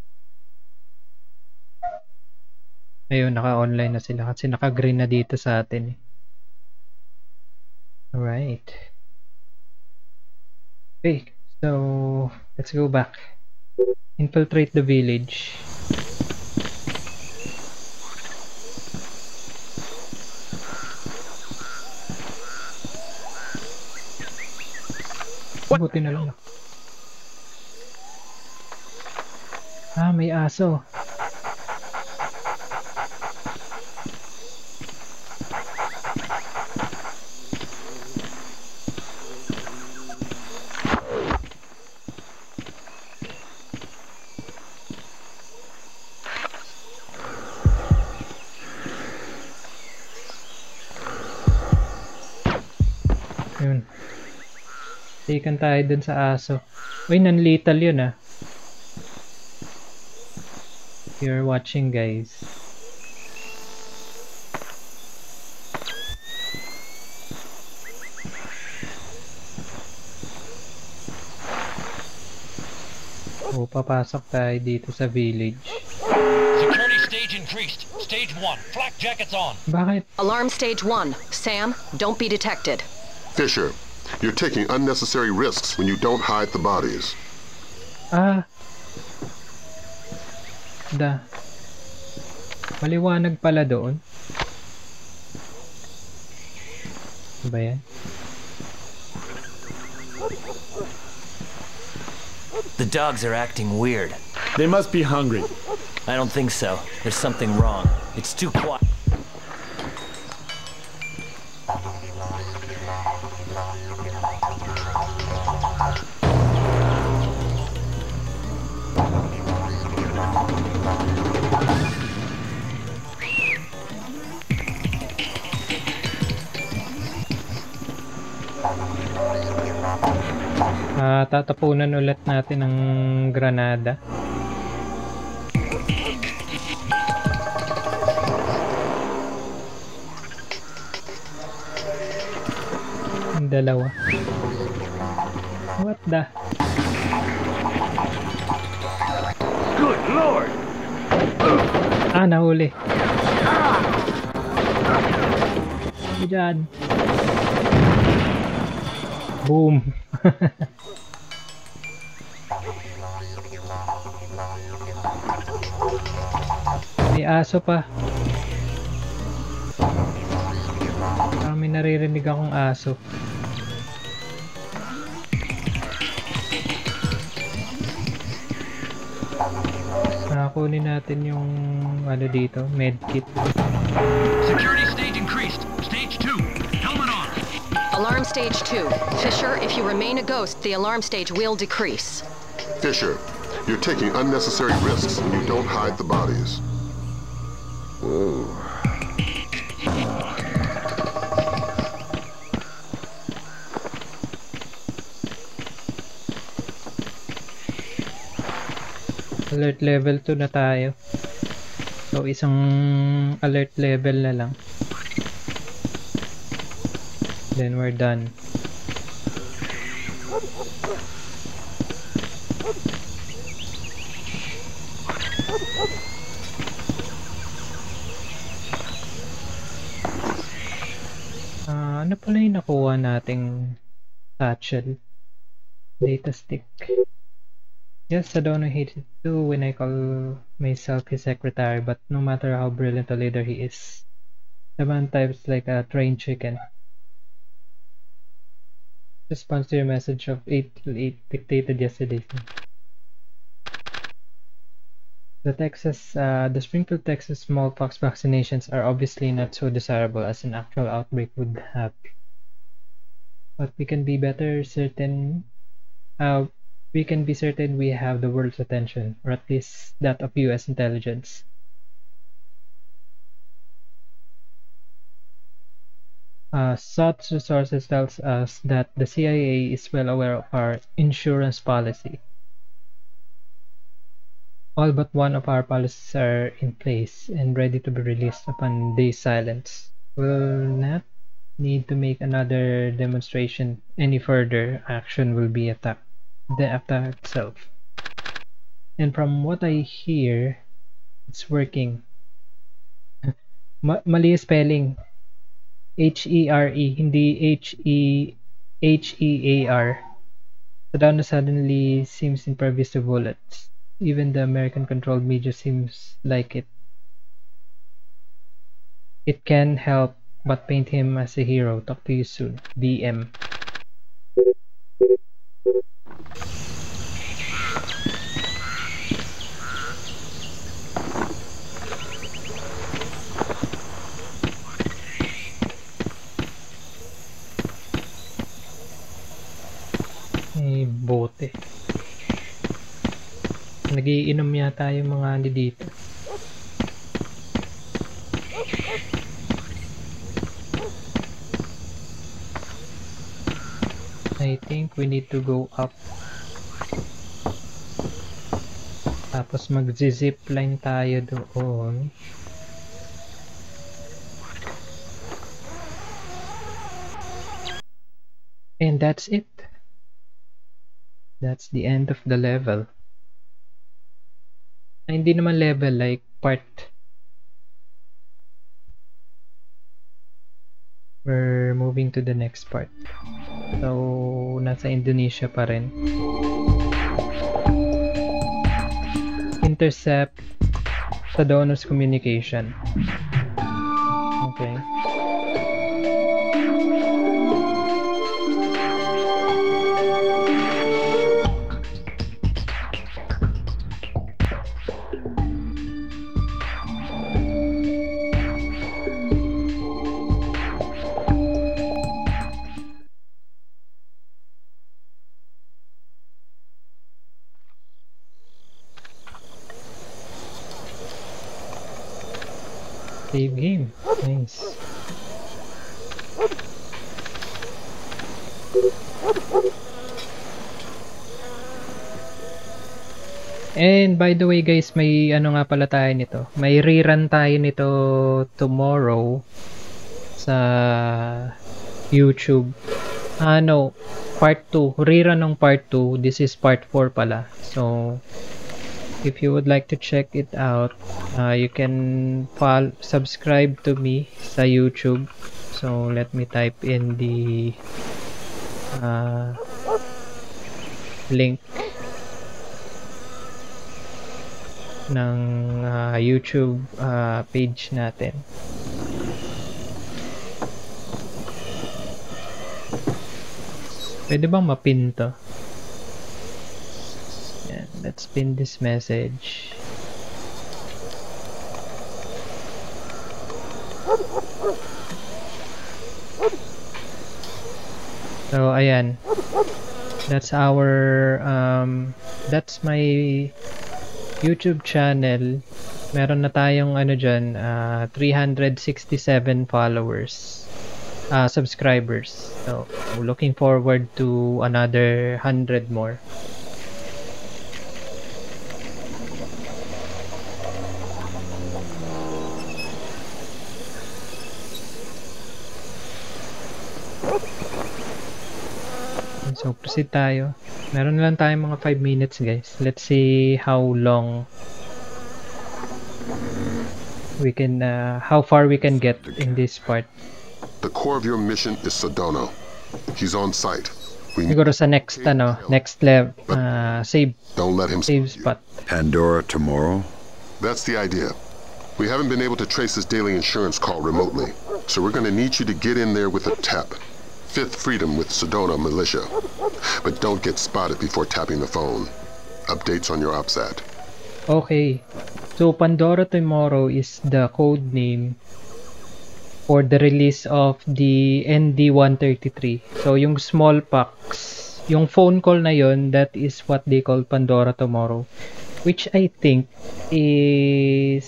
[SPEAKER 1] Ayun, naka-online na sila kasi naka-green na dito sa atin eh. Alright. Okay, so let's go back. Infiltrate the village. Buti na lang. Ah, may aso. Yun. Taken tayo dun sa aso. Uy, non-lethal yun ah. You're watching guys. O, papasok tayo dito sa village.
[SPEAKER 31] Security stage increased. Stage 1. Flak jackets on.
[SPEAKER 1] Bakit?
[SPEAKER 25] Alarm stage 1. Sam, don't be detected.
[SPEAKER 6] Fisher, you're taking unnecessary risks when you don't hide the bodies.
[SPEAKER 1] Ah. Da. Maliwanag pala doon. Ba yan?
[SPEAKER 21] The dogs are acting weird.
[SPEAKER 12] They must be hungry.
[SPEAKER 21] I don't think so. There's something wrong. It's too quiet.
[SPEAKER 1] Tatapunan ulit natin ng granada. Dalawa. What the?
[SPEAKER 18] Good lord!
[SPEAKER 1] Ah, nahuli. Diyan. Boom. May aso pa. Parang may naririnig akong aso. Nakakunin natin yung ano dito, medkit.
[SPEAKER 31] Security stage increased. Stage 2. Helmet on.
[SPEAKER 25] Alarm stage 2. Fisher, if you remain a ghost, the alarm stage will decrease.
[SPEAKER 6] Fisher, you're taking unnecessary risks when you don't hide the bodies. Whoa.
[SPEAKER 1] Alert level 2 na tayo. So, isang alert level na lang. Then we're done. Ano pala yung nakuha nating satchel? Data stick. Yes, Sadona hates it too when I call myself his secretary, but no matter how brilliant a leader he is, the man types like a trained chicken. Response to your message of 8 to 8 dictated yesterday. The Texas, uh, the Springfield, Texas smallpox vaccinations are obviously not so desirable as an actual outbreak would have. But we can be better certain, uh, we can be certain we have the world's attention, or at least that of US intelligence. Uh, such resources tells us that the CIA is well aware of our insurance policy. All but one of our policies are in place and ready to be released upon day's silence. We'll not need to make another demonstration. Any further action will be attack. The attack itself. And from what I hear, it's working. Ma mali spelling. H-E-R-E, hindi H-E H-E-A-R. Sedona suddenly seems impervious to bullets. Even the American-controlled media seems like it. It can help but paint him as a hero. Talk to you soon. DM. Bote. Nagiinom yata yung mga ani dito. I think we need to go up. Tapos mag-zipline tayo doon. And that's it. That's the end of the level. Ay, hindi naman level, like part. We're moving to the next part. So, nasa Indonesia pa rin. Intercept sa donors communication. The way guys, may ano nga pala tayo nito. May rerun tayo nito tomorrow sa YouTube. Ano, part 2. Rerun ng part 2. This is part 4 pala. So, if you would like to check it out, uh, you can follow, subscribe to me sa YouTube. So, let me type in the uh, link ng uh, YouTube uh, page natin. Pwede bang mapin to? Yan, let's pin this message. So, ayan. That's our, um, that's my YouTube channel. Meron na tayong ano dyan, uh, 367 followers. Uh, subscribers. So, looking forward to another 100 more. Proceed tayo. Meron lang tayong mga 5 minutes, guys. Let's see how long we can, uh, how far we can get in this part.
[SPEAKER 6] The core of your mission is Sodono. He's on site. We
[SPEAKER 1] Siguro sa next, ano, next level, uh, save,
[SPEAKER 6] don't let him
[SPEAKER 1] save spot.
[SPEAKER 3] Pandora tomorrow?
[SPEAKER 6] That's the idea. We haven't been able to trace his daily insurance call remotely, so we're gonna need you to get in there with a TEP. Fifth Freedom with Sedona Militia. But don't get spotted before tapping the phone. Updates on your OPSAT.
[SPEAKER 1] Okay. So, Pandora Tomorrow is the code name for the release of the ND-133. So, yung smallpox yung phone call na that is what they call Pandora Tomorrow which I think is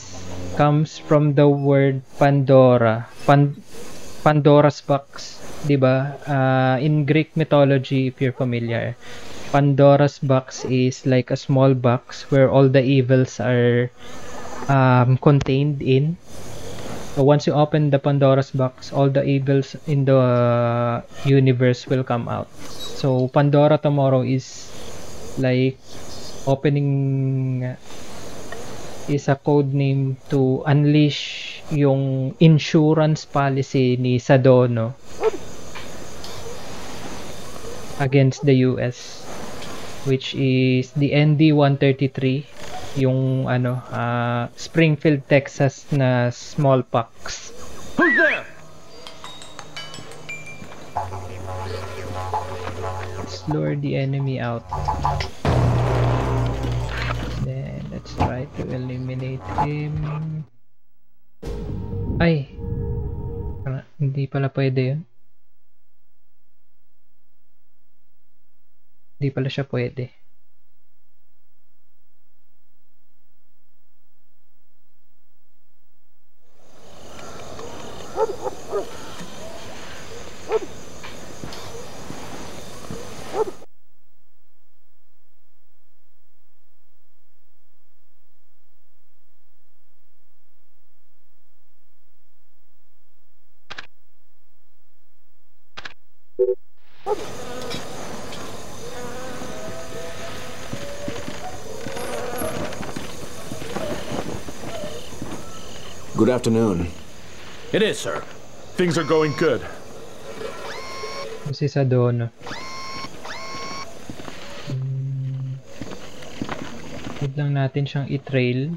[SPEAKER 1] comes from the word Pandora Pan, Pandora's box 'di ba? Uh, in Greek mythology if you're familiar Pandora's box is like a small box where all the evils are um, contained in. So once you open the Pandora's box all the evils in the universe will come out. So Pandora tomorrow is like opening is a code name to unleash yung insurance policy ni Sadono against the US which is the ND-133 yung ano uh, Springfield, Texas na smallpox.
[SPEAKER 20] Who's there?
[SPEAKER 1] Let's lure the enemy out. Then, let's try to eliminate him. Ay! Hindi pala pwede yun. Hindi pala siya pwede.
[SPEAKER 23] Good afternoon.
[SPEAKER 12] It is, sir. Things are going good.
[SPEAKER 1] Kasi sa doon. Hmm. Huwag lang natin siyang i-trail.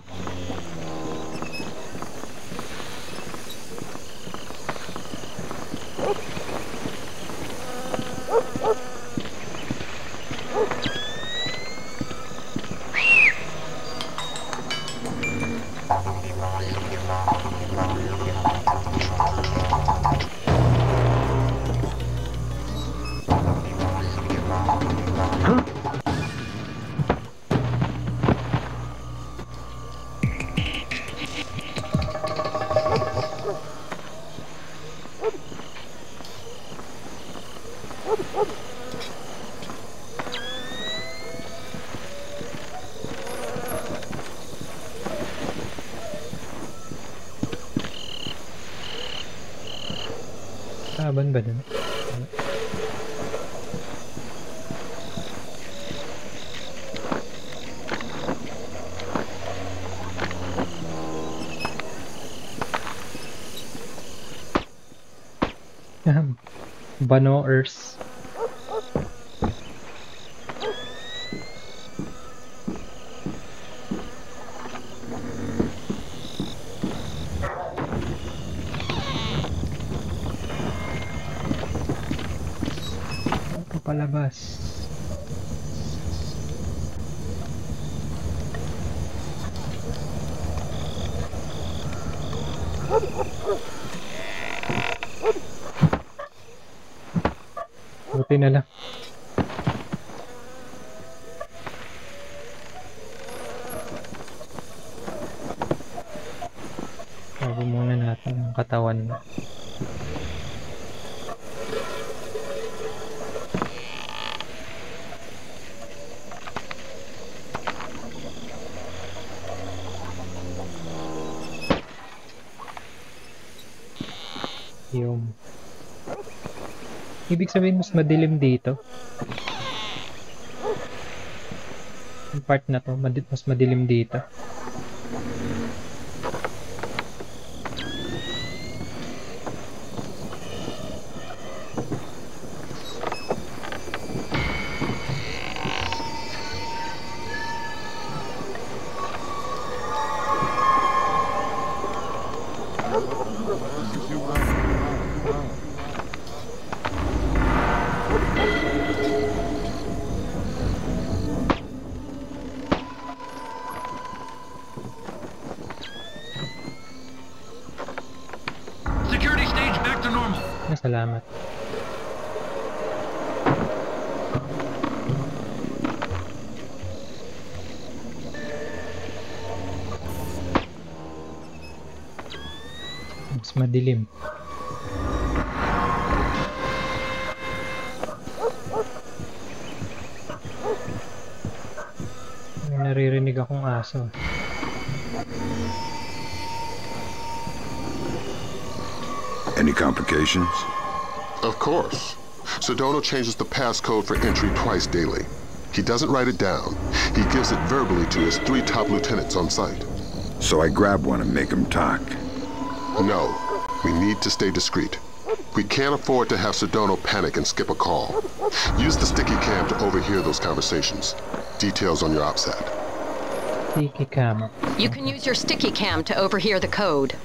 [SPEAKER 1] Banoers. palabas. Buti na lang. Bago muna natin ang katawan mo. Yung Ibig sabihin mas madilim dito. Yung part na to, mas madilim dito. Akong aso.
[SPEAKER 3] Any complications?
[SPEAKER 6] Of course. Sedona changes the passcode for entry twice daily. He doesn't write it down. He gives it verbally to his three top lieutenants on site.
[SPEAKER 3] So I grab one and make him talk.
[SPEAKER 6] No. We need to stay discreet. We can't afford to have Sedona panic and skip a call. Use the sticky cam to overhear those conversations. Details on your OPSAT.
[SPEAKER 1] Sticky cam.
[SPEAKER 25] You can use your sticky cam to overhear the code.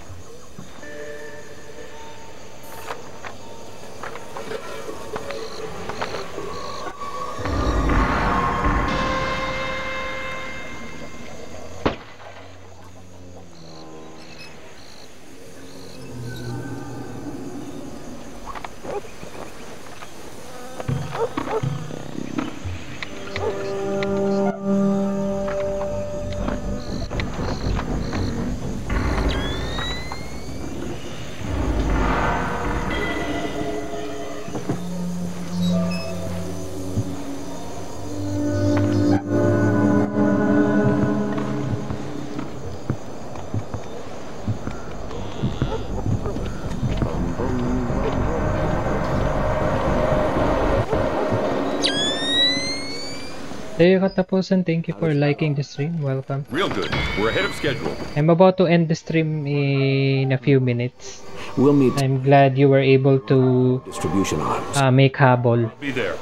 [SPEAKER 1] Tayo katapusan, thank you for liking the stream. Welcome.
[SPEAKER 23] Real good. We're ahead of schedule.
[SPEAKER 1] I'm about to end the stream in a few minutes.
[SPEAKER 33] We'll meet
[SPEAKER 1] I'm glad you were able to
[SPEAKER 33] distribution arms.
[SPEAKER 1] uh, make habol.
[SPEAKER 23] Be there.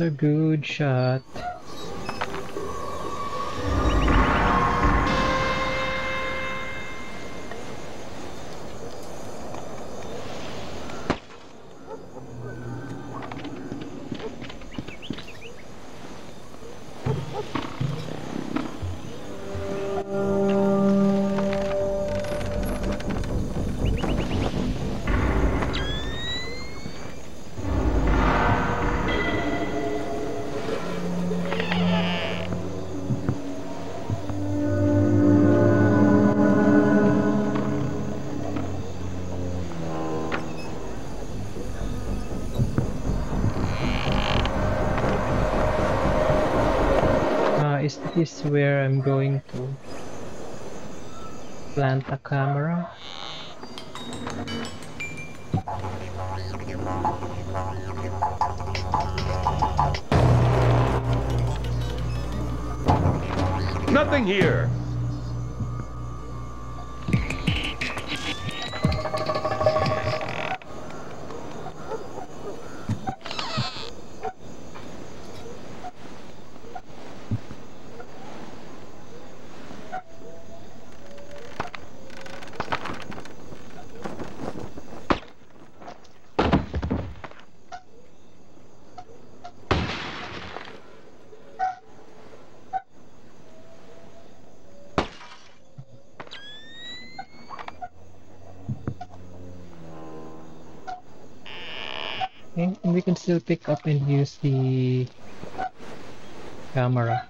[SPEAKER 1] A good shot. Is where Okay, and we can still pick up and use the camera.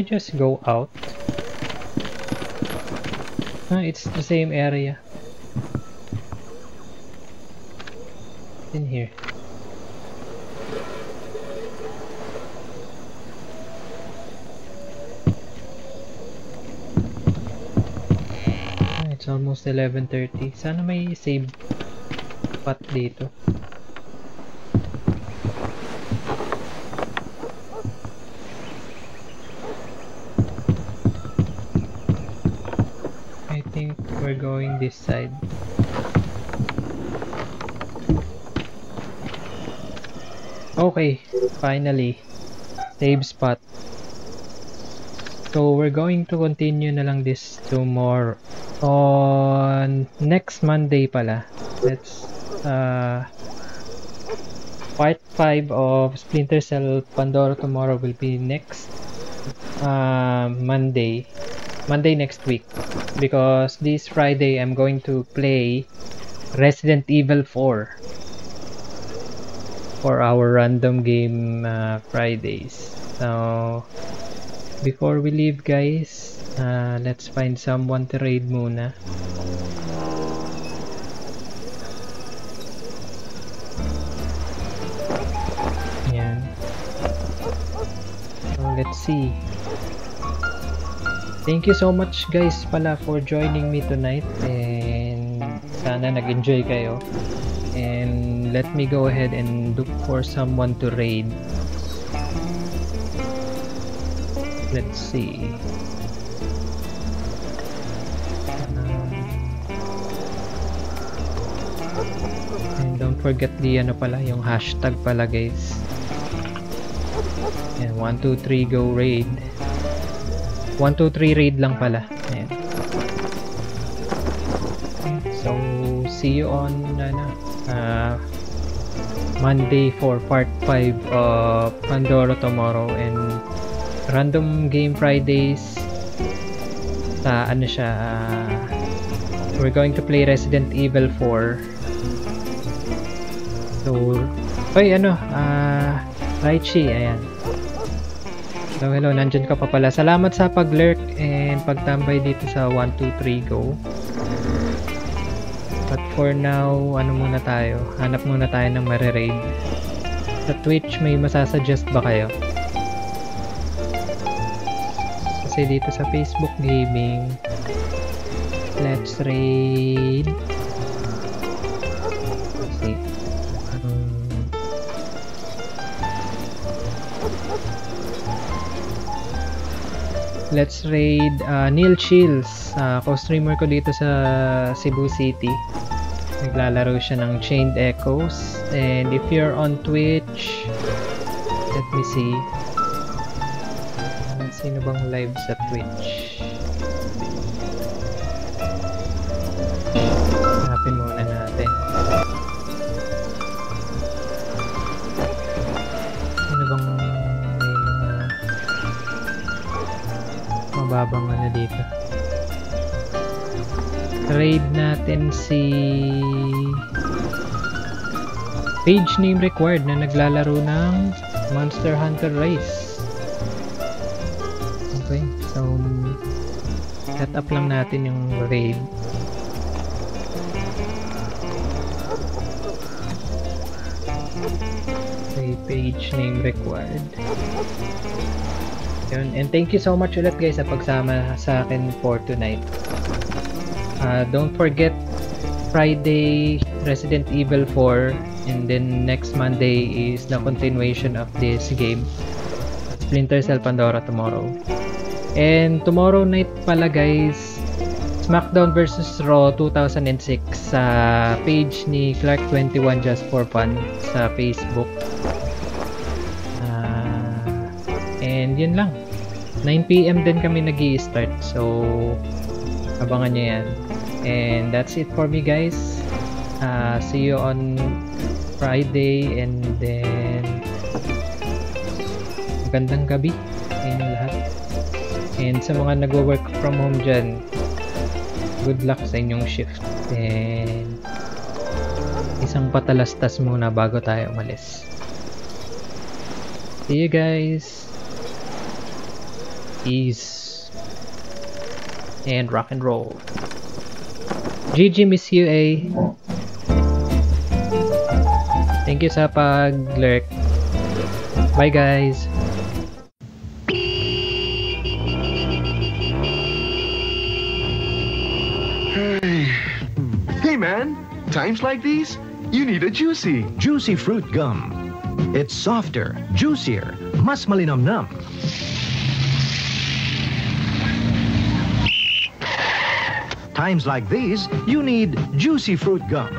[SPEAKER 1] I just go out? Ah, it's the same area. In here. Ah, it's almost 11.30. Sana may save spot dito. I think we're going this side. Okay, finally. Save spot. So we're going to continue na lang this tomorrow. On next Monday pala. Let's uh part 5 of Splinter Cell Pandora tomorrow will be next uh, Monday. Monday next week. Because this Friday I'm going to play Resident Evil 4 for our random game uh, Fridays. So before we leave guys, uh, let's find someone to raid muna. Let's see. Thank you so much guys pala for joining me tonight and sana nag-enjoy kayo. And let me go ahead and look for someone to raid. Let's see. And don't forget the ano pala, yung hashtag pala guys. Yan, 1, 2, 3 go raid. 1, 2, 3 raid lang pala. Ayan. So, see you on ano, uh, Monday for part 5 of Pandora tomorrow and Random Game Fridays sa ano siya uh, we're going to play Resident Evil 4 so oy ano ah uh, Raichi ayan hello hello nandyan ka pa pala. Salamat sa pag-lurk and pagtambay dito sa 1, 2, 3 go. But for now ano muna tayo? Hanap muna tayo ng mariraid sa Twitch may masasuggest ba kayo? Kasi dito sa Facebook Gaming let's raid let's raid uh, Neil Chills. Uh, co-streamer ko dito sa Cebu City. Naglalaro siya ng Chained Echoes. And if you're on Twitch let me see. Sino bang live sa Twitch? Mababang ano dito? Trade natin si page name required na naglalaro ng Monster Hunter Rise. Okay, so set up lang natin yung raid. Okay, page name required. Yun. And thank you so much ulit guys sa pagsama sa akin for tonight. Uh, don't forget Friday Resident Evil 4 and then next Monday is the continuation of this game. Splinter Cell Pandora tomorrow. And tomorrow night pala guys, SmackDown vs Raw 2006 sa page ni Clark21 Just for Fun sa Facebook. Yun lang. 9pm din kami nag start so abangan nyo yan. And that's it for me guys. Uh, see you on Friday and then magandang gabi sa inyo lahat. And sa mga nagwo-work from home dyan, good luck sa inyong shift. And isang patalastas muna bago tayo umalis. See you guys! Peace. And rock and roll. GG Miss UA. Eh? Thank you sa pag-lurk. Bye guys.
[SPEAKER 17] Hey man, times like these, you need a juicy.
[SPEAKER 26] Juicy fruit gum. It's softer, juicier, mas malinamnam. Times like these, you need juicy fruit gum.